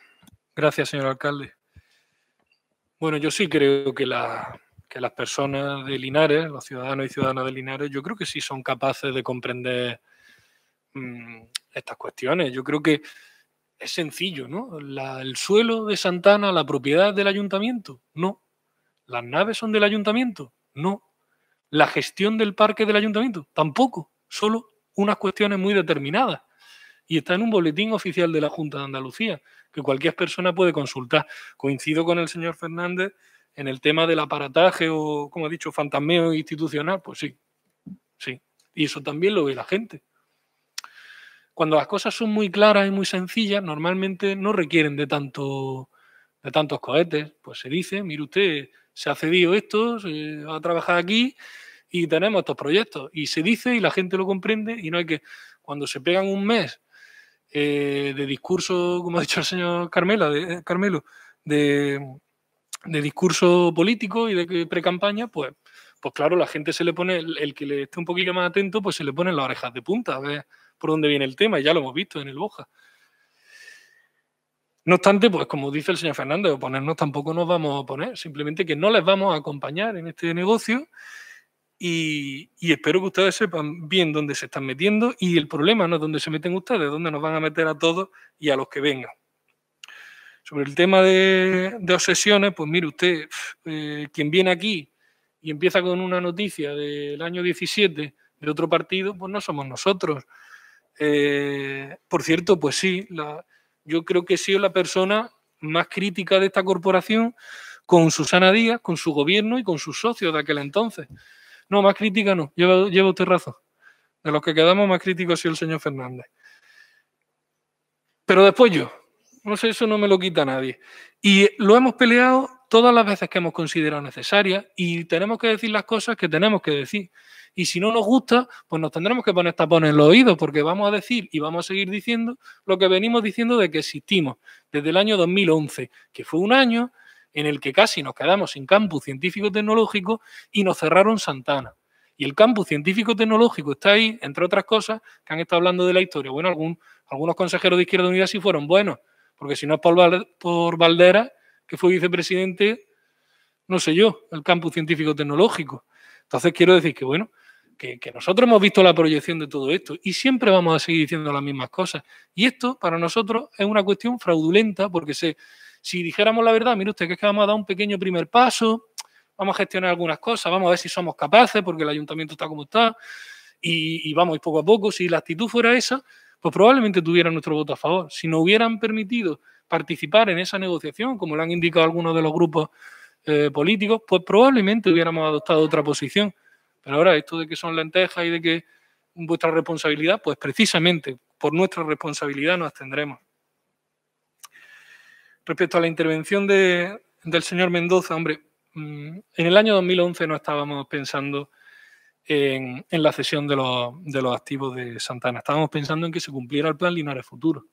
Gracias, señor alcalde. Bueno, yo sí creo que, que las personas de Linares, los ciudadanos y ciudadanas de Linares, yo creo que sí son capaces de comprender mm, estas cuestiones. Yo creo que es sencillo, ¿no? el suelo de Santana, la propiedad del ayuntamiento, no. Las naves son del ayuntamiento, no. La gestión del parque del ayuntamiento, tampoco. Solo unas cuestiones muy determinadas. Y está en un boletín oficial de la Junta de Andalucía, que cualquier persona puede consultar. Coincido con el señor Fernández en el tema del aparataje o, como ha dicho, fantasmeo institucional, pues sí, sí. Y eso también lo ve la gente. Cuando las cosas son muy claras y muy sencillas, normalmente no requieren de, tanto, de tantos cohetes. Pues se dice, mire usted, se ha cedido esto, se va a trabajar aquí y tenemos estos proyectos. Y se dice y la gente lo comprende y no hay que, cuando se pegan un mes eh, de discurso, como ha dicho el señor Carmela, de, Carmelo, de, discurso político y de pre-campaña, pues, pues claro, la gente se le pone, el, que le esté un poquillo más atento, pues se le ponen las orejas de punta. A ver, por dónde viene el tema, ya lo hemos visto en el Boja. No obstante, pues como dice el señor Fernández, oponernos tampoco nos vamos a oponer, simplemente que no les vamos a acompañar en este negocio y, espero que ustedes sepan bien dónde se están metiendo y el problema no es dónde se meten ustedes, dónde nos van a meter a todos y a los que vengan. Sobre el tema de, obsesiones, pues mire usted, eh, quien viene aquí y empieza con una noticia del año 17 de otro partido, pues no somos nosotros. Eh, por cierto, pues sí, yo creo que he sido la persona más crítica de esta corporación con Susana Díaz, con su gobierno y con sus socios de aquel entonces. No, más crítica no, lleva, lleva usted razón. De los que quedamos más críticos ha sido el señor Fernández. Pero después yo, no sé, eso no me lo quita nadie. Y lo hemos peleado todas las veces que hemos considerado necesarias y tenemos que decir las cosas que tenemos que decir. Y si no nos gusta, pues nos tendremos que poner tapones en los oídos porque vamos a decir y vamos a seguir diciendo lo que venimos diciendo de que existimos desde el año 2011, que fue un año en el que casi nos quedamos sin campus científico-tecnológico y nos cerraron Santana. Y el campus científico-tecnológico está ahí, entre otras cosas, que han estado hablando de la historia. Bueno, algún, algunos consejeros de Izquierda Unida sí fueron buenos, porque si no es por, por Valdera, que fue vicepresidente, no sé yo, el campus científico-tecnológico. Entonces quiero decir que, bueno, que, nosotros hemos visto la proyección de todo esto y siempre vamos a seguir diciendo las mismas cosas. Y esto para nosotros es una cuestión fraudulenta porque si dijéramos la verdad, mire usted que es que vamos a dar un pequeño primer paso, vamos a gestionar algunas cosas, vamos a ver si somos capaces porque el ayuntamiento está como está y, y vamos poco a poco. Si la actitud fuera esa, pues probablemente tuvieran nuestro voto a favor. Si no hubieran permitido participar en esa negociación, como lo han indicado algunos de los grupos eh, políticos, pues probablemente hubiéramos adoptado otra posición. Pero ahora esto de que son lentejas y de que vuestra responsabilidad, pues precisamente por nuestra responsabilidad nos tendremos. Respecto a la intervención de, del señor Mendoza, hombre, mm, en el año 2011 no estábamos pensando en, la cesión de los, de los, activos de Santana. Estábamos pensando en que se cumpliera el plan Linares Futuro.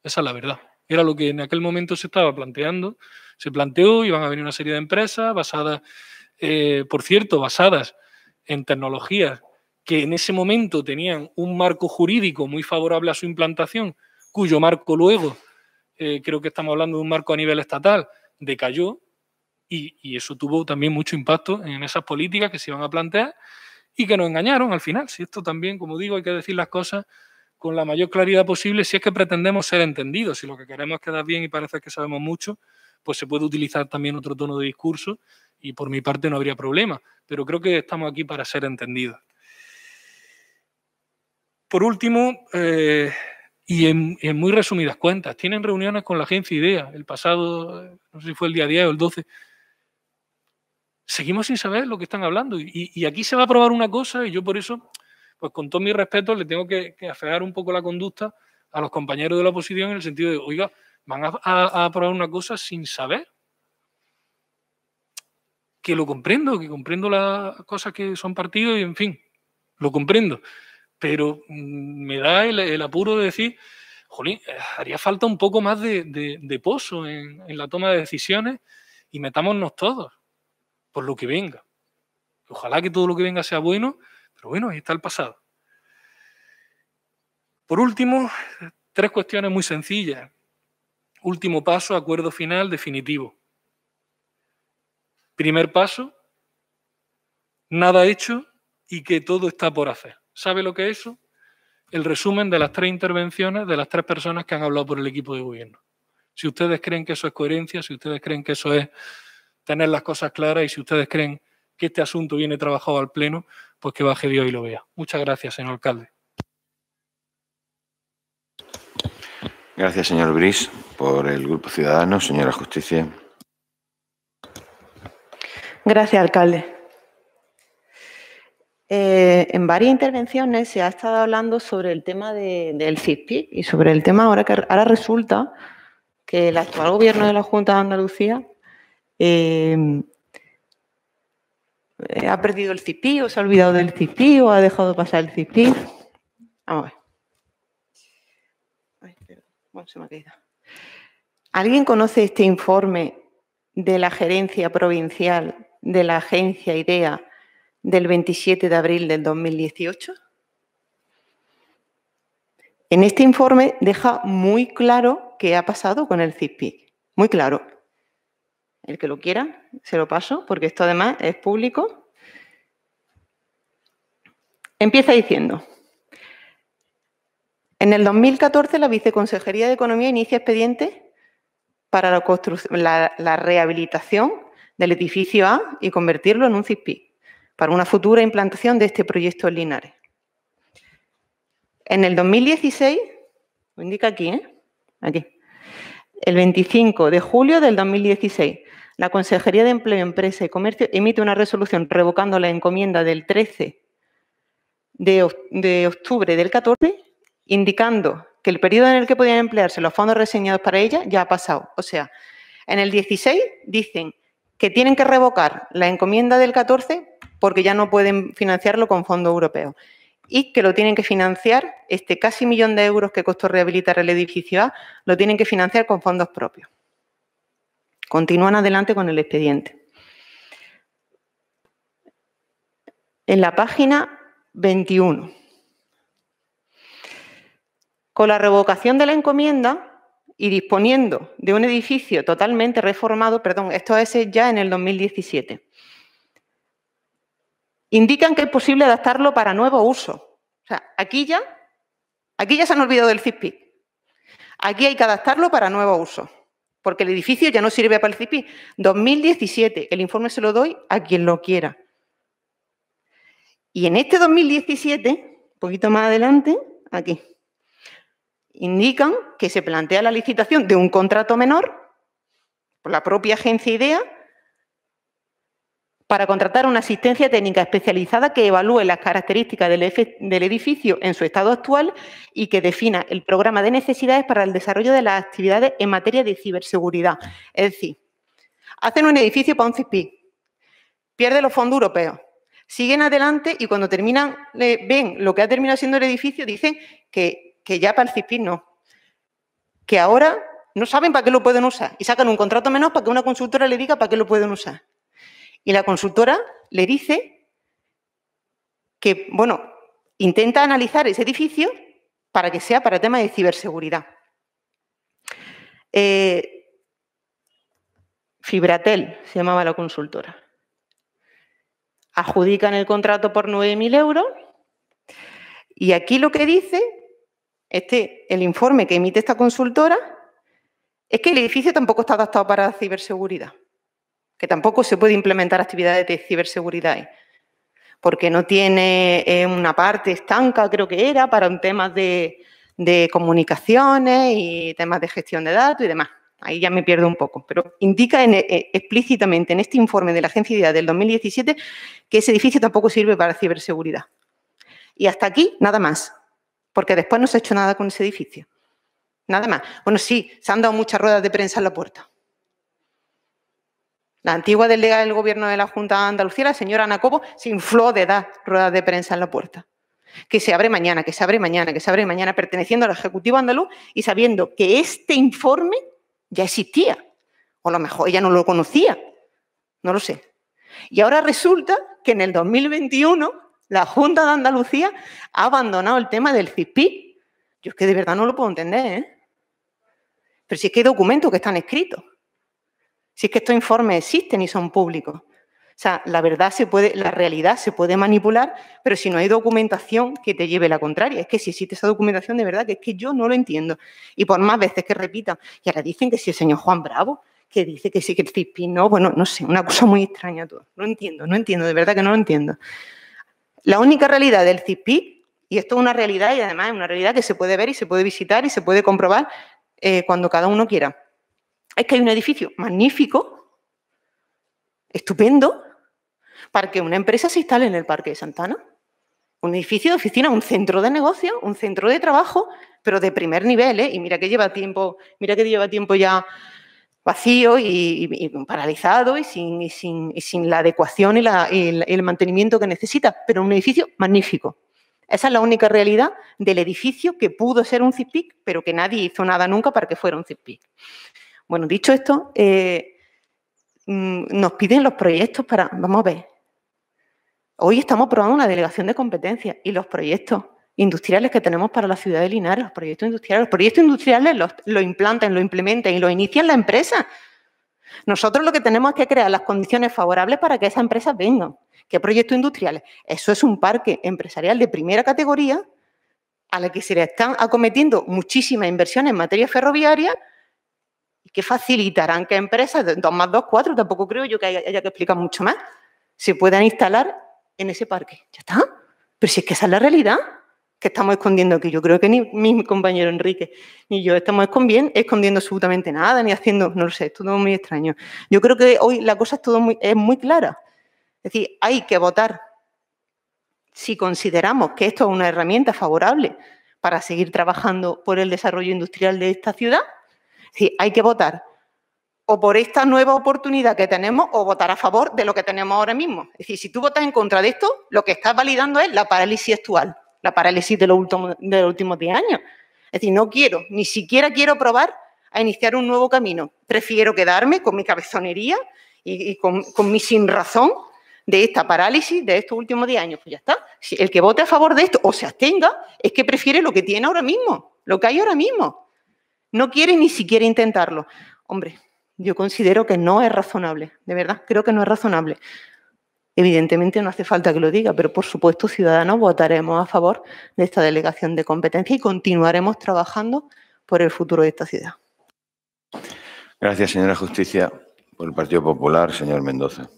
Esa es la verdad. Era lo que en aquel momento se estaba planteando. Se planteó, iban a venir una serie de empresas basadas, eh, por cierto, basadas en tecnologías que en ese momento tenían un marco jurídico muy favorable a su implantación, cuyo marco luego, eh, creo que estamos hablando de un marco a nivel estatal, decayó y, y, eso tuvo también mucho impacto en esas políticas que se iban a plantear y que nos engañaron al final. Si esto también, como digo, hay que decir las cosas con la mayor claridad posible si es que pretendemos ser entendidos. Si lo que queremos es quedar bien y parece que sabemos mucho, pues se puede utilizar también otro tono de discurso y por mi parte no habría problema. Pero creo que estamos aquí para ser entendidos. Por último, eh, y en, muy resumidas cuentas, tienen reuniones con la agencia IDEA. El pasado, no sé si fue el día 10 o el 12, seguimos sin saber lo que están hablando. Y, aquí se va a aprobar una cosa y yo por eso pues con todo mi respeto le tengo que, afear un poco la conducta a los compañeros de la oposición en el sentido de, oiga, van a, aprobar una cosa sin saber. Que lo comprendo, que comprendo las cosas que son partidos y en fin, lo comprendo. Pero mm, me da el, apuro de decir, jolín, eh, haría falta un poco más de, pozo en, en, la toma de decisiones y metámonos todos por lo que venga. Ojalá que todo lo que venga sea bueno pero bueno, ahí está el pasado. Por último, tres cuestiones muy sencillas. Último paso, acuerdo final definitivo. Primer paso, nada hecho y que todo está por hacer. ¿Sabe lo que es eso? El resumen de las tres intervenciones de las tres personas que han hablado por el equipo de gobierno. Si ustedes creen que eso es coherencia, si ustedes creen que eso es tener las cosas claras y si ustedes creen que este asunto viene trabajado al Pleno, pues que baje Dios y lo vea. Muchas gracias, señor alcalde. Gracias, señor Gris, por el Grupo Ciudadano. Señora Justicia. Gracias, alcalde. Eh, en varias intervenciones se ha estado hablando sobre el tema del CISPI y sobre el tema ahora que ahora resulta que el actual gobierno de la Junta de Andalucía eh, ha perdido el CIPI o se ha olvidado del CIPI o ha dejado pasar el CIPI. Vamos a ver. ¿Alguien conoce este informe de la gerencia provincial de la agencia IDEA del 27 de abril del 2018? En este informe deja muy claro qué ha pasado con el CIPI. Muy claro. El que lo quiera, se lo paso, porque esto además es público. Empieza diciendo, en el 2014 la Viceconsejería de Economía inicia expediente para la, rehabilitación del edificio A y convertirlo en un CISPI para una futura implantación de este proyecto en Linares. En el 2016, lo indica aquí, ¿eh? aquí. El 25 de julio del 2016, la Consejería de Empleo, Empresa y Comercio emite una resolución revocando la encomienda del 13 de, octubre del 14, indicando que el periodo en el que podían emplearse los fondos reseñados para ella ya ha pasado. O sea, en el 16 dicen que tienen que revocar la encomienda del 14 porque ya no pueden financiarlo con fondos europeos y que lo tienen que financiar, este casi millón de euros que costó rehabilitar el edificio A, lo tienen que financiar con fondos propios. Continúan adelante con el expediente. En la página 21. Con la revocación de la encomienda y disponiendo de un edificio totalmente reformado, perdón, esto es ya en el 2017, indican que es posible adaptarlo para nuevo uso. O sea, aquí ya, aquí ya se han olvidado del CISPIC. Aquí hay que adaptarlo para nuevo uso, porque el edificio ya no sirve para el CISPIC. 2017, el informe se lo doy a quien lo quiera. Y en este 2017, un poquito más adelante, aquí, indican que se plantea la licitación de un contrato menor por la propia agencia IDEA para contratar una asistencia técnica especializada que evalúe las características del, edificio en su estado actual y que defina el programa de necesidades para el desarrollo de las actividades en materia de ciberseguridad. Es decir, hacen un edificio para un CISPI, pierde los fondos europeos, siguen adelante y cuando terminan, ven lo que ha terminado siendo el edificio, dicen que, ya para el CISPI no. Que ahora no saben para qué lo pueden usar y sacan un contrato menos para que una consultora le diga para qué lo pueden usar. Y la consultora le dice que, bueno, intenta analizar ese edificio para que sea para temas de ciberseguridad. Eh, Fibratel se llamaba la consultora adjudican el contrato por 9.000 euros y aquí lo que dice, este, el informe que emite esta consultora, es que el edificio tampoco está adaptado para ciberseguridad, que tampoco se puede implementar actividades de ciberseguridad porque no tiene eh, una parte estanca, creo que era, para un tema de, de comunicaciones y temas de gestión de datos y demás ahí ya me pierdo un poco, pero indica eh, explícitamente en este informe de la Agencia IDEA del 2017 que ese edificio tampoco sirve para ciberseguridad. Y hasta aquí, nada más, porque después no se ha hecho nada con ese edificio. Nada más. Bueno, sí, se han dado muchas ruedas de prensa en la puerta. La antigua delegada del Gobierno de la Junta de Andalucía, la señora Ana Cobo, se infló de dar ruedas de prensa en la puerta. Que se abre mañana, que se abre mañana, que se abre mañana, perteneciendo al Ejecutivo andaluz y sabiendo que este informe ya existía. O a lo mejor ella no lo conocía. No lo sé. Y ahora resulta que en el 2021 la Junta de Andalucía ha abandonado el tema del CISPI. Yo es que de verdad no lo puedo entender, ¿eh? Pero si es que hay documentos que están escritos. Si es que estos informes existen y son públicos. O sea, la verdad se puede, la realidad se puede manipular, pero si no hay documentación que te lleve la contraria, es que si existe esa documentación de verdad, que es que yo no lo entiendo. Y por más veces que repitan, y ahora dicen que si el señor Juan Bravo, que dice que sí que el CISPI no, bueno, no sé, una cosa muy extraña todo. No entiendo, no entiendo, de verdad que no lo entiendo. La única realidad del CISPI, y esto es una realidad y además es una realidad que se puede ver y se puede visitar y se puede comprobar eh, cuando cada uno quiera, es que hay un edificio magnífico, estupendo para que una empresa se instale en el Parque de Santana. Un edificio de oficina, un centro de negocio, un centro de trabajo, pero de primer nivel, ¿eh? Y mira que lleva tiempo, mira que lleva tiempo ya vacío y, paralizado y sin, sin, la adecuación y, el mantenimiento que necesita, pero un edificio magnífico. Esa es la única realidad del edificio que pudo ser un CIPIC, pero que nadie hizo nada nunca para que fuera un CIPIC. Bueno, dicho esto, eh, Mm, nos piden los proyectos para, vamos a ver, hoy estamos probando una delegación de competencias y los proyectos industriales que tenemos para la ciudad de Linares, los proyectos industriales, los proyectos industriales los, lo implantan, lo implementan y lo inician la empresa. Nosotros lo que tenemos es que crear las condiciones favorables para que esas empresas vengan. ¿Qué proyectos industriales? Eso es un parque empresarial de primera categoría a la que se le están acometiendo muchísimas inversiones en materia ferroviaria que facilitarán que empresas de 2 más 2, 4, tampoco creo yo que haya, que explicar mucho más, se puedan instalar en ese parque. Ya está. Pero si es que esa es la realidad. Que estamos escondiendo aquí. Yo creo que ni mi compañero Enrique ni yo estamos escondiendo, escondiendo absolutamente nada, ni haciendo, no lo sé, es todo muy extraño. Yo creo que hoy la cosa es, todo es muy clara. Es decir, hay que votar si consideramos que esto es una herramienta favorable para seguir trabajando por el desarrollo industrial de esta ciudad. Es decir, hay que votar o por esta nueva oportunidad que tenemos o votar a favor de lo que tenemos ahora mismo. Es decir, si tú votas en contra de esto, lo que estás validando es la parálisis actual la parálisis de los últimos, de los últimos 10 años. Es decir, no quiero, ni siquiera quiero probar a iniciar un nuevo camino. Prefiero quedarme con mi cabezonería y, con, mi sin razón de esta parálisis de estos últimos 10 años. Pues ya está. El que vote a favor de esto o se abstenga es que prefiere lo que tiene ahora mismo, lo que hay ahora mismo. No quiere ni siquiera intentarlo. Hombre, yo considero que no es razonable, de verdad, creo que no es razonable. Evidentemente no hace falta que lo diga, pero por supuesto, ciudadanos, votaremos a favor de esta delegación de competencia y continuaremos trabajando por el futuro de esta ciudad. Gracias, señora Justicia. Por el Partido Popular, señor Mendoza.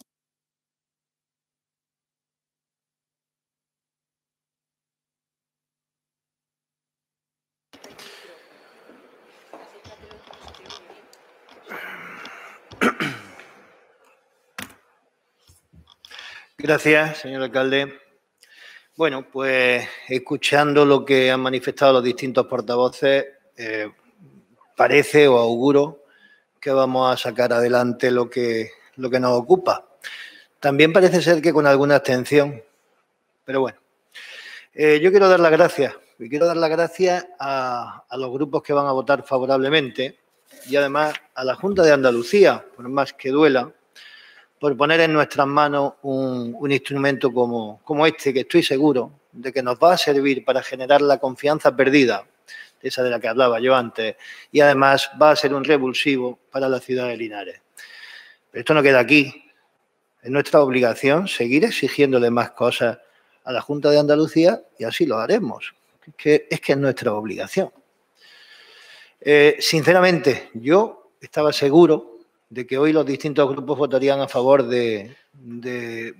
Gracias, señor alcalde. Bueno, pues escuchando lo que han manifestado los distintos portavoces, eh, parece o auguro que vamos a sacar adelante lo que, lo que nos ocupa. También parece ser que con alguna abstención, pero bueno. Eh, yo quiero dar las gracias, y quiero dar las gracias a, a los grupos que van a votar favorablemente y además a la Junta de Andalucía, por más que duela, por poner en nuestras manos un, instrumento como, este, que estoy seguro de que nos va a servir para generar la confianza perdida, esa de la que hablaba yo antes, y además va a ser un revulsivo para la ciudad de Linares. Pero esto no queda aquí. Es nuestra obligación seguir exigiéndole más cosas a la Junta de Andalucía y así lo haremos. Es que es, que es nuestra obligación. Eh, sinceramente, yo estaba seguro de que hoy los distintos grupos votarían a favor de, de,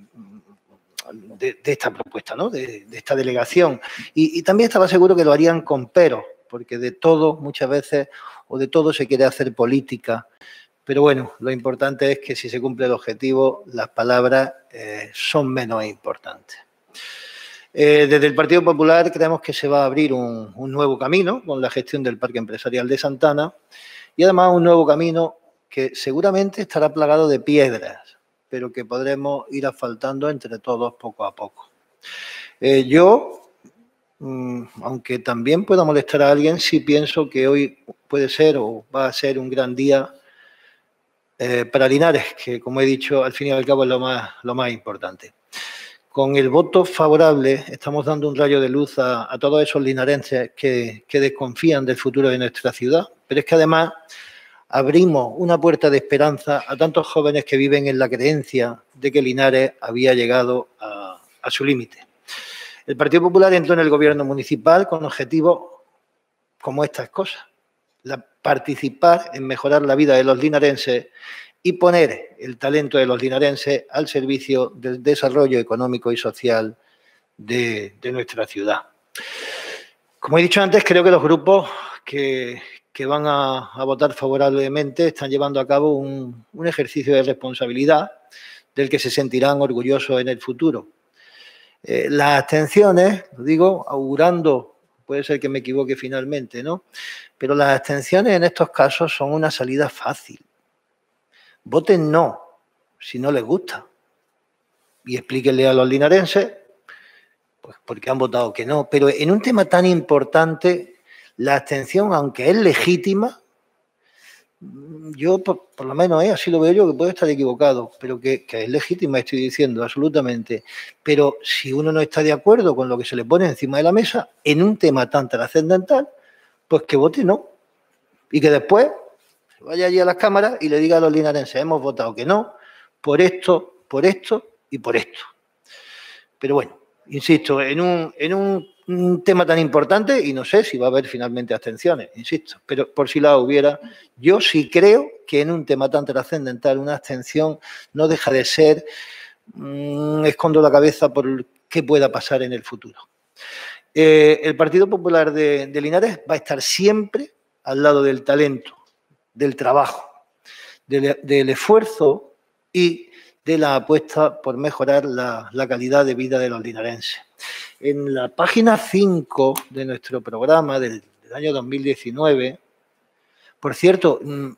esta propuesta, ¿no? de, esta delegación. Y, también estaba seguro que lo harían con pero, porque de todo muchas veces o de todo se quiere hacer política. Pero bueno, lo importante es que si se cumple el objetivo, las palabras eh, son menos importantes. Eh, desde el Partido Popular creemos que se va a abrir un, un nuevo camino con la gestión del Parque Empresarial de Santana y además un nuevo camino que seguramente estará plagado de piedras, pero que podremos ir asfaltando entre todos poco a poco. Eh, yo, mm, aunque también pueda molestar a alguien, sí pienso que hoy puede ser o va a ser un gran día eh, para Linares, que como he dicho, al fin y al cabo es lo más, lo más importante. Con el voto favorable estamos dando un rayo de luz a, todos esos linarenses que, que desconfían del futuro de nuestra ciudad, pero es que además abrimos una puerta de esperanza a tantos jóvenes que viven en la creencia de que Linares había llegado a, su límite. El Partido Popular entró en el gobierno municipal con objetivos como estas cosas, participar en mejorar la vida de los linarenses y poner el talento de los linarenses al servicio del desarrollo económico y social de nuestra ciudad. Como he dicho antes, creo que los grupos que, que van a, votar favorablemente están llevando a cabo un, ejercicio de responsabilidad del que se sentirán orgullosos en el futuro. Eh, las abstenciones, lo digo, augurando, puede ser que me equivoque finalmente, ¿no? Pero las abstenciones en estos casos son una salida fácil. Voten no, si no les gusta. Y explíquenle a los linarenses, pues porque han votado que no. Pero en un tema tan importante la abstención, aunque es legítima, yo por, lo menos eh, así lo veo yo, que puedo estar equivocado, pero que, es legítima, estoy diciendo, absolutamente. Pero si uno no está de acuerdo con lo que se le pone encima de la mesa, en un tema tan trascendental, pues que vote no. Y que después vaya allí a las cámaras y le diga a los linarenses, hemos votado que no, por esto, por esto y por esto. Pero bueno, insisto, en un, en un un tema tan importante y no sé si va a haber finalmente abstenciones, insisto, pero por si la hubiera, yo sí creo que en un tema tan trascendental una abstención no deja de ser, mm, escondo la cabeza por qué pueda pasar en el futuro. Eh, el Partido Popular de, Linares va a estar siempre al lado del talento, del trabajo, del, esfuerzo y de la apuesta por mejorar la, calidad de vida de los linarenses. En la página 5 de nuestro programa del, del año 2019, por cierto, mm,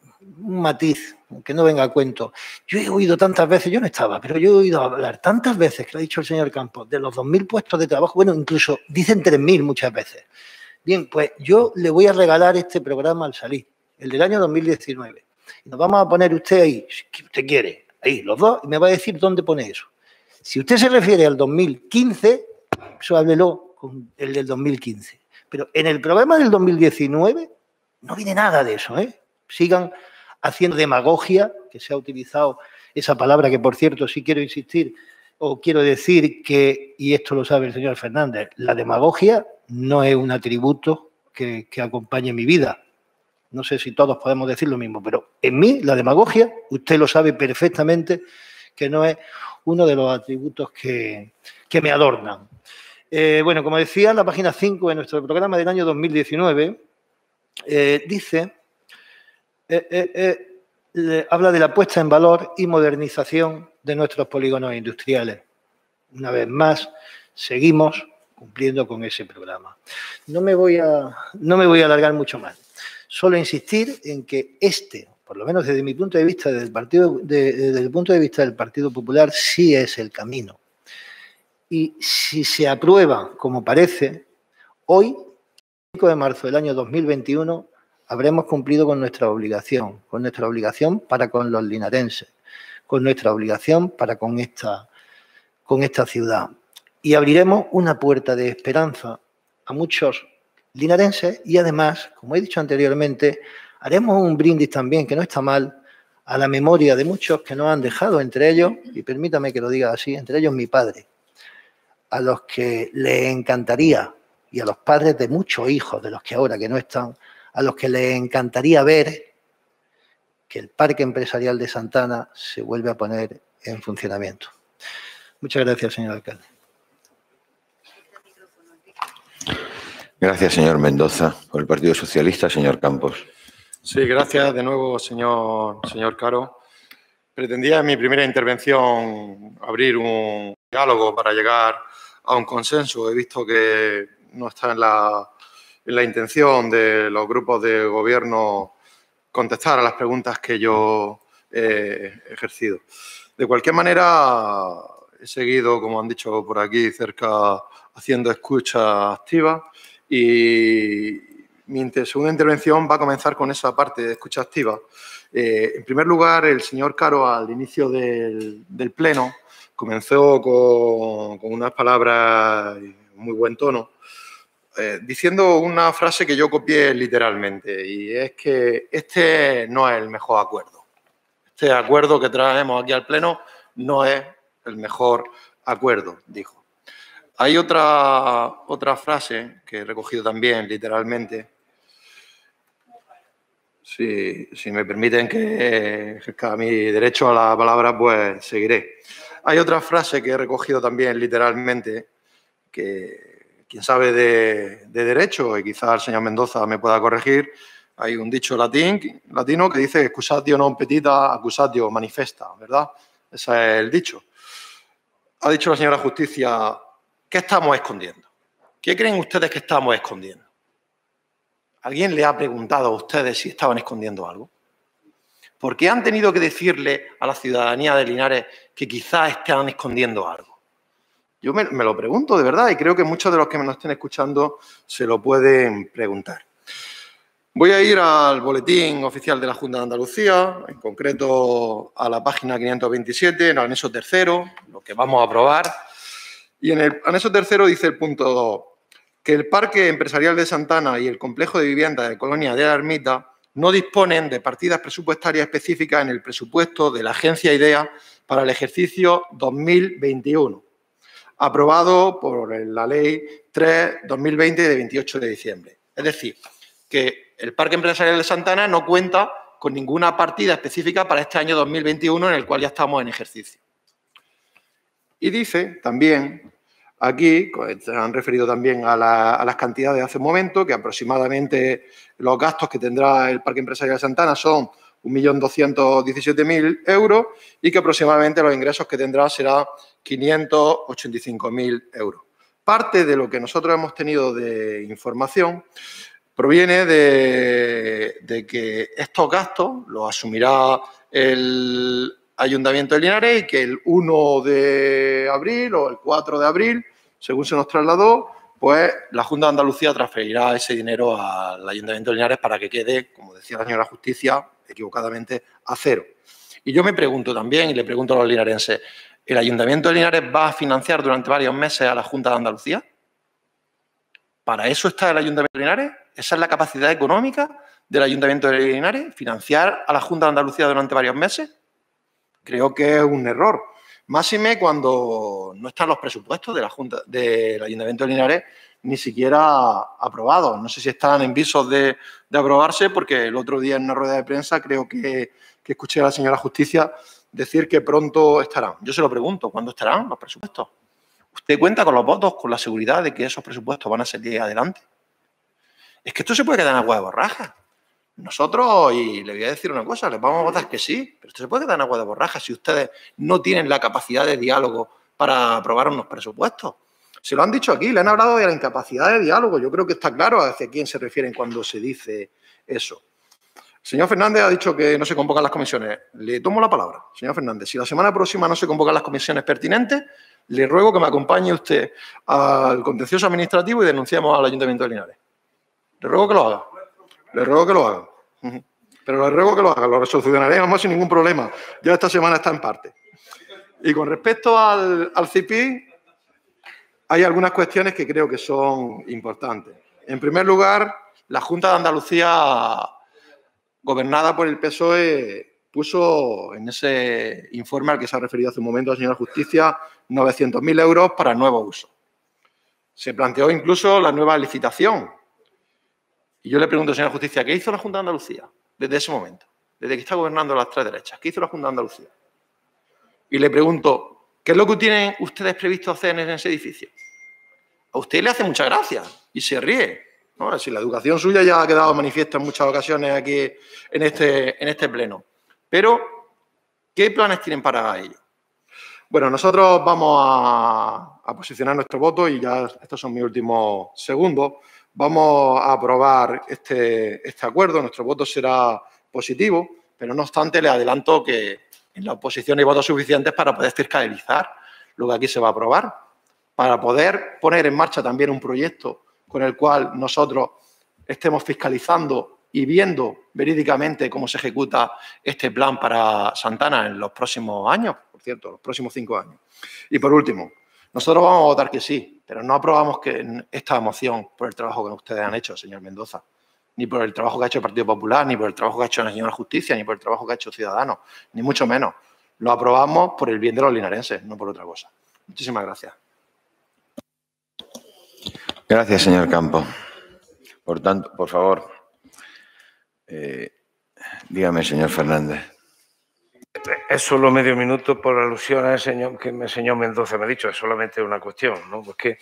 un matiz, que no venga a cuento. Yo he oído tantas veces, yo no estaba, pero yo he oído hablar tantas veces, que lo ha dicho el señor Campos, de los 2.000 puestos de trabajo, bueno, incluso dicen 3.000 muchas veces. Bien, pues yo le voy a regalar este programa al salir, el del año 2019. Y nos vamos a poner usted ahí, que usted quiere, ahí, los dos, y me va a decir dónde pone eso. Si usted se refiere al 2015, eso háblelo con el del 2015. Pero en el programa del 2019 no viene nada de eso, ¿eh? Sigan haciendo demagogia, que se ha utilizado esa palabra que, por cierto, sí quiero insistir o quiero decir que, y esto lo sabe el señor Fernández, la demagogia no es un atributo que, que acompañe mi vida. No sé si todos podemos decir lo mismo, pero en mí la demagogia, usted lo sabe perfectamente, que no es uno de los atributos que, que me adornan. Eh, bueno, como decía, la página 5 de nuestro programa del año 2019 eh, dice eh, eh, eh, habla de la puesta en valor y modernización de nuestros polígonos industriales. Una vez más, seguimos cumpliendo con ese programa. No me voy a, no me voy a alargar mucho más. Solo insistir en que este, por lo menos desde mi punto de vista, desde el, punto de vista del Partido Popular, sí es el camino. Y si se aprueba, como parece, hoy, 5 de marzo del año 2021, habremos cumplido con nuestra obligación, con nuestra obligación para con los linarenses, con nuestra obligación para con esta, con esta ciudad. Y abriremos una puerta de esperanza a muchos linarenses y además, como he dicho anteriormente, haremos un brindis también, que no está mal, a la memoria de muchos que nos han dejado, entre ellos, y permítame que lo diga así, entre ellos mi padre, a los que le encantaría, y a los padres de muchos hijos, de los que ahora que no están, a los que les encantaría ver que el Parque Empresarial de Santana se vuelve a poner en funcionamiento. Muchas gracias, señor alcalde. Gracias, señor Mendoza. Por el Partido Socialista, señor Campos. Sí, gracias de nuevo, señor, señor Caro. Pretendía en mi primera intervención abrir un diálogo para llegar a un consenso. He visto que no está en la, la intención de los grupos de gobierno contestar a las preguntas que yo he ejercido. De cualquier manera, he seguido, como han dicho por aquí, cerca haciendo escucha activa y mi segunda intervención va a comenzar con esa parte de escucha activa. Eh, en primer lugar, el señor Caro, al inicio del, pleno, comenzó con, unas palabras muy buen tono eh, diciendo una frase que yo copié literalmente, y es que este no es el mejor acuerdo. Este acuerdo que traemos aquí al Pleno no es el mejor acuerdo, dijo. Hay otra, otra frase que he recogido también literalmente. Si, si me permiten que ejerza mi derecho a la palabra, pues seguiré. Hay otra frase que he recogido también literalmente que quien sabe de, derecho, y quizás el señor Mendoza me pueda corregir, hay un dicho latín, latino que dice excusatio non petita, accusatio manifesta, ¿verdad? Ese es el dicho. Ha dicho la señora Justicia, ¿qué estamos escondiendo? ¿Qué creen ustedes que estamos escondiendo? ¿Alguien le ha preguntado a ustedes si estaban escondiendo algo? ¿Por qué han tenido que decirle a la ciudadanía de Linares que quizás están escondiendo algo? Yo me, lo pregunto de verdad y creo que muchos de los que me nos estén escuchando se lo pueden preguntar. Voy a ir al boletín oficial de la Junta de Andalucía, en concreto a la página 527, en el anexo tercero, lo que vamos a aprobar. Y en el anexo tercero dice el punto 2, que el Parque Empresarial de Santana y el complejo de vivienda de Colonia de la Ermita no disponen de partidas presupuestarias específicas en el presupuesto de la Agencia IDEA para el ejercicio 2021 aprobado por la Ley 3-2020 de 28 de diciembre. Es decir, que el Parque Empresarial de Santana no cuenta con ninguna partida específica para este año 2021 en el cual ya estamos en ejercicio. Y dice también, aquí, se han referido también a, las cantidades de hace un momento, que aproximadamente los gastos que tendrá el Parque Empresarial de Santana son 1.217.000 euros y que aproximadamente los ingresos que tendrá será 585.000 euros. Parte de lo que nosotros hemos tenido de información proviene de, que estos gastos los asumirá el Ayuntamiento de Linares y que el 1 de abril o el 4 de abril, según se nos trasladó, pues la Junta de Andalucía transferirá ese dinero al Ayuntamiento de Linares para que quede, como decía la señora Justicia, equivocadamente, a cero. Y yo me pregunto también, y le pregunto a los linarenses, ¿el Ayuntamiento de Linares va a financiar durante varios meses a la Junta de Andalucía? ¿Para eso está el Ayuntamiento de Linares? ¿Esa es la capacidad económica del Ayuntamiento de Linares? ¿Financiar a la Junta de Andalucía durante varios meses? Creo que es un error. Máxime cuando no están los presupuestos de la Junta, del Ayuntamiento de Linares ni siquiera aprobados. No sé si están en visos de, aprobarse, porque el otro día en una rueda de prensa creo que, que escuché a la señora Justicia decir que pronto estarán. Yo se lo pregunto, ¿cuándo estarán los presupuestos? ¿Usted cuenta con los votos, con la seguridad de que esos presupuestos van a salir adelante? Es que esto se puede quedar en agua de borraja. Nosotros, y le voy a decir una cosa, les vamos a votar que sí, pero esto se puede quedar en agua de borraja si ustedes no tienen la capacidad de diálogo para aprobar unos presupuestos. Se lo han dicho aquí, le han hablado de la incapacidad de diálogo. Yo creo que está claro hacia quién se refieren cuando se dice eso. señor Fernández ha dicho que no se convocan las comisiones. Le tomo la palabra. Señor Fernández, si la semana próxima no se convocan las comisiones pertinentes, le ruego que me acompañe usted al contencioso administrativo y denunciemos al Ayuntamiento de Linares. Le ruego que lo haga. Le ruego que lo haga. Pero le ruego que lo haga. Lo resolucionaremos sin ningún problema. Ya esta semana está en parte. Y con respecto al, al CIPI, hay algunas cuestiones que creo que son importantes. En primer lugar, la Junta de Andalucía, gobernada por el PSOE, puso en ese informe al que se ha referido hace un momento la señora Justicia 900.000 euros para nuevo uso. Se planteó incluso la nueva licitación. Y yo le pregunto, señora Justicia, ¿qué hizo la Junta de Andalucía desde ese momento? Desde que está gobernando las tres derechas. ¿Qué hizo la Junta de Andalucía? Y le pregunto, ¿Qué es lo que tienen ustedes previsto hacer en ese edificio? A usted le hace mucha gracia y se ríe. Si la educación suya ya ha quedado manifiesta en muchas ocasiones aquí en este, en este pleno. Pero, ¿qué planes tienen para ello? Bueno, nosotros vamos a, posicionar nuestro voto y ya estos son mis últimos segundos. Vamos a aprobar este, este acuerdo. Nuestro voto será positivo, pero no obstante le adelanto que en la oposición hay votos suficientes para poder fiscalizar lo que aquí se va a aprobar, para poder poner en marcha también un proyecto con el cual nosotros estemos fiscalizando y viendo verídicamente cómo se ejecuta este plan para Santana en los próximos años, por cierto, los próximos cinco años. Y por último, nosotros vamos a votar que sí, pero no aprobamos esta moción por el trabajo que ustedes han hecho, señor Mendoza ni por el trabajo que ha hecho el Partido Popular, ni por el trabajo que ha hecho la señora Justicia, ni por el trabajo que ha hecho Ciudadanos, ni mucho menos. Lo aprobamos por el bien de los linarenses, no por otra cosa. Muchísimas gracias. Gracias, señor Campo. Por tanto, por favor, eh, dígame, señor Fernández. Es solo medio minuto por alusión al señor que el señor Mendoza me ha dicho, es solamente una cuestión, ¿no? Porque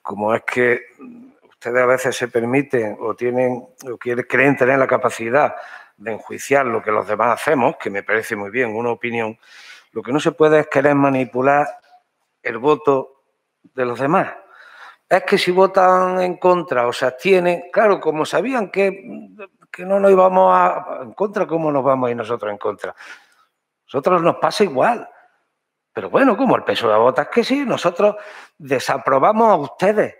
como es que ustedes a veces se permiten o tienen o creen tener la capacidad de enjuiciar lo que los demás hacemos, que me parece muy bien, una opinión, lo que no se puede es querer manipular el voto de los demás. Es que si votan en contra o se abstienen, claro, como sabían que, que no nos íbamos a en contra, ¿cómo nos vamos a ir nosotros en contra? Nosotros nos pasa igual. Pero bueno, como el peso de votas que sí, nosotros desaprobamos a ustedes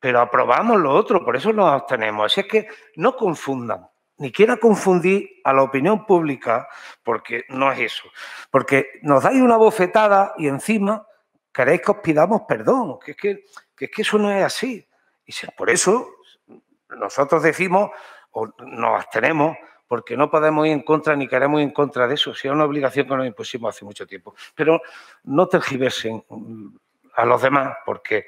pero aprobamos lo otro, por eso nos abstenemos. Así es que no confundan, ni quiera confundir a la opinión pública, porque no es eso. Porque nos dais una bofetada y encima queréis que os pidamos perdón, que es que, es que eso no es así. Y por eso nosotros decimos, o nos abstenemos, porque no podemos ir en contra ni queremos ir en contra de eso. Si es una obligación que nos impusimos hace mucho tiempo. Pero no tergiversen a los demás, porque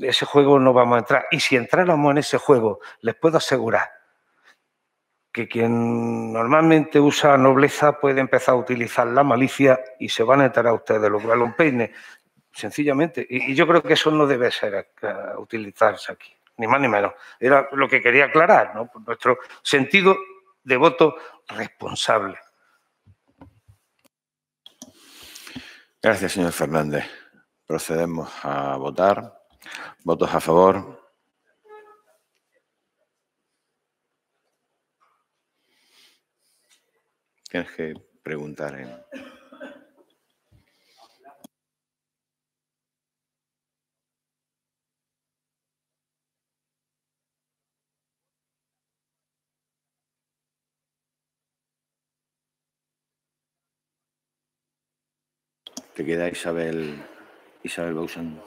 ese juego no vamos a entrar. Y si entráramos en ese juego, les puedo asegurar que quien normalmente usa nobleza puede empezar a utilizar la malicia y se van a enterar ustedes. Lo que un peine sencillamente. Y, yo creo que eso no debe ser utilizarse aquí, ni más ni menos. Era lo que quería aclarar, ¿no? nuestro sentido de voto responsable. Gracias, señor Fernández. Procedemos a votar. ¿Votos a favor? Tienes que preguntar en... Te queda Isabel, Isabel Bausan.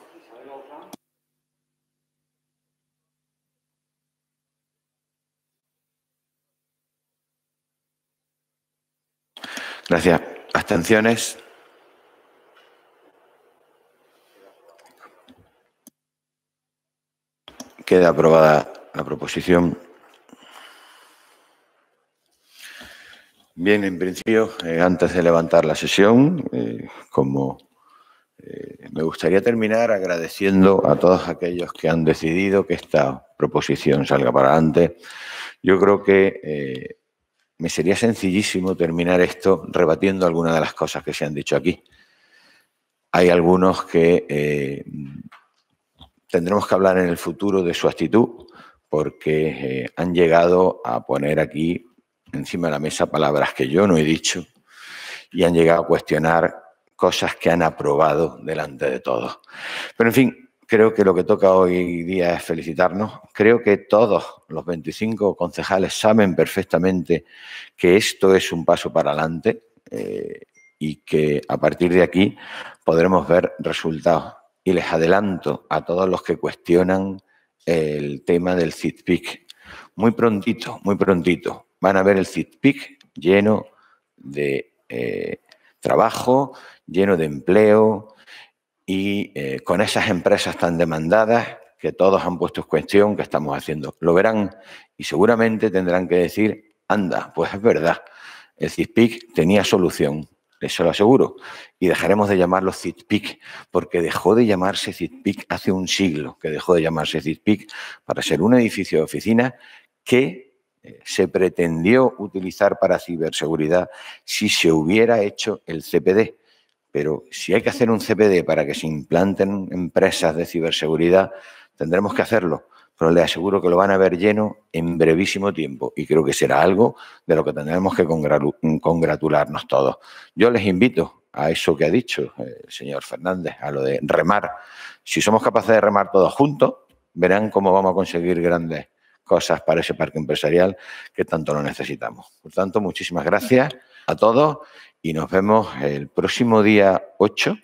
Gracias. ¿Abstenciones? Queda aprobada la proposición. Bien, en principio, eh, antes de levantar la sesión, eh, como eh, me gustaría terminar agradeciendo a todos aquellos que han decidido que esta proposición salga para adelante. Yo creo que me sería sencillísimo terminar esto rebatiendo algunas de las cosas que se han dicho aquí. Hay algunos que tendremos que hablar en el futuro de su actitud porque han llegado a poner aquí encima de la mesa palabras que yo no he dicho y han llegado a cuestionar cosas que han aprobado delante de todos. Pero en fin, creo que lo que toca hoy día es felicitarnos. Creo que todos los 25 concejales saben perfectamente que esto es un paso para adelante eh, y que a partir de aquí podremos ver resultados. Y les adelanto a todos los que cuestionan el tema del CITPIC. Muy prontito, muy prontito, van a ver el CITPIC lleno de eh, trabajo, lleno de empleo y eh, con esas empresas tan demandadas que todos han puesto en cuestión que estamos haciendo. Lo verán y seguramente tendrán que decir, anda, pues es verdad, el CITPIC tenía solución, eso lo aseguro, y dejaremos de llamarlo CITPIC, porque dejó de llamarse CITPIC hace un siglo, que dejó de llamarse CITPIC para ser un edificio de oficina que se pretendió utilizar para ciberseguridad si se hubiera hecho el CPD. Pero si hay que hacer un CPD para que se implanten empresas de ciberseguridad, tendremos que hacerlo. Pero les aseguro que lo van a ver lleno en brevísimo tiempo y creo que será algo de lo que tendremos que congratularnos todos. Yo les invito a eso que ha dicho el señor Fernández, a lo de remar. Si somos capaces de remar todos juntos, verán cómo vamos a conseguir grandes cosas para ese parque empresarial que tanto lo necesitamos. Por tanto, muchísimas gracias a todos y nos vemos el próximo día 8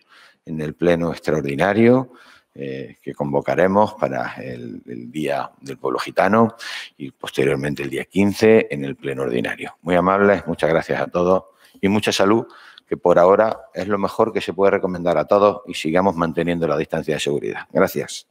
en el pleno extraordinario eh, que convocaremos para el, el, Día del Pueblo Gitano y posteriormente el día 15 en el pleno ordinario. Muy amables, muchas gracias a todos y mucha salud, que por ahora es lo mejor que se puede recomendar a todos y sigamos manteniendo la distancia de seguridad. Gracias.